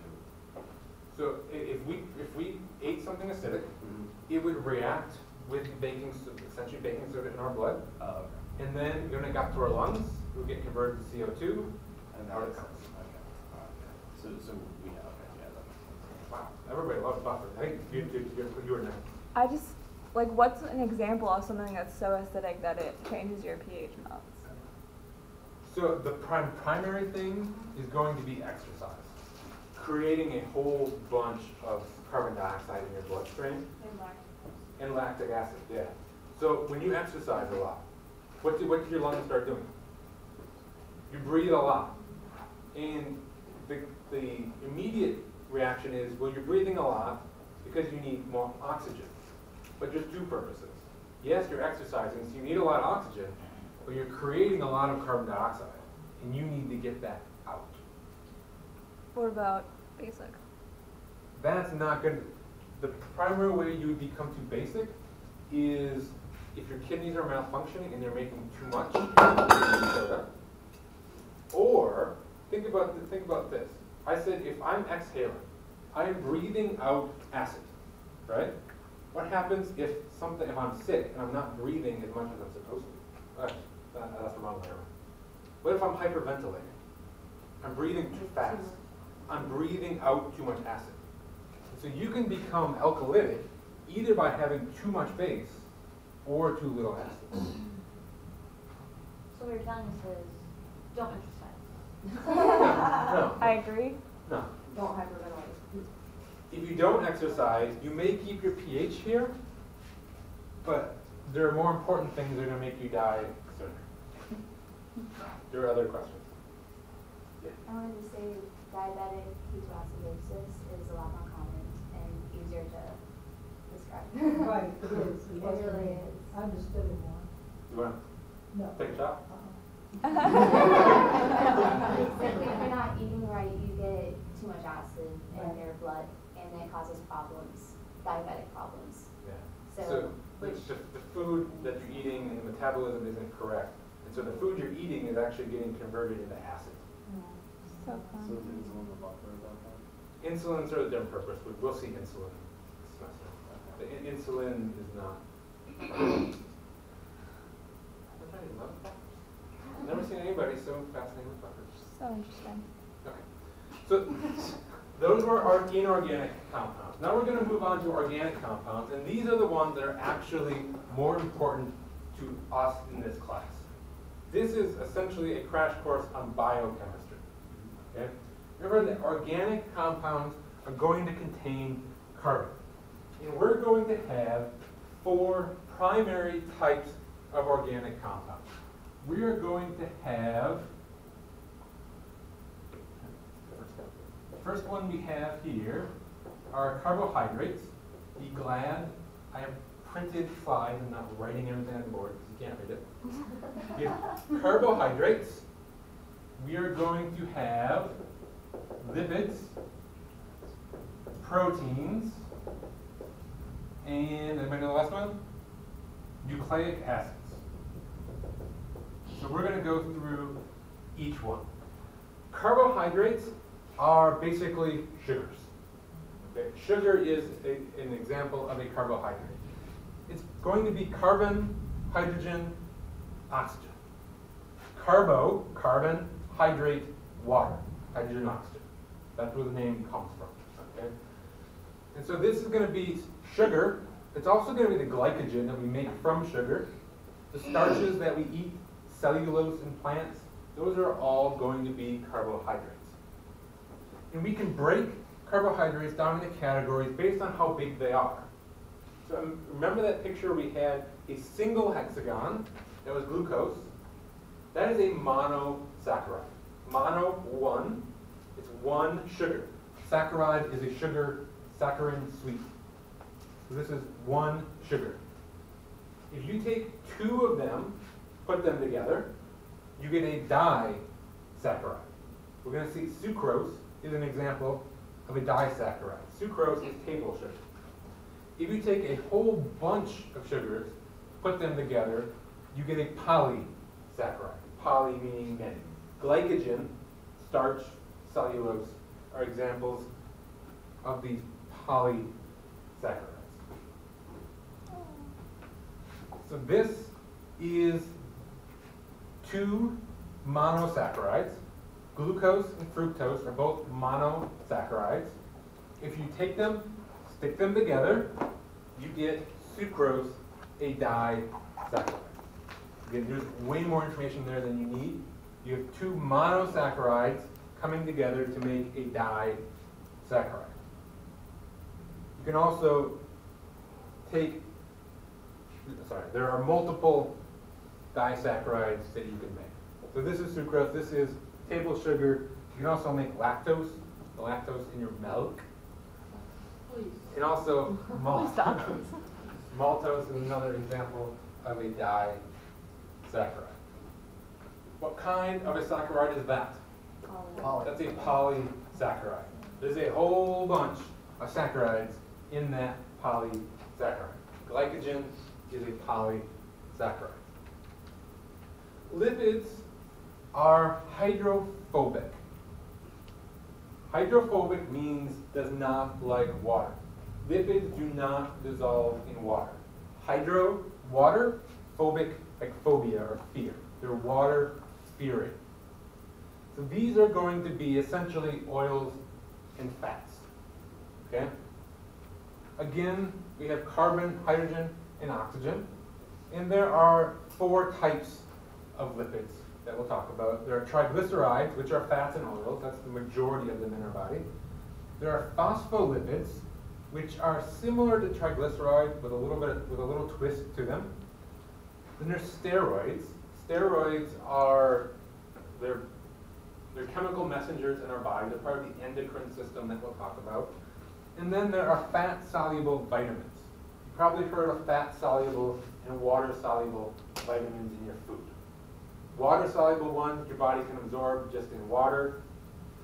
So if we, if we ate something acidic, Mhm. It would react with baking, so- essentially baking soda in our blood, Oh, okay. and then when it got to our lungs, it would get converted to CO2, And out it that's, comes. okay, alright, so, so, we, okay, yeah, that makes sense. Wow, everybody loves buffers. I think you, you, you, you were next. I just like what's an example of something that's so acidic that it changes your pH balance? So the prim- primary thing is going to be exercise. Creating a whole bunch of carbon dioxide in your bloodstream and lactic acid, yeah. So when you exercise a lot, what do, what do your lungs start doing? You breathe a lot. And the, the immediate reaction is, well, you're breathing a lot because you need more oxygen. But there's two purposes. Yes, you're exercising, so you need a lot of oxygen, but you're creating a lot of carbon dioxide, and you need to get that out. What about basic? That's not good. The primary way you would become too basic is if your kidneys are malfunctioning and they're making too much soda. Or think about th- think about this. I said if I'm exhaling, I am breathing out acid, right? What happens if something if I'm sick and I'm not breathing as much as I'm supposed to? Uh, that- that's the wrong way around. What if I'm hyperventilating? I'm breathing too fast. I'm breathing out too much acid. So you can become alkalotic either by having too much base or too little acid. Mm. So what you're telling us is, don't exercise. No, [LAUGHS] I agree. no. Don't hyperventilate. If you don't exercise, you may keep your pH here, but there are more important things that are going to make you die sooner. There are other questions. I wanted to say diabetic ketoacidosis is a lot more common and easier to describe. Right, it is, it It was for really is. I understood it more. You want No. to take a shot? Basically, if you're not eating right, you get too much acid in Right. your blood and it causes problems, diabetic problems. Yeah. So, So the, which- the, the food that you're eating and the metabolism isn't correct. And So the food you're eating is actually getting converted into acid. Mm. So So is insulin the buffer at that point? Insulin serves a different purpose. We- We'll see insulin this semester. The in- insulin is not. Everybody loves buffers. Never seen anybody so fascinated with buffers. So interesting. Okay. So [LAUGHS] those were our inorganic compounds. Now we're going to move on to organic compounds, and these are the ones that are actually more important to us in this class. This is essentially a crash course on biochemistry. Okay? Remember that organic compounds are going to contain carbon. And we're going to have four primary types of organic compounds. We are going to have the first one we have here are carbohydrates. Be glad I have printed slides and not writing everything on the board because you can't read it. [LAUGHS] We have carbohydrates. We are going to have lipids, proteins, and anybody know the last one? Nucleic acids. So we're going to go through each one. Carbohydrates are basically sugars. Okay? Sugar is a, an example of a carbohydrate. It's going to be carbon, hydrogen, oxygen. Carbo, carbon, hydrate, water, hydrogen, oxygen. That's where the name comes? And so this is going to be sugar. It's also going to be the glycogen that we make from sugar. The starches that we eat, cellulose in plants, those are all going to be carbohydrates. And we can break carbohydrates down into categories based on how big they are. So um, remember that picture we had a single hexagon that was glucose? That is a monosaccharide. Mono, one, it's one sugar. Saccharide is a sugar, saccharin, sweet. So this is one sugar. If you take two of them, put them together, you get a disaccharide. We're going to see sucrose is an example of a disaccharide. Sucrose is table sugar. If you take a whole bunch of sugars, put them together, you get a polysaccharide. Poly meaning many. Glycogen, starch, cellulose are examples of these polysaccharides. So this is two monosaccharides. Glucose and fructose are both monosaccharides. If you take them, stick them together, you get sucrose, a disaccharide. Again, there's way more information there than you need. You have two monosaccharides coming together to make a disaccharide. You can also take, sorry, there are multiple disaccharides that you can make. So this is sucrose, this is table sugar. You can also make lactose, the lactose in your milk. And also maltose. Maltose is another example of a disaccharide. What kind of a saccharide is that? Poly. That's a polysaccharide. There's a whole bunch of saccharides in that polysaccharide. Glycogen is a polysaccharide. Lipids are hydrophobic. Hydrophobic means does not like water. Lipids do not dissolve in water. Hydro, water, phobic, like phobia or fear. They're water fearing. So these are going to be essentially oils and fats. Okay? Again, we have carbon, hydrogen, and oxygen. And there are four types of lipids that we'll talk about. There are triglycerides, which are fats and oils. That's the majority of them in our body. There are phospholipids, which are similar to triglycerides with a little bit with a little twist to them. Then there's steroids. Steroids are they're they're chemical messengers in our body. They're part of the endocrine system that we'll talk about. And then there are fat-soluble vitamins. You've probably heard of fat-soluble and water-soluble vitamins in your food. Water-soluble ones your body can absorb just in water,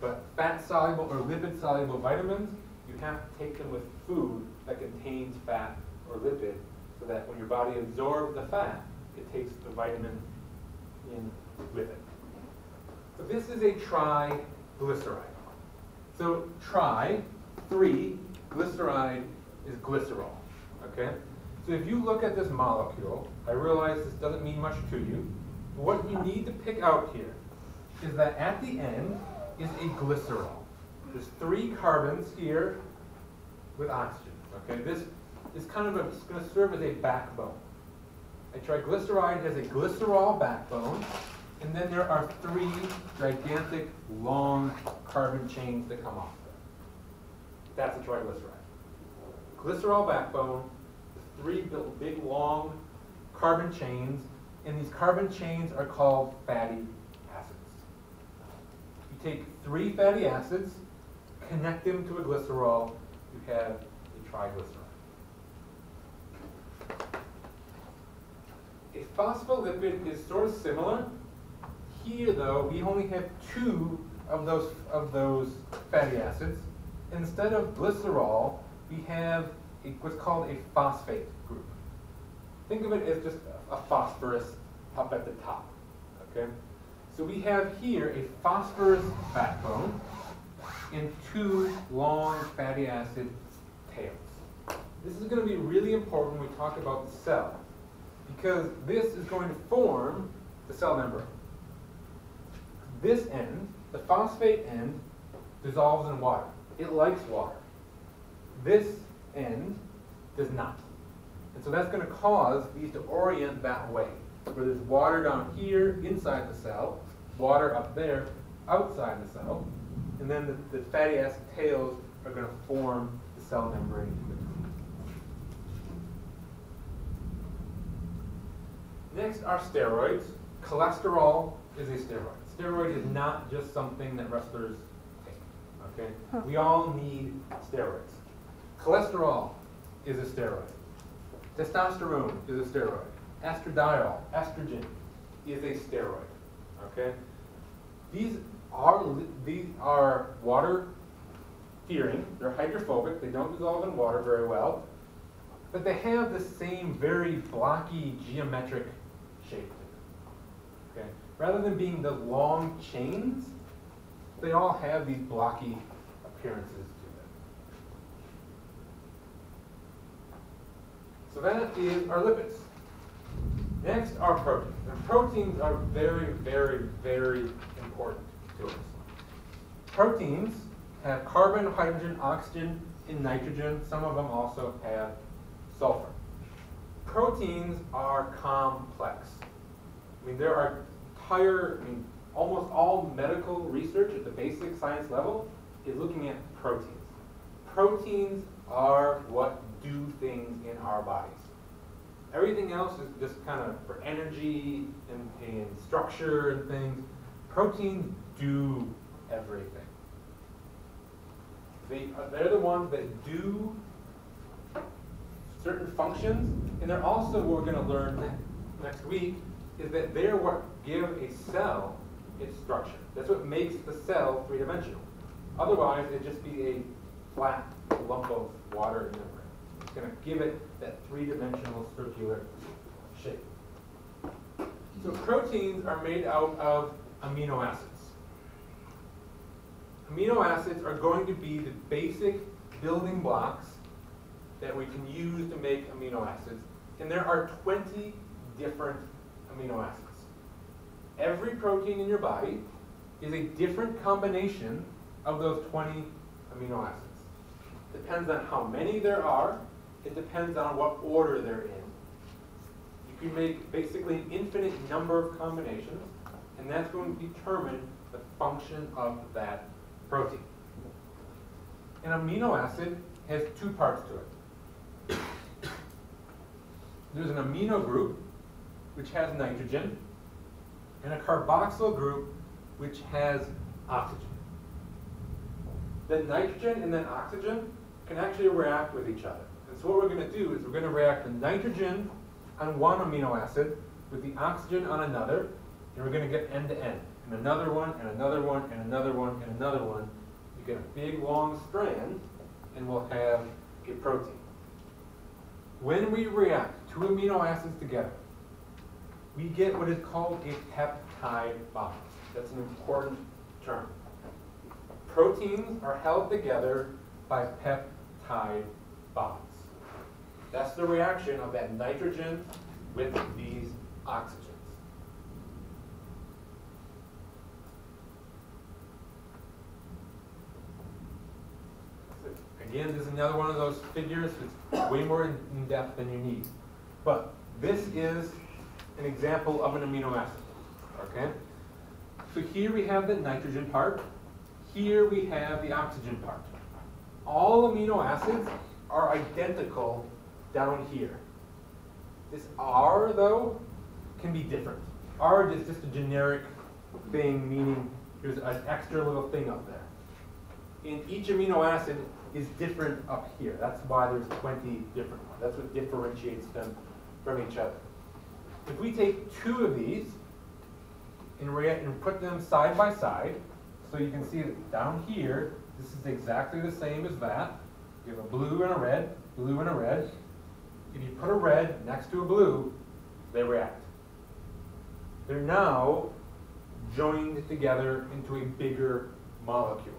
but fat-soluble or lipid-soluble vitamins, you have to take them with food that contains fat or lipid so that when your body absorbs the fat, it takes the vitamin in with it. So this is a triglyceride. So tri, three, glyceride is glycerol, okay? So if you look at this molecule, I realize this doesn't mean much to you. What you need to pick out here is that at the end is a glycerol. There's three carbons here with oxygen, okay? This is kind of gonna serve as a backbone. A triglyceride has a glycerol backbone, and then there are three gigantic long carbon chains that come off. That's a triglyceride. Glycerol backbone, three big, long carbon chains, and these carbon chains are called fatty acids. You take three fatty acids, connect them to a glycerol, you have a triglyceride. A phospholipid is sort of similar. Here, though, we only have two of those of those fatty acids. Instead of glycerol, we have a, what's called a phosphate group. Think of it as just a phosphorus up at the top. Okay? So we have here a phosphorus backbone and two long fatty acid tails. This is going to be really important when we talk about the cell because this is going to form the cell membrane. This end, the phosphate end, dissolves in water. It likes water. This end does not. And so that's going to cause these to orient that way, where there's water down here inside the cell, water up there outside the cell, and then the, the fatty acid tails are going to form the cell membrane. Next are steroids. Cholesterol is a steroid. Steroid is not just something that wrestlers Okay? We all need steroids. Cholesterol is a steroid. Testosterone is a steroid. Estradiol, estrogen, is a steroid. Okay? These are these are water fearing. They're hydrophobic. They don't dissolve in water very well. But they have the same very blocky geometric shape. Okay? Rather than being the long chains, they all have these blocky appearances to them. So that is our lipids. Next are proteins. And proteins are very, very, very important to us. Proteins have carbon, hydrogen, oxygen, and nitrogen. Some of them also have sulfur. Proteins are complex. I mean, there are entire, I mean, almost all medical research at the basic science level is looking at proteins. Proteins are what do things in our bodies. Everything else is just kind of for energy and, and structure and things. Proteins do everything. They, are, they're the ones that do certain functions, and they're also what we're going to learn next, next week is that they're what give a cell its structure. That's what makes the cell three-dimensional. Otherwise, it'd just be a flat lump of water in the membrane. It's going to give it that three-dimensional circular shape. So proteins are made out of amino acids. Amino acids are going to be the basic building blocks that we can use to make amino acids. And there are 20 different amino acids. Every protein in your body is a different combination of those 20 amino acids. It depends on how many there are. It depends on what order they're in. You can make basically an infinite number of combinations, and that's going to determine the function of that protein. An amino acid has two parts to it. There's an amino group, which has nitrogen, and a carboxyl group, which has oxygen. The nitrogen and then oxygen can actually react with each other. And so what we're going to do is we're going to react the nitrogen on one amino acid with the oxygen on another, and we're going to get end to end. And another one, and another one, and another one, and another one. You get a big long strand, and we'll have a protein. When we react two amino acids together, we get what is called a peptide bond. That's an important term. Proteins are held together by peptide bonds. That's the reaction of that nitrogen with these oxygens. Again, this is another one of those figures that's way more in in depth than you need. But this is an example of an amino acid, okay? So here we have the nitrogen part. Here we have the oxygen part. All amino acids are identical down here. This R, though, can be different. R is just a generic thing, meaning there's an extra little thing up there. And each amino acid is different up here. That's why there's 20 different ones. That's what differentiates them from each other. If we take two of these and, and put them side by side, so you can see that down here, this is exactly the same as that. You have a blue and a red, blue and a red. If you put a red next to a blue, they react. They're now joined together into a bigger molecule.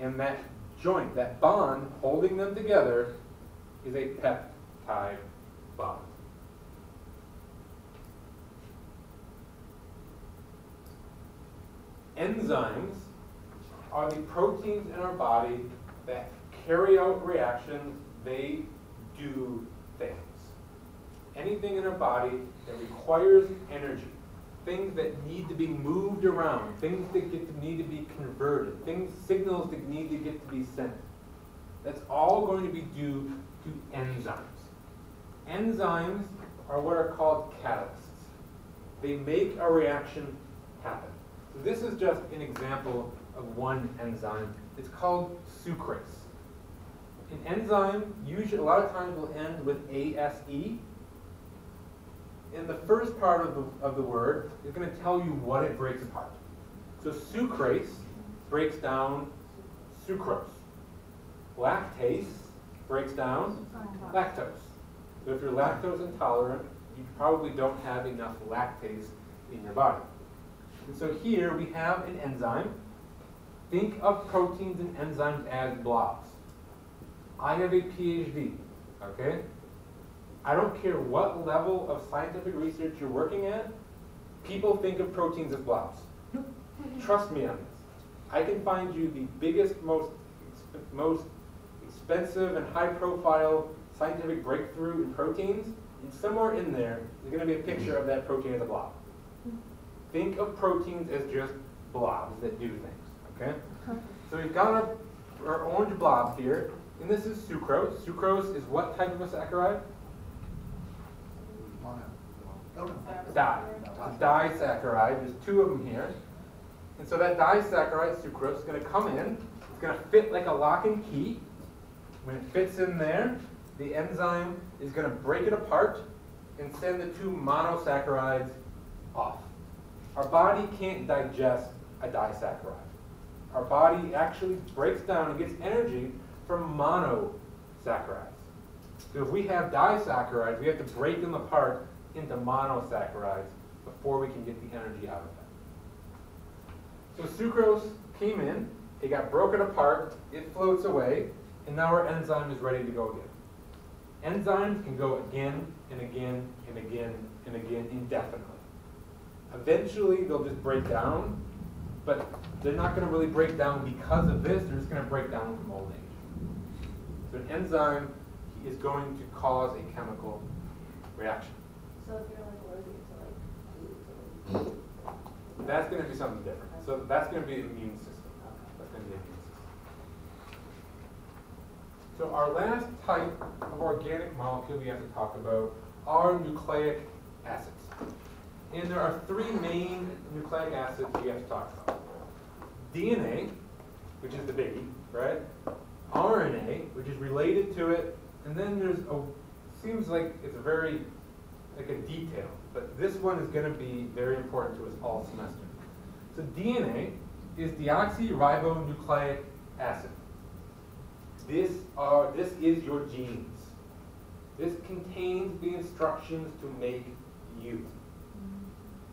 And that joint, that bond holding them together, is a peptide bond. Enzymes are the proteins in our body that carry out reactions, they do things. Anything in our body that requires energy, things that need to be moved around, things that get to need to be converted, things, signals that need to get to be sent. That's all going to be due to enzymes. Enzymes are what are called catalysts. They make a reaction happen. This is just an example of one enzyme. It's called sucrase. An enzyme usually a lot of times will end with ASE. And the first part of the, of the word is going to tell you what it breaks apart. So sucrase breaks down sucrose. Lactase breaks down lactose. So if you're lactose intolerant, you probably don't have enough lactase in your body. And so here we have an enzyme. Think of proteins and enzymes as blobs. I have a PhD, okay? I don't care what level of scientific research you're working at, people think of proteins as blobs. Trust me on this. I can find you the biggest, most, most expensive and high profile scientific breakthrough in proteins, and somewhere in there is going to be a picture of that protein as a blob. Think of proteins as just blobs that do things, okay? Uh-huh. So we've got our, our orange blob here, and this is sucrose. Sucrose is what type of a saccharide? Di. It's disaccharide. There's two of them here. And so that disaccharide sucrose is going to come in. It's going to fit like a lock and key. When it fits in there, the enzyme is going to break it apart and send the two monosaccharides off. Our body can't digest a disaccharide. Our body actually breaks down and gets energy from monosaccharides. So if we have disaccharides, we have to break them apart into monosaccharides before we can get the energy out of them. So sucrose came in, it got broken apart, it floats away, and now our enzyme is ready to go again. Enzymes can go again and again and again and again indefinitely. Eventually, they'll just break down, but they're not going to really break down because of this, they're just going to break down from old age. So an enzyme is going to cause a chemical reaction. So if you're like allergic to like That's going to be something different. So that's going to be the immune system. That's going to be the immune system. So our last type of organic molecule we have to talk about are nucleic acids. And there are three main nucleic acids we have to talk about. DNA, which is the biggie, right? RNA, which is related to it, and then there's a, seems like it's a very, like a detail, but this one is going to be very important to us all semester. So DNA is deoxyribonucleic acid. This are this is your genes. This contains the instructions to make you.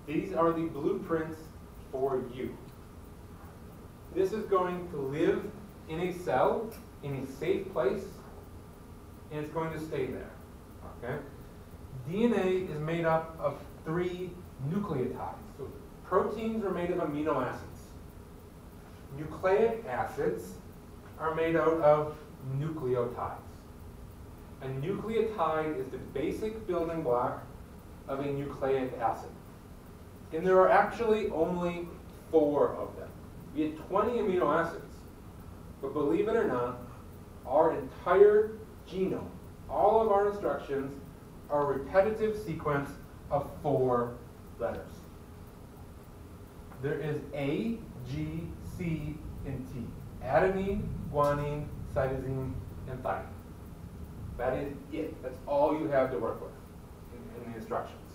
These are the blueprints for you. This is going to live in a cell, in a safe place, and it's going to stay there. Okay? DNA is made up of three nucleotides. So proteins are made of amino acids. Nucleic acids are made out of nucleotides. A nucleotide is the basic building block of a nucleic acid. And there are actually only four of them. We had 20 amino acids. But believe it or not, our entire genome, all of our instructions, are a repetitive sequence of four letters. There is A, G, C, and T. Adenine, guanine, cytosine, and thymine. That is it. That's all you have to work with in, in the instructions.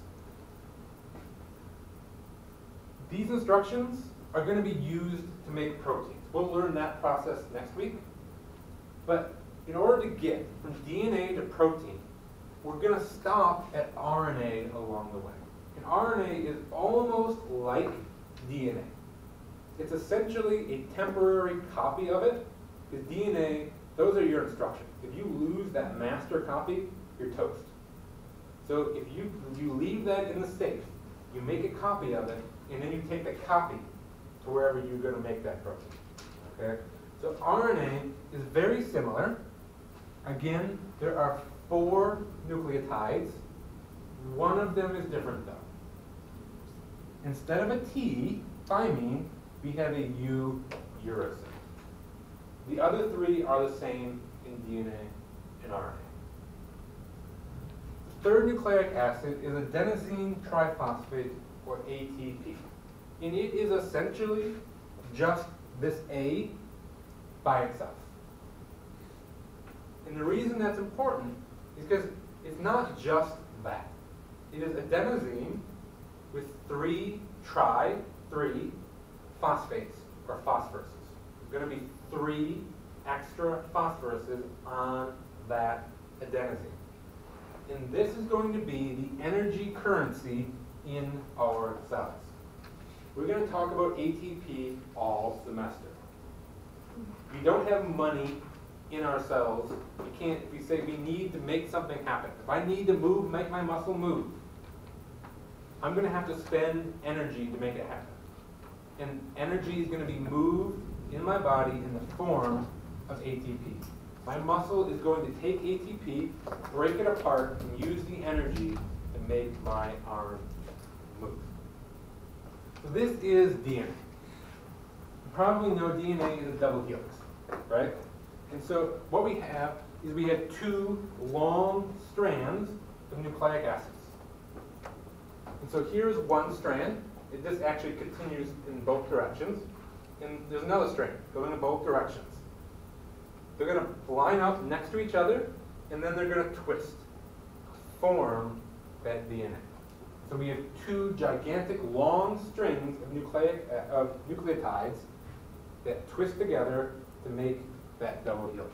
These instructions are going to be used to make proteins. We'll learn that process next week. But in order to get from DNA to protein, we're going to stop at RNA along the way. And RNA is almost like DNA. It's essentially a temporary copy of it, because DNA, those are your instructions. If you lose that master copy, you're toast. So if you, you leave that in the safe, you make a copy of it, and then you take the copy to wherever you're going to make that protein. Okay? So RNA is very similar. Again, there are four nucleotides. One of them is different though. Instead of a T, thymine, we have a U, uracil. The other three are the same in DNA and RNA. The third nucleic acid is adenosine triphosphate, or ATP. And it is essentially just this A by itself. And the reason that's important is because it's not just that. It is adenosine with three tri, three phosphates or phosphoruses. There's going to be three extra phosphoruses on that adenosine. And this is going to be the energy currency in our cells. We're going to talk about ATP all semester. We don't have money in our cells. We can't, if we say we need to make something happen. If I need to move, make my muscle move, I'm going to have to spend energy to make it happen. And energy is going to be moved in my body in the form of ATP. My muscle is going to take ATP, break it apart, and use the energy to make my arm. So this is DNA. You probably know DNA is a double helix, right? And so what we have is we have two long strands of nucleic acids. And so here's one strand. It just actually continues in both directions. And there's another strand going in both directions. They're going to line up next to each other, and then they're going to twist, form that DNA. So we have two gigantic long strings of, nucleic, uh, of nucleotides that twist together to make that double helix.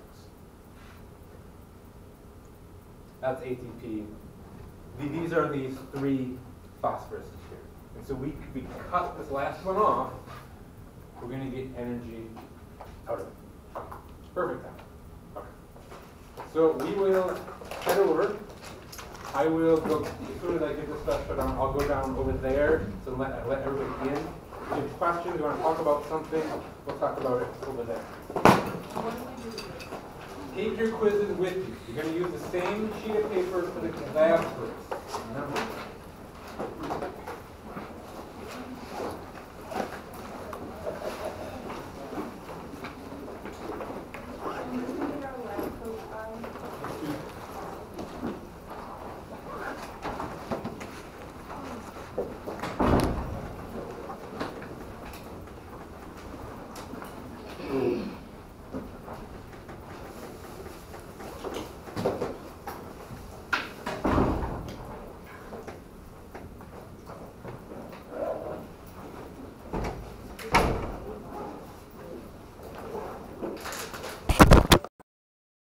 That's ATP. These are these three phosphoruses here. And so we, we cut this last one off, we're going to get energy out of it. Perfect. Okay. So we will head over. I will go, as soon as I get this stuff shut down, I'll go down over there to let, let everybody in. If you have questions, you want to talk about something, we'll talk about it over there. Take your quizzes with you. You're going to use the same sheet of paper for the lab quiz. Remember?